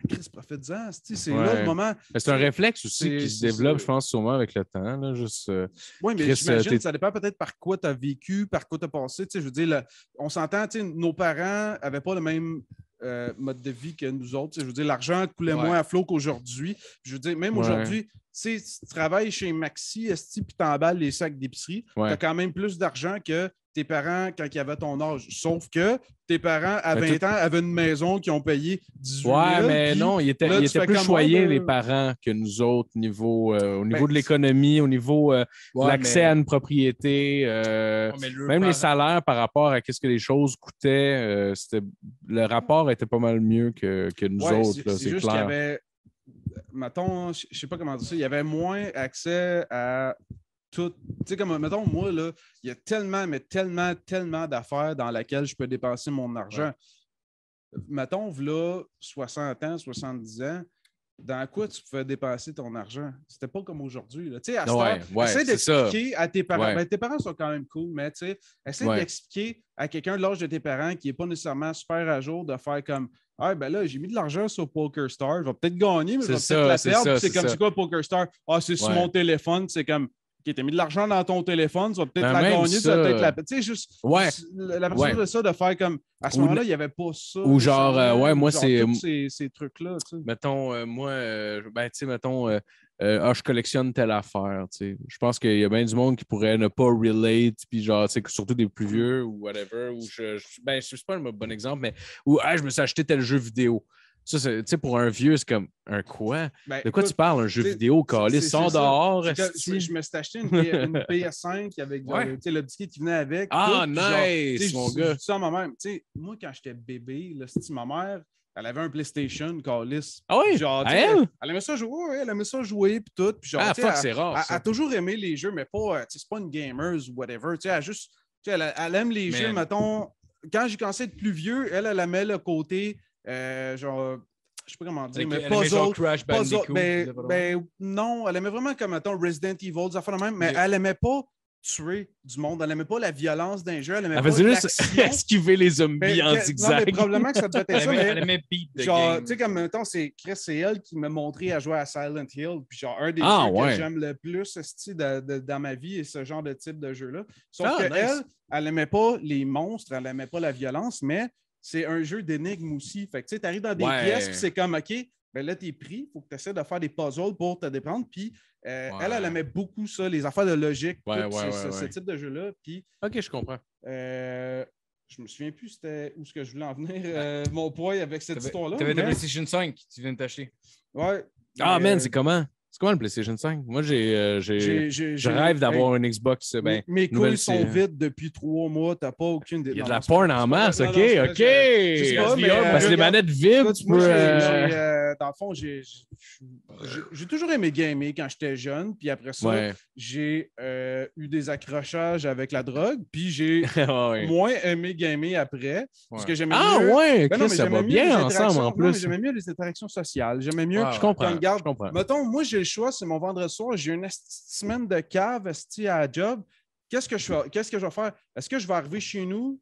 Chris, profite-en, c'est Ouais. là le moment. C'est un réflexe aussi qui se développe, je pense, sûrement avec le temps. Là, juste, euh, Oui, mais Chris, j'imagine euh, que ça dépend peut-être par quoi tu as vécu, par quoi tu as passé. Je veux dire, on s'entend, nos parents n'avaient pas le même euh, mode de vie que nous autres. Je veux dire, l'argent coulait Ouais. moins à flot qu'aujourd'hui. Je veux dire, même Ouais. aujourd'hui, tu travailles chez Maxi, Esti, puis t'emballes les sacs d'épicerie, Ouais. tu as quand même plus d'argent que tes parents quand ils avaient ton âge. Sauf que tes parents, à Mais 20 tout- ans, avaient une maison qui ont payé 18 000 Ouais, mais puis non, ils étaient, là, ils tu étaient fais plus choyés, ouais, les ben- parents, que nous autres, niveau, euh, au niveau Ben, de l'économie, au niveau euh, Ouais, l'accès mais- à une propriété. euh, Ouais, mais le Même les salaires par rapport à ce que les choses coûtaient, euh, c'était- le rapport était pas mal mieux que, que nous Ouais, autres, c'est- qu'il y clair. avait, mettons, je je sais pas comment dire ça, il y avait moins accès à tout. Tu sais, comme, mettons, moi, là, il y a tellement, mais tellement, tellement d'affaires dans lesquelles je peux dépenser mon argent. Mettons, là, 60 ans, 70 ans, dans quoi tu pouvais dépenser ton argent? C'était pas comme aujourd'hui. là. Tu sais, à Ouais, ouais, essaie d'expliquer à tes parents. Ben, tes parents sont quand même cool, mais tu sais, essaie d'expliquer à quelqu'un de l'âge de tes parents qui n'est pas nécessairement super à jour de faire comme Ah, ben là, j'ai mis de l'argent sur PokerStar, je vais peut-être gagner, mais je vais peut-être la c'est perdre. C'est comme c'est quoi PokerStar? Ah, c'est sur Ouais. mon téléphone, c'est comme OK, t'as mis de l'argent dans ton téléphone, tu vas peut-être Ben, la même gagner, tu vas peut-être la. Tu sais, juste Ouais. la la personne Ouais. de ça, de faire comme à ce moment-là, il n'y avait pas ça. ou genre, euh, ouais, moi, c'est- ces, ces trucs-là. tu sais. Mettons, euh, moi, euh, ben, tu sais, mettons, ah, je collectionne telle affaire, tu sais. Je pense qu'il y a bien du monde qui pourrait ne pas relate, puis genre, tu sais, surtout des plus vieux ou whatever, ou je, je- ben, je sais pas un bon exemple, mais ou, ah, je me suis acheté tel jeu vidéo. Ça, c'est- tu sais, pour un vieux, c'est comme, un quoi? Ben, De quoi écoute, tu parles, un jeu vidéo, Sors ça. dehors, esti. je, me suis acheté une, une PS5 avec genre, Ouais. sais, le disque qui venait avec. Ah, tout, genre, nice, sais, mon gars. Ça à ma mère. Tu sais, moi, quand j'étais bébé, là, ma mère, elle avait un PlayStation, Calis. Ah oui? Genre, elle? elle aimait ça jouer, ouais, elle aimait ça jouer, puis tout. Puis genre, Ah, fuck, c'est rare. elle, ça. a toujours aimé les jeux, mais pas, euh, c'est pas une gamers ou whatever. Tu sais, elle, juste, elle, elle aime les jeux, mettons. Quand j'ai commencé à être plus vieux, elle, elle aimait le côté, euh, genre, je sais pas comment dire, mais genre puzzle. Crash Bandicoot, ben, c'est pas ben, non, elle aimait vraiment comme mettons, Resident Evil, des affaires de même, mais elle aimait pas tuer du monde. Elle aimait pas la violence d'un jeu. Elle aimait Elle pas faisait juste esquiver les zombies Mais- en mais- Non, mais zigzag. probablement que ça devait être ça, mais elle aimait beat the genre, game. tu sais, comme mettons, c'est Chris, c'est elle qui m'a montré à jouer à Silent Hill. Puis genre, un des Ah, jeux ouais. que j'aime le plus de- de- dans ma vie est ce genre de type de jeu-là. Sauf Ah, que nice. elle, elle aimait pas les monstres, elle aimait pas la violence, mais c'est un jeu d'énigmes aussi. Fait que tu sais, t'arrives dans des Ouais. pièces, puis c'est comme, OK, ben là, t'es pris, faut que tu essaies de faire des puzzles pour te déprendre. Puis euh, Ouais. elle, elle aimait beaucoup ça, les affaires de logique, Ouais, tout ouais, ce, ouais, ce- type de jeu-là. Puis Ok, je comprends. euh, je me souviens plus c'était où ce que je voulais en venir, euh, mon poids avec cette histoire-là. t'avais ta mais- PlayStation 5 que tu viens de t'acheter. Ouais. Ah, Mais, man, euh, c'est comment? C'est comment le PlayStation 5? Moi, j'ai, euh, j'ai- j'ai- j'ai- je rêve d'avoir hey, une Xbox. euh, Ben, mes couilles sont série. vides depuis trois mois. T'as pas aucune il y a de la porn en masse, ok, ok. Parce que les euh, manettes vides, tu peux. Euh, dans le fond, j'ai toujours aimé gamer quand j'étais jeune. Puis après ça, Ouais. j'ai euh, eu des accrochages avec la drogue. Puis j'ai Ouais. moins aimé gamer après. Parce que j'aimais Ah mieux. ouais, Ben non, mais ça va bien ensemble en plus. J'aimais mieux les interactions sociales. J'aimais mieux. Ouais, Je comprends. Je comprends. Mettons, moi, j'ai le choix, c'est mon vendredi soir, j'ai une semaine de cave à la job. Qu'est-ce que je? Qu'est-ce que je vais faire? Est-ce que je vais arriver chez nous,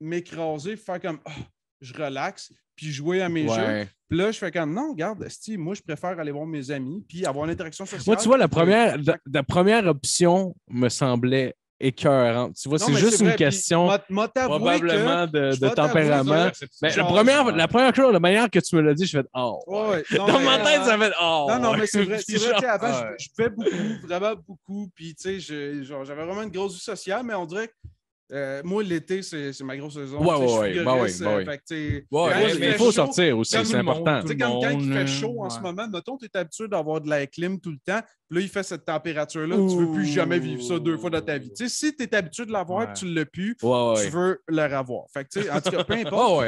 m'écraser, faire comme Ah, je relaxe, puis jouer à mes jeux? Puis là, je fais comme non, regarde, esti, moi, je préfère aller voir mes amis, puis avoir une interaction sociale. Moi, tu vois, la première, la, la première option me semblait écœurante. Tu vois, c'est juste vrai, une question probablement que- de, tempérament. que- Mais genre- la, première, la première chose, la manière que tu me l'as dit, je fais Oh. Ouais, ouais. Non, Dans ma tête, euh, ça fait Oh. Non, non, mais c'est vrai. Vrai, avant, je, je fais beaucoup, vraiment beaucoup. Puis, tu sais, j'avais vraiment une grosse vie sociale, mais on dirait que euh, moi, l'été, c'est ma grosse saison. Ouais, ouais, ouais, quand il faut sortir aussi, c'est monde, important. Tu sais, le comme quand il monde, fait chaud en ce moment, mettons, tu es habitué d'avoir de la clim tout le temps, puis là, il fait cette température-là, tu veux plus jamais vivre ça deux fois dans ta vie. Si tu es habitué de l'avoir tu ne l'as plus, tu veux le revoir. Fait que, en tout cas, peu importe.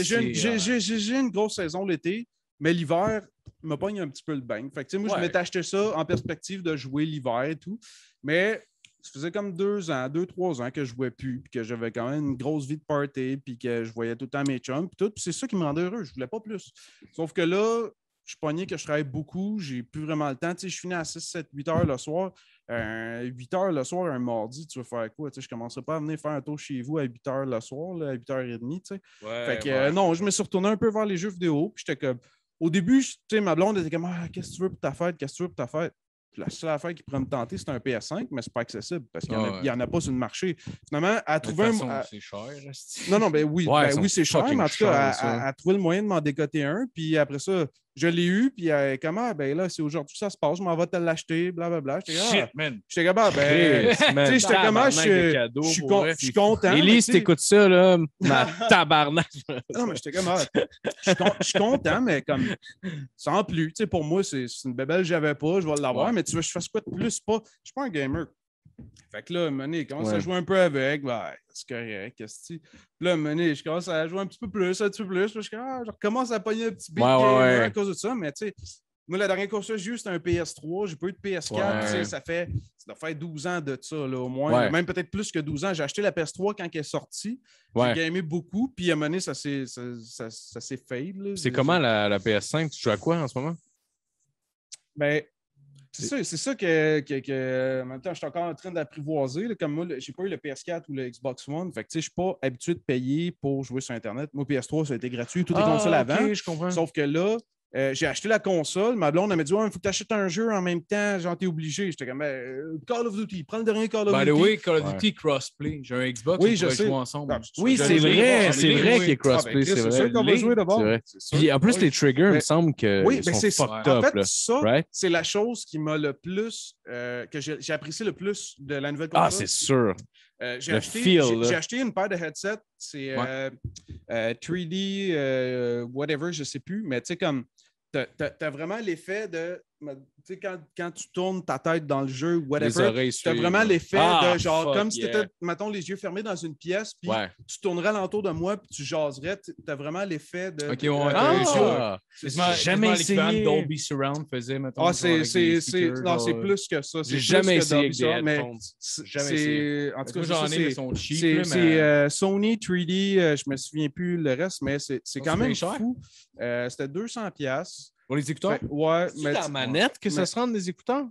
J'ai une- grosse saison l'été, mais l'hiver me pogne un petit peu le bain. Fait que, moi, je m'étais acheté ça en perspective de jouer l'hiver et tout. Mais ça faisait comme deux ans, deux, trois ans que je jouais plus, puis que j'avais quand même une grosse vie de party, puis que je voyais tout le temps mes chums, puis tout. Puis c'est ça qui me rendait heureux. Je voulais pas plus. Sauf que là, je suis pogné que je travaille beaucoup, j'ai plus vraiment le temps. Tu sais, je finis à 6, 7, 8 heures le soir. Euh, 8 heures le soir, un mardi, tu veux faire quoi? Tu sais, je ne commencerai pas à venir faire un tour chez vous à 8 heures le soir, là, à 8h30. Tu sais. Fait que euh, non, je me suis retourné un peu vers les jeux vidéo. Puis j'étais comme. Au début, tu ma blonde était comme Ah, qu'est-ce que tu veux pour ta fête? Qu'est-ce que tu veux pour ta fête? La seule affaire qui pourrait me tenter, c'est un PS5, mais c'est pas accessible parce qu'il n'y en, a- ouais. il y en a pas sur le marché. Finalement, à De trouver toute un. façon, à- c'est cher. non, non, ben oui, Ouais, ben oui c'est cher, mais en tout cas, à trouver le moyen de m'en décoter un. Puis après ça, je l'ai eu, puis euh, comment, ben là, c'est aujourd'hui que ça se passe, je m'en vais te l'acheter, blablabla. J'étais ah, Shit, man. j'étais comme, ah, ben. Chris, man, tu sais, j'étais comme, ah, je suis- con- content. sais- t'écoutes ça, là, ma tabarnak. Non, mais j'étais comme, ah, je suis con- je suis content, mais comme, sans plus. Tu sais, pour moi, c'est c'est une bébelle que j'avais pas, je vais l'avoir, Ouais. mais tu veux que je fasse quoi de plus? Pas, je suis pas un gamer. Fait que là, Mané, commence à jouer un peu avec, ben, c'est correct, qu'est-ce que Là, Mané, je commence à jouer un petit peu plus, un petit peu plus, je, ah, je recommence à pogner un petit beat Ouais, ouais, gamer ouais. à cause de ça, mais tu sais, moi, la dernière console que j'ai eue, c'était un PS3, j'ai pas eu de PS4, Ouais. tu sais, ça fait, ça doit faire 12 ans de ça, là, au moins, même peut-être plus que 12 ans. J'ai acheté la PS3 quand elle est sortie, j'ai gamé beaucoup, puis à un moment donné, ça s'est ça, ça, ça s'est fade. C'est comment la, la PS5? Tu joues à quoi en ce moment? Ben, c'est ça, c'est ça que, que, que- en même temps, je suis encore en train d'apprivoiser. Comme moi, j'ai pas eu le PS4 ou le Xbox One. Fait que, je suis pas habitué de payer pour jouer sur Internet. Moi, PS3, ça a été gratuit, toutes les consoles avant. Ah, ok, je comprends. Sauf que là, euh, j'ai acheté la console. Ma blonde, elle m'a dit Ouais, il faut que tu achètes un jeu en même temps. Genre, t'es obligé. J'étais comme Ben, euh, Call of Duty. Prends le dernier Call of By the Duty. way, Call of Ouais. Duty crossplay. J'ai un Xbox, Oui, on je pourrait sais. jouer ensemble. Ah, Oui, c'est vrai, c'est vrai qu'il y a Ah, ben, crossplay, c'est vrai. sûr qu'on va jouer d'abord. c'est. C'est. Puis en plus, Oui. les triggers, il me Mais- semble que Oui, mais c'est ça. En fait, là. ça, Right? c'est la chose qui m'a le plus, euh, que j'ai apprécié le plus de la nouvelle Ah, console. c'est sûr. Euh, j'ai Le acheté, feel, j'ai- là. j'ai acheté une paire de headsets. C'est euh, euh, 3D, euh, whatever, je sais plus. Mais tu sais, comme, t'as as, vraiment l'effet de. Tu sais, quand, quand tu tournes ta tête dans le jeu, whatever, tu as vraiment l'effet Ah, de genre, comme si tu yeah. étais, mettons, les yeux fermés dans une pièce, puis Ouais. tu tournerais alentour de moi, puis tu jaserais. Tu as vraiment l'effet de. Ok, euh, euh, ouais. Ah! ça. jamais essayé. de Dolby Surround faisait, mettons. Ah, c'est avec c'est- des c'est- speakers, non, c'est genre, plus que ça. c'est J'ai jamais essayé mais c'est- Jamais c'est- essayé. En tout cas, j'en ça, ai, c'est- sont cheap. Euh, Sony 3D, euh, je me souviens plus le reste, mais c'est c'est quand même fou. Euh, C'était 200 pièces. Pour les écouteurs? Ouais, C'est mais la manette que ça mais- se rend des écouteurs?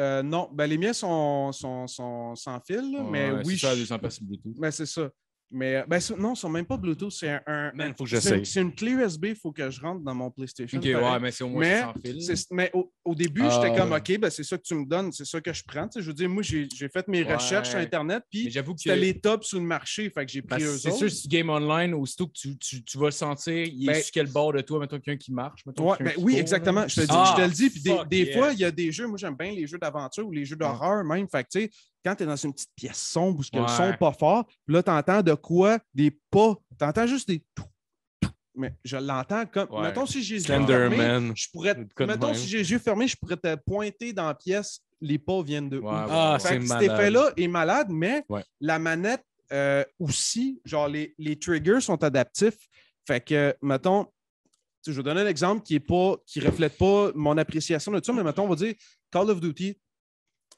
euh, non, ben, les miens sont, sont, sont sans fil, là, mais Ouais, oui, c'est ça, je- 200 pièces Bluetooth. mais c'est ça. Mais euh, ben, non, ils sont même pas Bluetooth, c'est un. un- Man, faut que c'est une- j'essaye. C'est une clé USB, il faut que je rentre dans mon PlayStation. Ok, pareil. ouais, mais c'est au moins Mais sans fil. C'est- Mais au, au début, Ah, j'étais comme, ouais. OK, ben, c'est ça que tu me donnes, c'est ça que je prends. Je veux dire, moi, j'ai fait mes Ouais. recherches sur Internet, puis j'avoue que c'était les tops sur le marché, fait que j'ai Ben, pris eux c'est sûr, si tu game online, aussitôt que tu, tu, tu vas le sentir, il est Ben- sur quel bord de toi, mettons quelqu'un qui marche. Mettons Ouais, ben oui, court, exactement. Je te, le dis- Ah, je te le dis. Puis des, des yeah. fois, il y a des jeux, moi j'aime bien les jeux d'aventure ou les jeux d'horreur même. Fait que tu sais, quand tu es dans une petite pièce sombre où ce que le Ouais. son pas fort, là, tu entends de quoi? Des pas. Tu entends juste des tout, tout. Mais je l'entends comme. Ouais. Mettons si j'ai les yeux fermés, je pourrais. Mettons si j'ai les yeux fermés, je pourrais te pointer dans la pièce, les pas viennent de où. Ouais, ouais, Ah, ouais. Fait cet effet-là est malade, mais Ouais. la manette euh, aussi, genre les, les triggers sont adaptifs. Fait que, mettons, je vais donner un exemple qui est pas, qui reflète pas mon appréciation de ça, mais mettons, on va dire Call of Duty,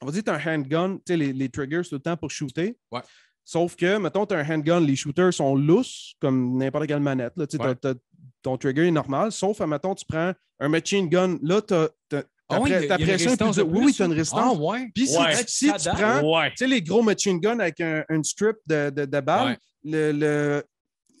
on va dire que tu as un handgun, tu sais, les, les triggers tout le temps pour shooter. Ouais. Sauf que, mettons, tu as un handgun, les shooters sont lousses, comme n'importe quelle manette. Là, Ouais. ton trigger est normal, sauf, mettons, tu prends un machine gun, là, tu as, Ah oui, pression est plus de. Oui, plus, oui, tu as une ça? résistance. Ah ouais? Puis si, Ouais. tu- si tu prends Ouais. les gros machine guns avec un, strip de, de, Ouais. le, le,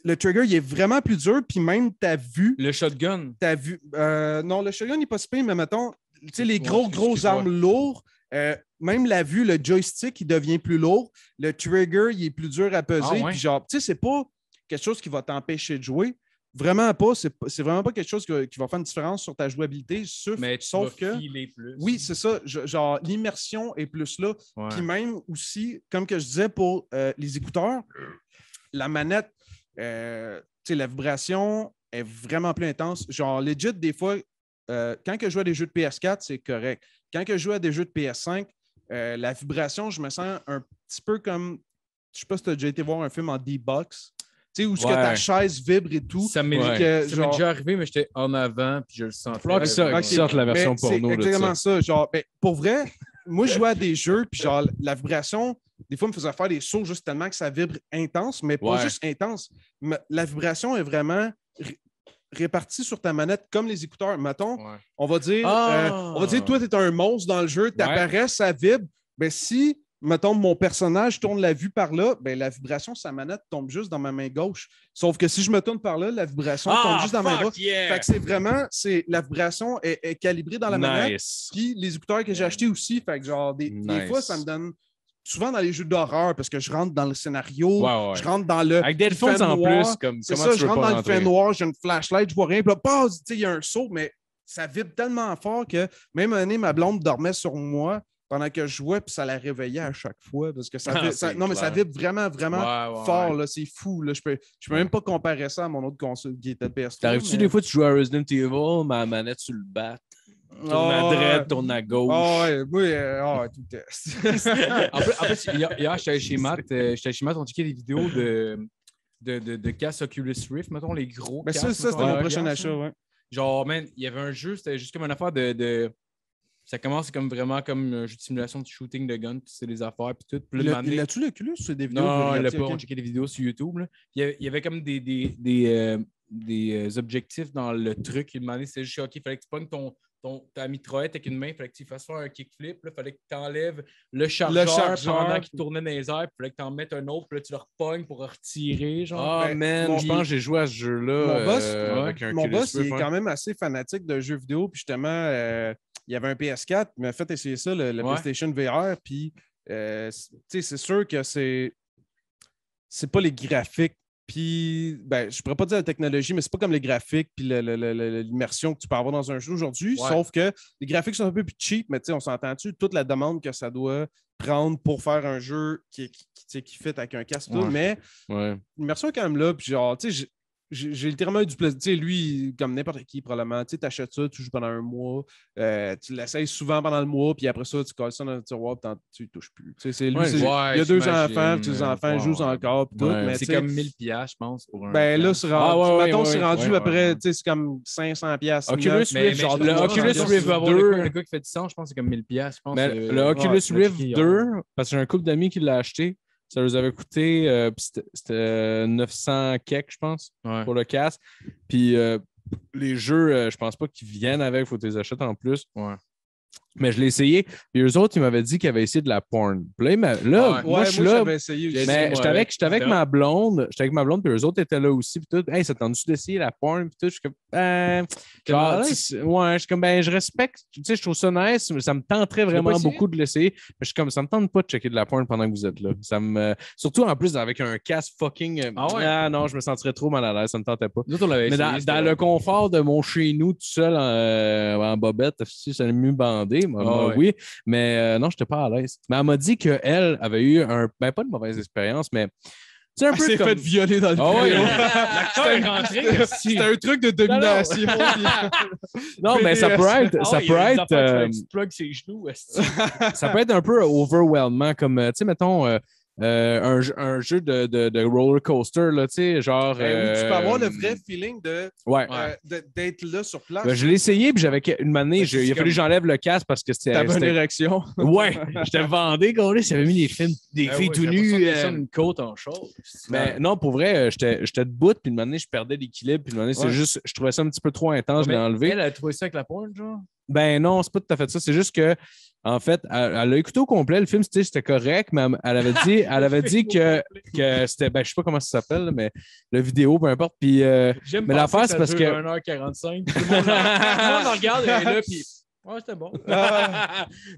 le trigger, il est vraiment plus dur. Puis même, ta vue, Le shotgun. ta vue. euh, non, le shotgun n'est pas si pire, mais mettons, tu sais, les gros, gros armes lourds, euh, même la vue, le joystick, il devient plus lourd. Le trigger, il est plus dur à peser. Ah ouais? Puis genre, tu sais, c'est pas quelque chose qui va t'empêcher de jouer. Vraiment pas. C'est vraiment pas quelque chose qui, qui va faire une différence sur ta jouabilité. Sauf, Mais tu sauf vas que. filer plus. Oui, c'est ça. Je- genre, l'immersion est plus là. Ouais. Puis même aussi, comme que je disais pour euh, les écouteurs, la manette, euh, tu sais, la vibration est vraiment plus intense. Genre, legit, des fois, euh, quand que je joue à des jeux de PS4, c'est correct. Quand que je joue à des jeux de PS5, euh, la vibration, je me sens un petit peu comme. Je sais pas si tu as déjà été voir un film en D-Box. Tu sais, où ce que ta chaise vibre et tout. Ça m'est Ouais. genre- déjà arrivé, mais j'étais en avant, puis je le sentais. Falloir qu'ils sortent- Ok. qu'ils sortent la version Mais c'est porno de exactement ça. ça. Genre, ben, pour vrai, moi, je jouais à des jeux, puis genre, la vibration, des fois, me faisait faire des sauts juste tellement que ça vibre intense, mais pas Ouais. juste intense. Mais la vibration est vraiment ré- répartie sur ta manette comme les écouteurs. Mettons, Ouais. on va dire, Ah! euh, on va dire, toi, tu es un monstre dans le jeu, tu apparais, ça vibre. Ben, si mettons, mon personnage tourne la vue par là, ben, la vibration, sa manette tombe juste dans ma main gauche. Sauf que si je me tourne par là, la vibration tombe juste dans ma main droite. Fait que c'est vraiment, c'est, la vibration est, est calibrée dans la manette. Puis les écouteurs que j'ai achetés aussi, fait que genre, des, fois, ça me donne. Souvent dans les jeux d'horreur, parce que je rentre dans le scénario, Ouais, ouais. je rentre dans le. Avec fait en plus, comme C'est ça, tu je rentre dans le fait noir, j'ai une flashlight, je vois rien, puis là, bah, tu sais, il y a un saut, mais ça vibre tellement fort que même année, ma blonde dormait sur moi pendant que je jouais, puis ça la réveillait à chaque fois, parce que ça, Ah, ça- non, mais ça vibre vraiment, vraiment Ouais, ouais, fort, ouais. là, c'est fou, là, je peux, je peux même pas comparer ça à mon autre console qui était PS3. T'arrives-tu mais- des fois, tu joues à Resident Evil, ma manette sur le bat, tourne à Ah, droite, tourne à gauche. Ah ouais, moi, euh, ah ouais, tout est. En plus, en plus, hier, j'étais allé chez Matt, euh, j'étais chez Matt, on checkait des vidéos de, de, de, de casques Oculus Rift, mettons, les gros Mais casques. ça, ça c'était mon prochain achat, ouais. Genre, man, il y avait un jeu, c'était juste comme une affaire de. de- Ça commence comme vraiment comme un jeu de simulation de shooting de gun, puis c'est des affaires, puis tout. Puis là, Il a-tu l'Oculus c'est des vidéos? Non, il l'a pas. On checkait des vidéos sur YouTube. là. Il y avait, il y avait comme des, des, des, euh, des, objectifs dans le truc. Il demandait c'était juste OK, il fallait que tu pognes ton, ton, ta mitraillette avec une main, il fallait que tu fasses faire un kickflip. Il fallait que tu enlèves le chargeur, chargeur. pendant qu'il tournait dans les airs. Il fallait que tu en mettes un autre, puis là, tu le repognes pour retirer. Genre. Ah, Ben, man, mon- je pense que j'ai joué à ce jeu-là. Mon boss, euh, ouais, avec un Mon boss, il est quand même assez fanatique de jeux vidéo. Puis justement, euh, il y avait un PS4, il m'a fait essayer ça, le, le Ouais. PlayStation VR. Puis, euh, c- tu sais, c'est sûr que c'est. C'est pas les graphiques. Puis, ben, je pourrais pas dire la technologie, mais c'est pas comme les graphiques puis l'immersion que tu peux avoir dans un jeu aujourd'hui. Ouais. Sauf que les graphiques sont un peu plus cheap, mais tu sais, on s'entend-tu? Toute la demande que ça doit prendre pour faire un jeu qui, qui, qui, fit avec un casque. Ouais. Mais Ouais. l'immersion est quand même là. Puis genre, tu sais, j'ai- littéralement eu du plaisir. Tu sais, lui, comme n'importe qui, probablement, tu sais, t'achètes ça, tu joues pendant un mois, euh, tu l'essayes souvent pendant le mois, puis après ça, tu colles ça dans le tiroir, puis tu y touches plus. Tu sais, c'est lui, Ouais, c'est- ouais, il y a deux enfants, puis ses enfants jouent encore, puis tout. Ouais. mais c'est comme 1000$, piastres, je pense, pour un. Ben là, c'est rendu, Ah, ouais, ouais, mettons, ouais, c'est rendu ouais, à peu ouais, près, ouais. tu sais, c'est comme 500 pièces. Oculus Rift, genre, le Oculus Rift Rift va avoir 2. le, gars qui fait du son, je pense que c'est comme 1000$, piastres, je pense. Mais euh, le Oculus Rift checké, 2, ouais. parce que j'ai un couple d'amis qui l'a acheté, ça leur avait coûté euh, c'était- c'était 900 kek, je pense, Ouais. pour le casque. Puis euh, les jeux, euh, je pense pas qu'ils viennent avec, il faut que tu les achètes en plus. Ouais. Mais je l'ai essayé. Puis eux autres, ils m'avaient dit qu'ils avaient essayé de la porn. Puis là, Ouais. moi, Ouais, je suis là. j'avais essayé aussi. Mais j'étais avec, avec, j'étais avec évidemment. ma blonde, j'étais avec ma blonde, puis eux autres étaient là aussi, puis tout. Hey, ça tente-tu d'essayer la porn, puis tout? Je suis comme, ben, genre, sais, ouais, je suis comme, ben, je respecte, tu sais, je trouve ça nice, mais ça me tenterait vraiment beaucoup de l'essayer. Mais je suis comme, ça me tente pas de checker de la porn pendant que vous êtes là. Ça me, surtout en plus avec un casque fucking. euh, Ah ouais? non, je me sentirais trop mal à l'aise, ça me tentait pas. Nous on l'avait Mais dans, essayé, dans c'était- le confort de mon chez nous, tout seul en, euh, en bobette, si ça mieux bandé, moi, Ah moi, ouais. oui. Mais euh, non, je n'étais pas à l'aise. Mais elle m'a dit qu'elle avait eu un. Ben, pas une mauvaise expérience, mais. C'est un Elle peu s'est comme. fait violer dans le Ah ouais, rentré. C'était un truc de domination. Non, mais ça peut être. Ah ça peut être. euh, ses genoux. ça peut être un peu overwhelmant, comme, euh, tu sais, mettons, euh, un, jeu- un jeu de, de, de roller coaster, là, tu sais, genre. Ben oui, tu peux euh, avoir le vrai feeling de, Ouais. euh, d'être là sur place. Ben, je l'ai essayé, puis j'avais une manée, Ben, il a fallu que j'enlève le casque parce que c'était. T'avais une érection. Ouais, j'étais vendé, gars, ça avait mis des films, des Ben filles ouais, tout nues. euh, une côte en short. Mais non, pour vrai, euh, j'étais debout, puis une année, je perdais l'équilibre, puis une année, c'est Ouais. juste, je trouvais ça un petit peu trop intense, je l'ai enlevé. Elle a trouvé ça avec la porn, genre? Ben non, c'est pas tout à fait ça. C'est juste que, en fait, elle, elle a écouté au complet le film, c'était correct, mais elle- avait dit, elle avait dit que, que c'était, ben je sais pas comment ça s'appelle, mais le vidéo, peu importe. Puis euh, J'aime Mais l'affaire, c'est parce que- 1h45. Tout le monde, tout le monde en regarde, elle est là, puis... Ouais, c'était bon.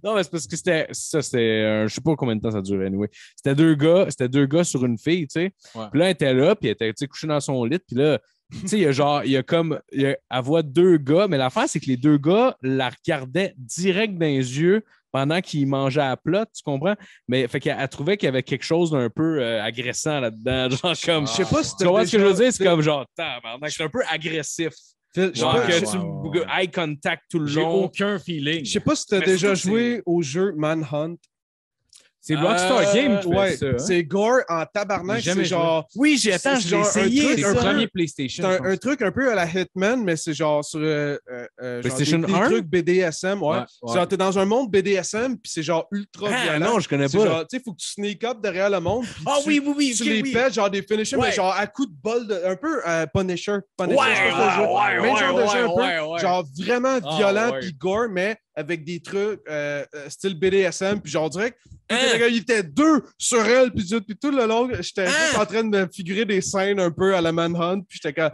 non, mais c'est parce que c'était, ça, c'était, euh, je sais pas combien de temps ça durait, anyway. C'était deux gars, c'était deux gars sur une fille, tu sais. Ouais. Puis là, elle était là, puis elle était, couchée dans son lit, puis là, tu sais, il y a genre, il y a comme, il y a- elle voit deux gars, mais l'affaire, c'est que les deux gars la regardaient direct dans les yeux pendant qu'ils mangeaient à plat, tu comprends? Mais fait qu'elle elle trouvait qu'il y avait quelque chose d'un peu euh, agressant là-dedans, genre comme, Je sais pas si tu vois ce que je veux dire? C'est déjà- comme genre, tabarnak, c'est un peu agressif. Je sais Genre pas- que ouais, tu ouais, ouais. eye contact tout le J'ai long. aucun feeling. je sais pas si tu as Mais déjà joué au jeu Manhunt. C'est Rockstar Euh, Game qui fait Ouais, ça. hein? c'est gore en tabarnak. J'ai C'est genre. Oui, j'ai C'est attends, un essayé. truc C'est un premier C'est PlayStation. un, je un truc un peu à la Hitman, mais c'est genre sur euh, euh, genre PlayStation des, des 1? trucs BDSM. Ouais. Ouais, ouais. Genre, t'es dans un monde BDSM, puis c'est genre ultra Ah, violent. non, je connais C'est pas. tu sais, faut que tu sneak up derrière le monde. Ah tu- oui, oui, oui. tu les oui. pètes, genre des finishers, Ouais. mais genre à coups de bol, de, un peu euh, Punisher. Punisher, Ouais, c'est Même genre de ouais, jeu un peu, ouais, ouais. genre vraiment Ah, violent puis gore, mais avec des trucs euh, euh, style BDSM. Puis genre, on il était deux sur elle, puis tout, puis tout le long, j'étais juste en train de me figurer des scènes un peu à la Manhunt, puis j'étais comme.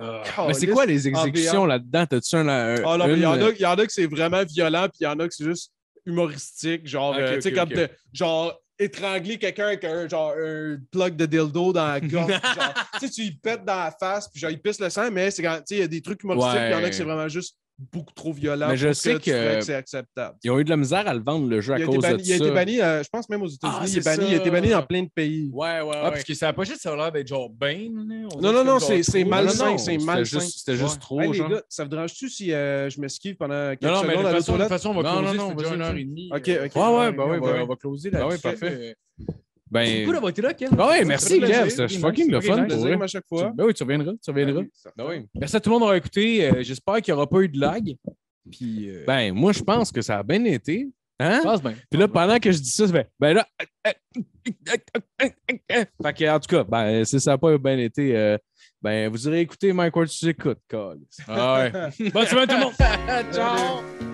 Mais c'est quoi les exécutions là-dedans? T'as-tu un. un- Ah non, mais il y, en a- y en a que c'est vraiment violent, puis il y en a que c'est juste humoristique, genre, euh, tu sais, ok, comme de- genre, étrangler quelqu'un avec un, genre, un plug de dildo dans la gorge, genre, tu sais, tu lui pètes dans la face, puis genre, il pisse le sang, mais c'est quand, tu sais, il y a des trucs humoristiques, puis il y en a que c'est vraiment juste beaucoup trop violent. Mais je pour sais ferais que- c'est acceptable. Ils ont eu de la misère à le vendre, le jeu, à Il a, été cause banni, de il a ça. été banni, euh, je pense même aux États-Unis, Ah, il, est c'est banni, il a été ça. banni dans plein de pays. Ouais, ouais, Ah, parce que sa pochette, ça a l'air d'être genre Bane. Non, non, que non, c'est- c'est malsain, c'est malsain. juste- C'était juste Ouais. trop, Hey, les gars, ça vous dérange-tu si euh, je m'esquive pendant quelques Non, non, mais de secondes à toute façon, de toute façon, on va Non, closer, non, ça non, fait déjà une heure et demie. Ok, ok. Ouais, ouais, bah Ouais, oui, ouais, on va- ouais. closer Ah là oui, parfait. C'est Ben, cool d'avoir été là, Ken. Ah ouais, merci. Kev, Bien fucking le fun pour vrai. à chaque fois. Ben oui, tu reviendras, tu reviendras. Ben oui. Merci à tout le monde d'avoir écouté. Euh, J'espère qu'il n'y aura pas eu de lag. Puis, euh, Ben, moi, je pense que ça a bien été. Hein? je pense bien. Puis là, pendant que je dis ça, ça fait ben là. Fait que, en tout cas, ben, si ça n'a pas bien été, euh, ben, vous irez écouter Mike Ward, tu écoutes. Ah ouais. Bonne semaine tout le monde. Ciao!